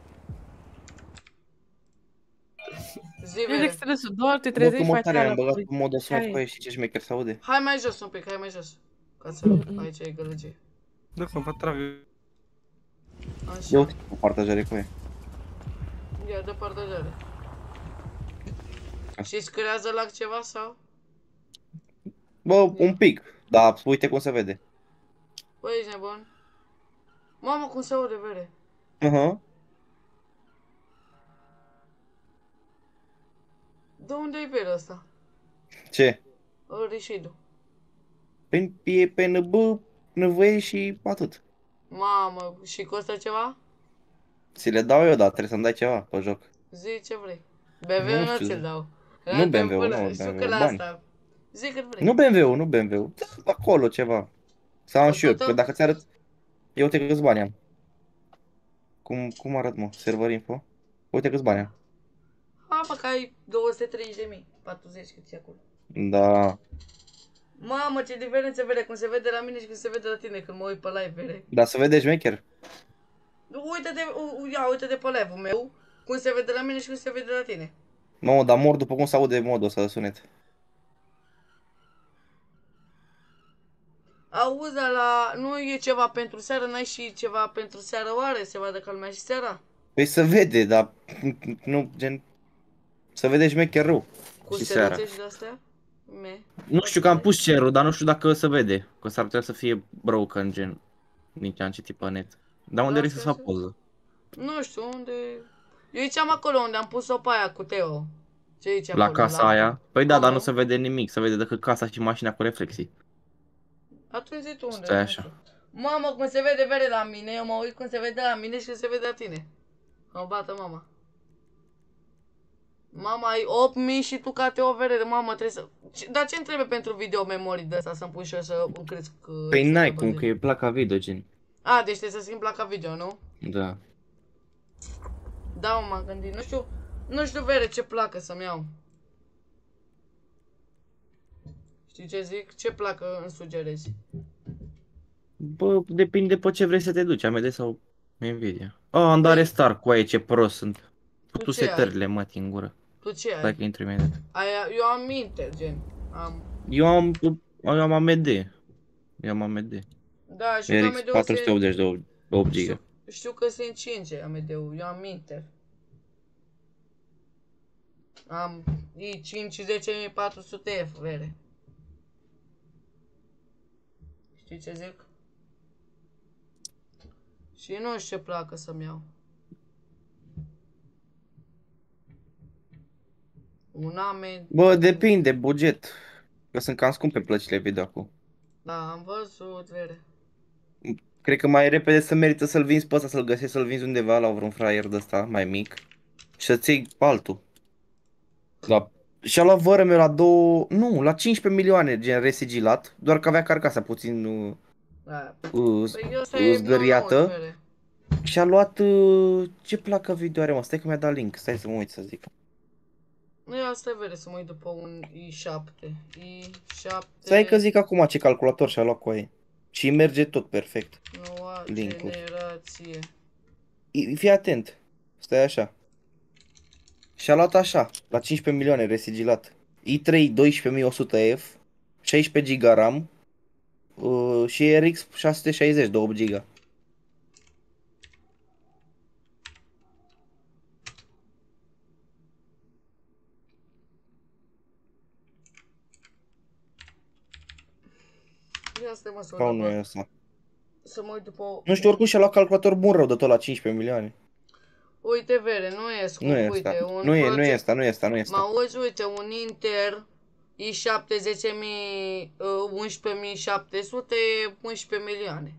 Zi, Eu Vere. zic stresul, doar te Bă, trezești, cum faci tare am alea. băgat în modul ăsta Hai. cu aia și ce șmecher se aude. Hai mai jos un pic, hai mai jos. Ca să aici e gălăgie. Da, că vă trag. Așa. Ia uite cu partajare cu aia. Ia de partajare. Și screază la ceva sau? Bă, un pic, dar uite cum se vede. Băi, ești nebun? Mamă, cum se aude, vere? Aha. De unde e vere ăsta? Ce? Rișidu. Păi e pe NB, NV și atât. Mamă, și costă ceva? Ți le dau eu, dar trebuie să-mi dai ceva pe joc. Zi ce vrei. BMW-ul Nu nu știu. ți-l dau. Nu Dă-mi BMW-ul, până- nu, Știu că BMW-ul, la bani. asta. Zi cât vrei. Nu BMW-ul, nu BMW-ul. Da, acolo ceva. Să am și eu, că dacă ți-arăt... Eu uite câți bani am. Cum, cum arăt, mă? Server info? Uite câți bani am. Ha, mă, că ai 230 de mii. 40 cât e acolo. Da. Mamă, ce diferență vede cum se vede la mine și când se vede la tine când mă uit pe live, vede. Dar să vede șmecher. Uite-te, u- u- ia, uite-te pe live-ul meu, cum se vede la mine și cum se vede la tine. Mamă, dar mor după cum se aude modul ăsta de sunet. Auzi, dar la... nu e ceva pentru seară, n-ai și ceva pentru seară oare? Se vadă că lumea și seara? Păi se vede, dar nu, gen... Să vede șmecher rău. Cu și seara. seruțe și de-astea? Me. Nu știu că am pus cerul, dar nu știu dacă se vede. Că s-ar putea să fie broken, gen. Nici am citit pe net. Dar unde vrei să fac poză? Nu știu, unde... Eu ziceam acolo unde am pus-o pe aia cu Teo. Ce zice La acolo? casa aia? Păi da, dar nu se vede nimic. Se vede decât casa și mașina cu reflexii. Atunci zi tu unde. Stai nu așa. știu. Mamă, cum se vede vere la mine, eu mă uit cum se vede la mine și cum se vede la tine. Mă bată mama. Mama, ai 8000 și tu ca Teo vere, mamă, trebuie să... Ce- Dar ce-mi trebuie pentru video memory de asta să-mi pun și eu să îmi cresc... uh, Păi să n-ai mă cum, băzesc? că e placa video, gen. A, deci trebuie să schimb placa video, nu? Da. Da, mă, m-am gândit. Nu știu, nu știu, vere, ce placă să-mi iau. Știi ce zic? Ce placă îmi sugerezi? Bă, depinde pe ce vrei să te duci, AMD sau Nvidia. Oh, am dat restart cu aia, ce prost sunt. Tu ce ai? setările, mă, în gură. Tu ce ai? Stai că intru imediat. Aia, eu am Intel, gen. Am... Eu am, eu am AMD. Eu am AMD. Da, știu că RX AMD-ul 480 de 8 GB. Știu că sunt 5 AMD-ul, eu am Intel. Am E 5-10.400 F, vere. Știi ce zic? Și nu știu ce placă să-mi iau. Un amen. Bă, depinde, buget. Că sunt cam scumpe plăcile video acum. Da, am văzut, vere. Cred că mai repede să merită să-l vinzi pe ăsta, să-l găsești, să-l vinzi undeva la vreun fraier de ăsta mai mic și să-ți iei altul. La... Și-a luat vără meu la două... Nu, la 15 milioane, gen resigilat, doar că avea carcasa puțin uh, Da. uh, Păi ăsta e zgâriată. nou, vere. Și-a luat... Uh, ce placă video are, mă? Stai că mi-a dat link, stai să mă uit să zic. Nu, asta e vere să mă uit după un i7. i7... Stai că zic acum ce calculator și-a luat cu ei. Și merge tot perfect. Noua Link-ul. generație. I- Fii atent. Stai așa. Și-a luat așa, la 15 milioane resigilat. i3 12100F, 16 GB RAM uh, și RX 660 de 8 GB. Ia stai mă să mă Sau uit nu e după... asta? Să mă uit după... Nu știu, oricum și-a luat calculator bun rău de tot la 15 milioane. Uite, vere, nu e scump, Nu e uite, asta. un Nu e, nu proces- e asta, nu e asta, nu e asta. Mă auzi, uite, un Inter i7 10.000, uh, 11.700, 11 milioane.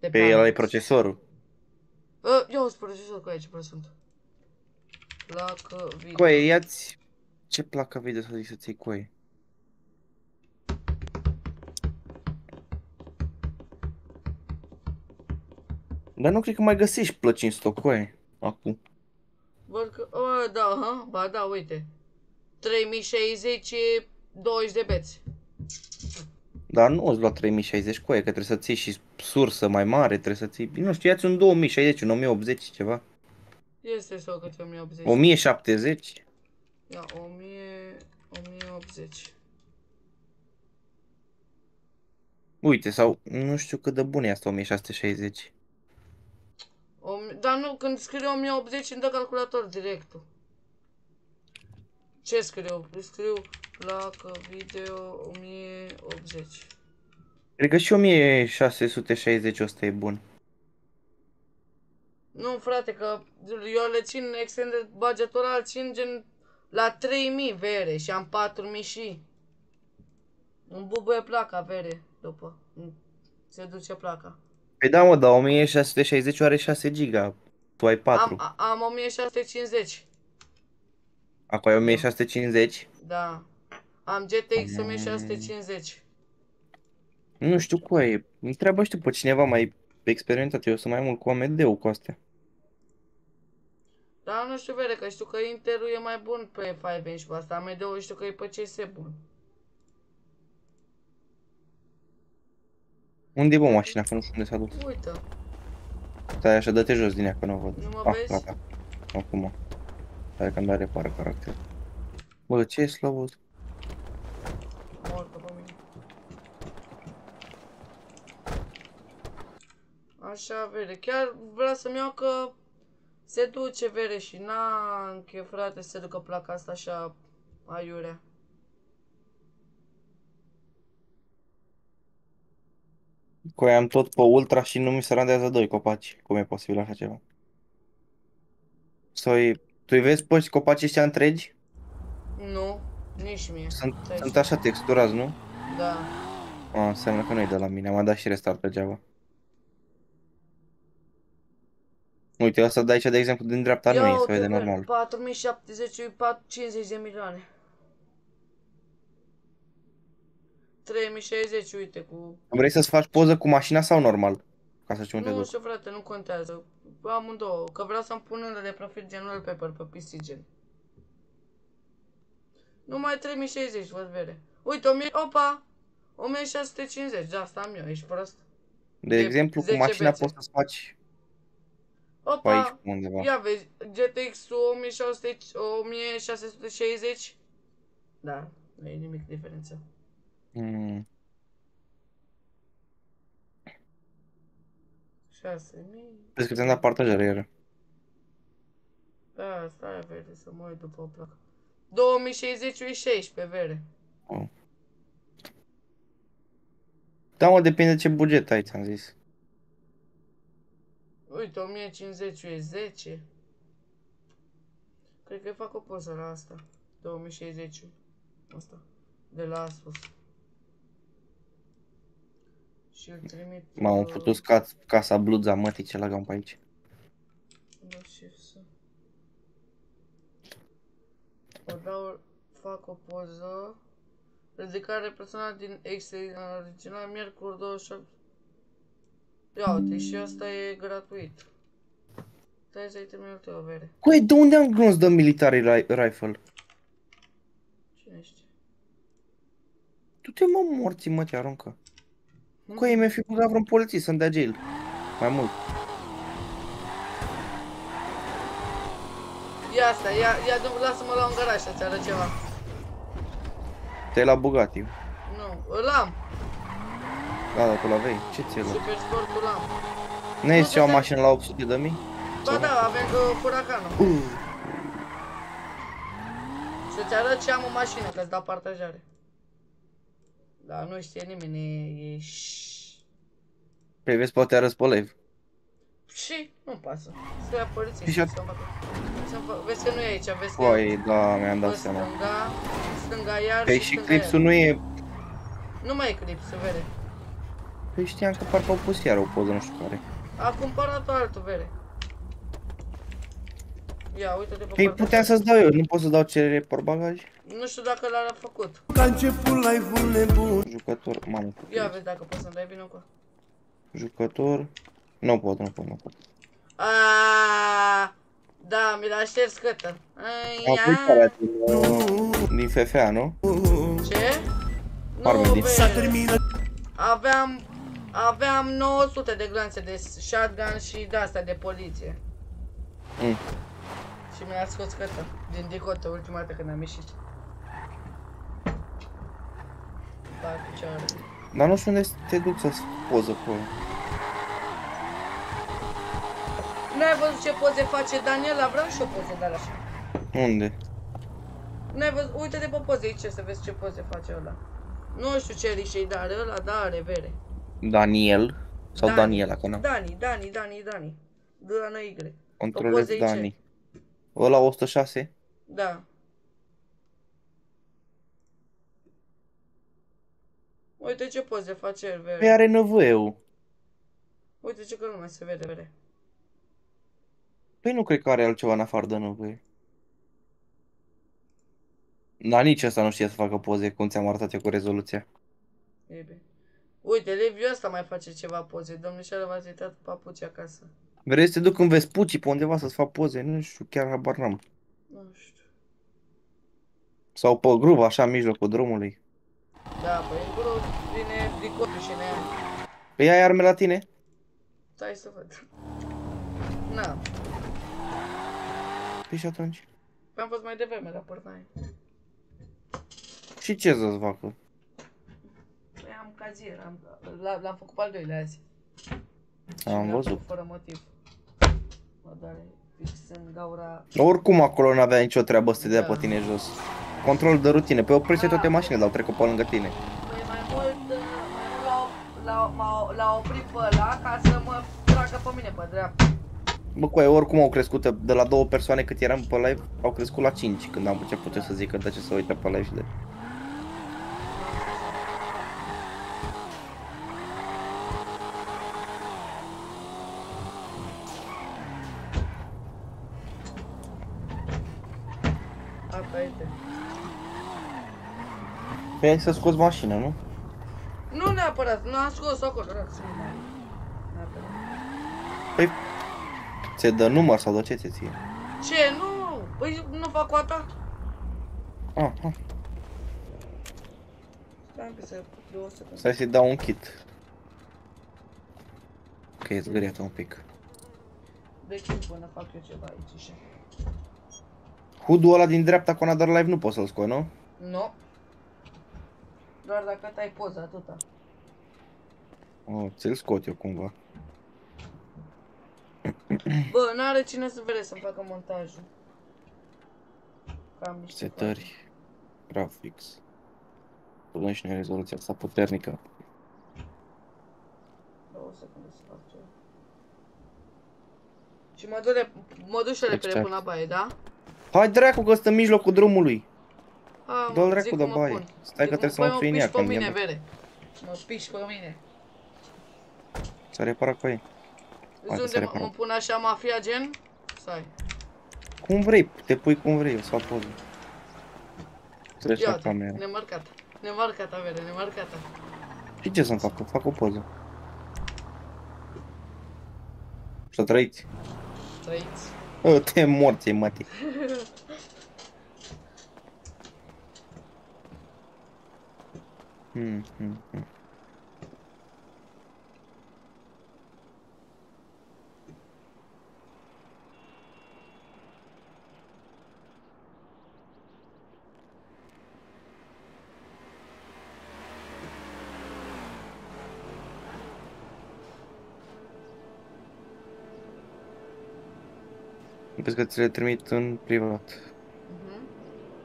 De Pe el are panel. procesorul. Uh, eu sunt procesor cu aici, sunt. Placă video. Coe, ia-ți... Ce placă video să zic să-ți iei coe? Dar nu cred că mai găsești plăci în stoc, coe. Acum. Văd că, uh, da, ha? ba da, uite. 3060, e 20 de beți. Dar nu o-ți lua 3060 coe, că trebuie să ții și sursă mai mare, trebuie să ții... Nu știu, ia-ți un 2060, un 1080 ceva. Este sau câte 1080? 1070? Ia, 1000, 1080. Uite, sau nu știu cât de bun e asta 1660. O, dar nu, când scriu 1080 îmi dă calculator direct. Ce scriu? Scriu placă video 1080. Cred că și 1660 ăsta e bun. Nu, frate, că eu le țin extended budgetul ăla, îl țin gen la 3000 vere și am 4000 și. Îmi bubuie placa vere după. Se duce placa. Păi da, mă, dar 1660 are 6 GB. Tu ai 4. Am, a- am 1650. Acum ai 1650. Da. Am GTX 1650. Nu știu cu e. Întreabă știu pe cineva mai experimentat. Eu sunt mai mult cu AMD-ul cu astea. Dar nu știu, vere, că știu că Intel-ul e mai bun pe 5 inch pe asta. AMD-ul știu că e pe CS bun. Unde e bă mașina? Că nu știu unde s-a dus. Uite. Stai așa, dă-te jos din ea că nu o văd. Nu mă ah, vezi? gata. Acum. Stai că nu repară caracter. Bă, ce e slab ăsta? Mor pe mine. Așa, vere. Chiar vrea să-mi iau că se duce, vere, și n-a înche, frate, să se ducă placa asta așa aiurea. Cu aia am tot pe ultra și nu mi se randează doi copaci. Cum e posibil așa ceva? Sau e... Tu îi vezi pe copacii ăștia întregi? Nu, nici mie. Sunt, Stai sunt să- așa texturați, nu? Da. A, înseamnă că nu e de la mine. Am dat și restart degeaba. Uite, asta de aici, de exemplu, din dreapta nu e, se vede normal. 4070 e 50 de milioane. 3060, uite, cu... Vrei să-ți faci poză cu mașina sau normal? Ca să știu unde te Nu duc. știu, frate, nu contează. Amândouă, că vreau să-mi pun unele de profil gen wallpaper pe PC gen. Numai 3060, văd vere. Uite, 1000, opa! 1650, da, asta am eu, ești prost. De exemplu, cu 10 mașina bețe. poți să-ți faci pe aici Opa! pe undeva. Ia vezi, GTX-ul 1600 1660. Da, nu e nimic diferență. Mm. 6000. Vezi că ți-am dat partajare iară. Da, stai vede să mă uit după o placă. 2060 e 16 vere. Da, mă, depinde ce buget ai, ți-am zis. Uite, 1050 e 10. Cred că fac o poză la asta. 2060. Asta. De la Asus. Și îl trimit... M-am uh, putut ca casa bluza mătii ce lăgam pe aici. Da, shift să... O dau, fac o poză. Ridicare personală din exterior original, miercuri 27. Ia uite, și asta e gratuit. Stai să-i termin o vere. Cui, de unde am glonț de military ri- rifle? Cine știe? Tu te mă morți, mă, te aruncă. Cui, mi-a fi băgat vreun polițist să-mi dea jail. Mai mult. Ia asta, ia, ia, du- lasă-mă la un garaj să-ți arăt ceva. Te-ai la Bugatti. Nu, îl am. Da, da, tu l-aveai. Ce ți-e la? Super sport îl am. N-ai zis ceva mașină la 800 de mii? Ba da, avem că furacanul. Să-ți arăt ce am în mașină, că-ți dau partajare. Da, nu știe nimeni, e... e... Păi vezi, poate arăți pe live. Și nu pasă. Să ia poliția Și și at- să facă. Să fac... Vezi că nu e aici, vezi că Păi, da, mi-am dat pe seama. stânga, stânga iar Păi și și stânga clipsul iar. nu e... Nu mai e clip, se vede. Păi știam că parcă au pus iar o poză, nu știu care. A cumpărat-o altul, vere. Ia, uite-te pe Păi partea puteam asta. să-ți dau eu, nu pot să dau cerere por bagaj? Nu știu dacă l-a făcut. La început live-ul nebun. Jucător, mamă, Ia vezi dacă poți să-mi dai vină cu jucător... Nu pot, nu pot, nu pot. Aaaa, da, mi l-a șters cătă. Ai, Am pus ia. alea din, uh, din FFA, nu? Ce? Arme din... vede. Aveam, aveam 900 de glanțe de shotgun și de astea de poliție. Mm. Și mi-a scos cătă din dicotă ultima dată când am ieșit. Da, picioare. Dar nu știu unde să te duci să-ți poză cu ăla. N-ai văzut ce poze face Daniela? Vreau și o poză de așa. Unde? N-ai văzut? Uite-te pe poze aici să vezi ce poze face ăla. Nu știu ce rișei dar ăla, da, are vere. Daniel? Sau Dani. Daniela, că n-am. Dani, Dani, Dani, Dani. D la noi Y. Pe Controlez poze aici. Dani. Ăla 106? Da. Uite ce poze face el, vere. Păi are năvăiu. Uite ce că nu mai se vede, vere. Păi nu cred că are altceva în afară de năvăiu. Dar nici ăsta nu știe să facă poze, cum ți-am arătat eu cu rezoluția. E bine. Uite, Leviu ăsta mai face ceva poze. Domnișoara v-ați uitat papuci acasă. Vrei să te duc în Vespucii pe undeva să-ți fac poze? Nu știu, chiar habar n-am. Nu știu. Sau pe grup, așa, în mijlocul drumului. Da, păi în grup vine dicotul și ne ia. Păi ai arme la tine? Stai să văd. Na, Păi și atunci? am fost mai devreme la Părnaie. Și ce să-ți facă? Păi am cazier, am, l- l-am făcut pe al doilea azi. Și Am mi-a văzut. făcut Fără motiv. Mă doare fix în gaura... Oricum acolo n-avea nicio treabă să te dea Da. pe tine jos. Control de rutine. Pe oprește toate mașinile, dar au trecut pe lângă tine. Păi mai mult, uh, mai mult l-au, l-au, m-au- l-au oprit pe ăla ca să mă tragă pe mine pe dreapta. Bă, cu aia, oricum au crescut de la două persoane cât eram pe live, au crescut la 5 când am început eu să zic că de ce să uite pe live și de... Asta este. Păi hai să scoți mașina, nu? Nu neapărat, nu am scos-o acolo, rog, să nu mai... Neapărat. Păi, ți dă număr sau de ce ți ție? Ce? Nu! Păi nu fac cu ta? Ah, ah. Stai că să... două secunde. Stai să-i dau un kit. Ok, e zgâriat un pic. De ce până fac eu ceva aici și... Hood-ul ăla din dreapta cu Another Live nu poți să-l scot, nu? Nu. Doar dacă tai poza, atâta. Oh, ți-l scot eu cumva. Bă, n-are cine să vede să-mi facă montajul. am niște Setări. Graphics. Punem și noi rezoluția asta puternică. Două secunde să fac ce. Și mă duc, mă duc și repede Exact. până la baie, da? Hai dracu că stă în mijlocul drumului. Ha, Dă-l mă, dracu zic de cum mă baie. pun. Stai că Zic, trebuie să păi mă mă pui în piși ea, pe că mine, mie- vere. Mă piși pe mine. S-a reparat cu ei. Zici Hai, unde să mă, reparăm. mă pun așa mafia gen? Stai. Cum vrei, te pui cum vrei, eu să fac poză. Treci la Ia camera. nemărcată. Nemărcată, vere, nemărcată. Și ce să-mi fac? Fac o poză. Să trăiți. Trăiți. O, te morți, mătii. Hmm, hmm, hmm. Vezi că ți le trimit în privat.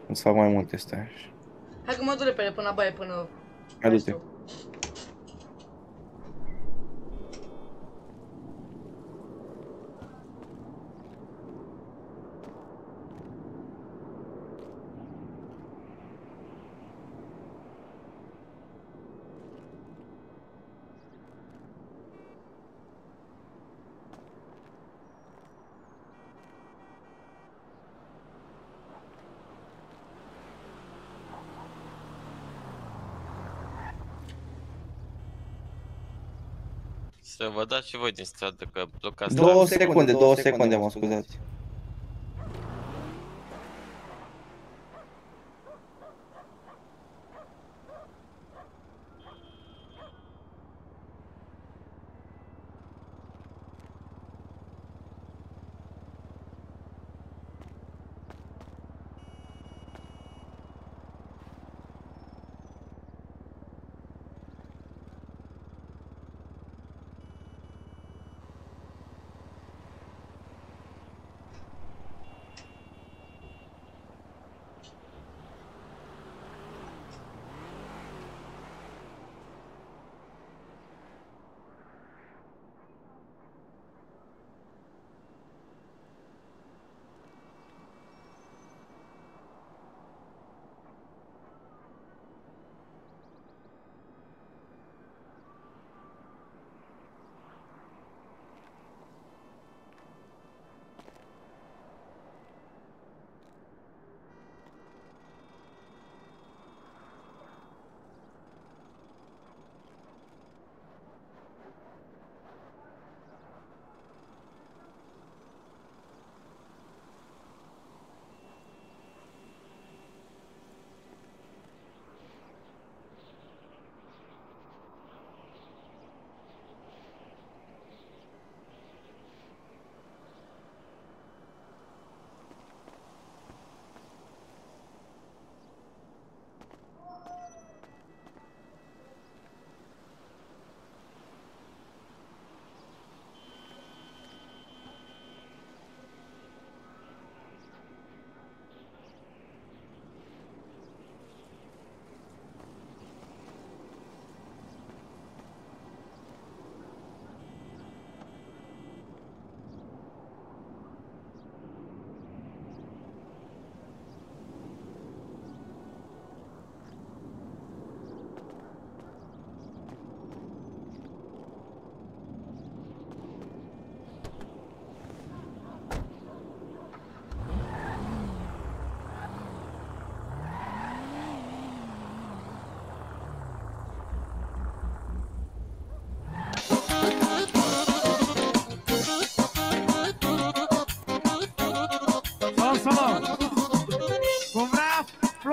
Îți fac mai multe, stai așa. Hai că mă duc repede până la baie, până... Hai dați și voi din stradă că blocați Două strada. secunde, două secunde, mă scuzați.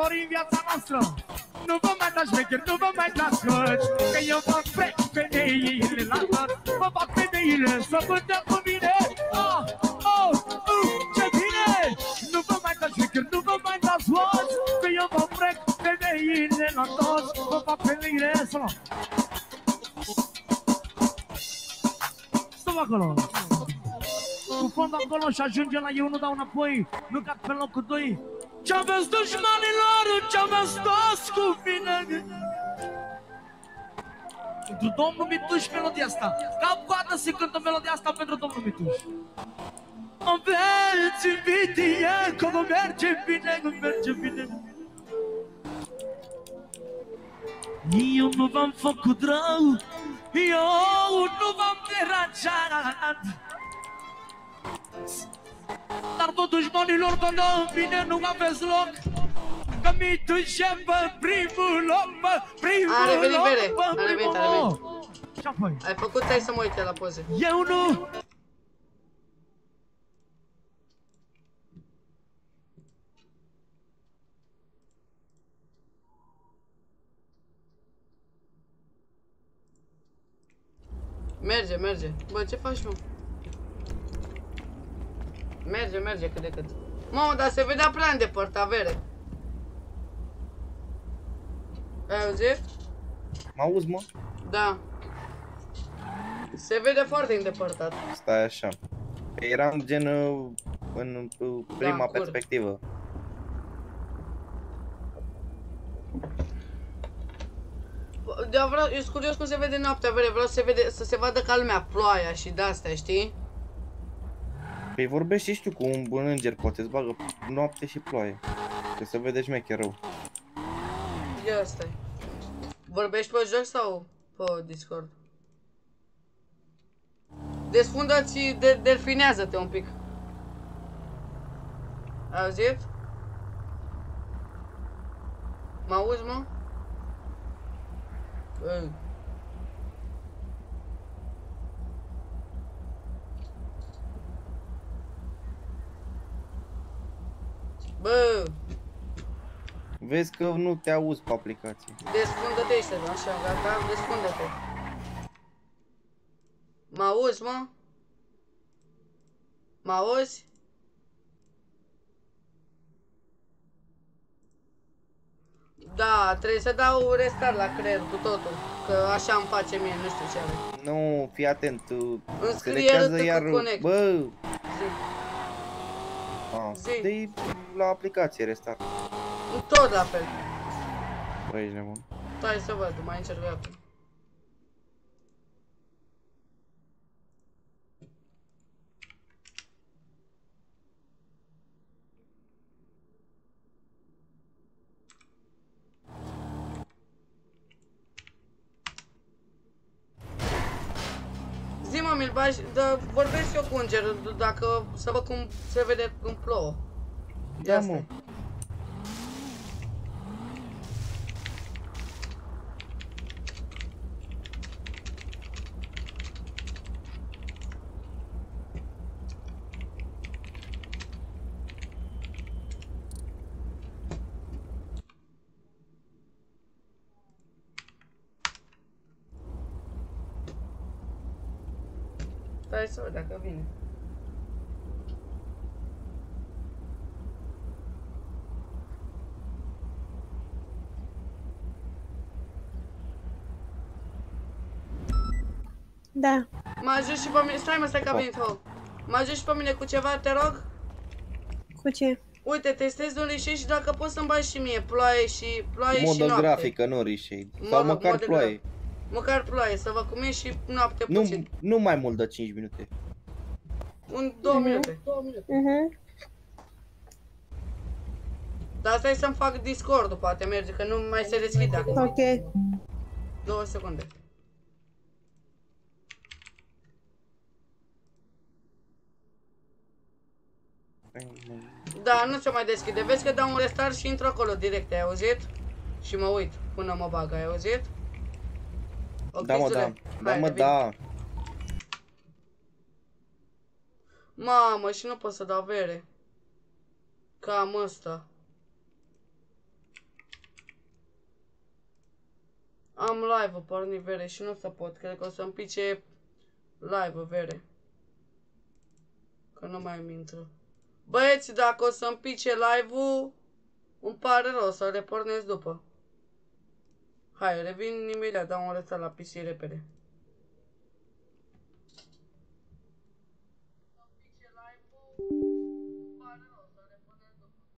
Florin viața noastră. Nu vă mai dați șmecher, nu vă mai dați căci Că eu vă frec femeile la tot Vă fac femeile să vândea cu mine. Ah, oh, uh, ce bine! Nu vă mai dați șmecher, nu vă mai dați voci Că eu vă frec femeile la tot Vă fac femeile să mă Stăm acolo. Cu fond acolo și ajunge la eu nu dau înapoi, nu cad pe locul 2. Ce aveți dușmanilor, ce aveți toți cu mine? Pentru domnul Mituș melodia asta. Cap-coadă se cântă melodia asta pentru domnul Mituș. Aveți invidie că nu merge bine, nu merge bine. Eu nu v-am făcut rău Eu nu v-am deranjat Dar totuși banilor că la mine nu aveți loc Că mi duce pe primul loc, pe primul A revenit loc, bere, pe a revenit, primul a revenit. loc Și apoi Ai făcut, hai să mă uite la poze. Eu nu Merge, merge. Bă, ce faci, mă? Merge, merge cât de cât. Mamă, dar se vedea prea îndepărtat, vere. Ai auzit? Mă auzi, mă? Da. Se vede foarte îndepărtat. Stai așa. Eram gen uh, în uh, prima în cur. perspectivă. Bă, Dar vreau, eu sunt curios cum se vede noaptea, vere. Vreau să se, vede, să se vadă calmea, ploaia și de-astea, știi? Păi vorbești și tu cu un bun înger, poate îți bagă noapte și ploaie. Că se vede șmecher rău. Ia stai. Vorbești pe joc sau pe Discord? Desfundă-ți, de, delfinează-te un pic. Ai auzit? Mă auzi, mă? Ei. Bă, Vezi că nu te auzi pe aplicație. desfundă-te ăștia, așa, gata, desfundă-te. Mă auzi, mă? Mă auzi? Da, trebuie să dau restart la creier cu totul, că așa îmi face mie, nu știu ce are. Nu, fii atent, tu Îmi scrie selectează rătă iar... cu connect. Bă! Zi. A, Zi. dă la aplicație restart. Tot la fel. Bă, ești nebun. Stai să văd, mai încerc eu acum. Zi-mă, Milbaș, da, vorbesc eu cu îngerul, dacă, să văd cum se vede cum plouă. Da, mă. Stai să văd dacă vine. Da. Mă ajut și pe mine, stai mă, stai că a venit ho. Mă ajut și pe mine cu ceva, te rog? Cu ce? Uite, testez un reshape și dacă poți să-mi bagi și mie ploaie și ploaie și Modă noapte. grafică, nu reshade. Mă Sau rog, măcar modă ploaie. grafică. Măcar ploaie, să văd cum e și noapte Nu, puțin. nu mai mult de 5 minute. Un, două minute. Mhm. Dar stai să-mi fac Discord-ul, poate merge, că nu mai se deschide acum. Ok. Două secunde. Da, nu se mai deschide. Vezi că dau un restart și intru acolo direct, ai auzit? Și mă uit până mă bag, ai auzit? Ok, da, mă, Zule. da. Da, Hai, mă, revin. da. Mamă, și nu pot să dau bere. Cam ăsta. Am live-ul pornit vere și nu o să pot. Cred că o să-mi pice live-ul vere. Că nu mai îmi intră. Băieți, dacă o să-mi pice live-ul, îmi pare rău să le pornesc după. Hai, revin imediat, dau un rețet la PC repede.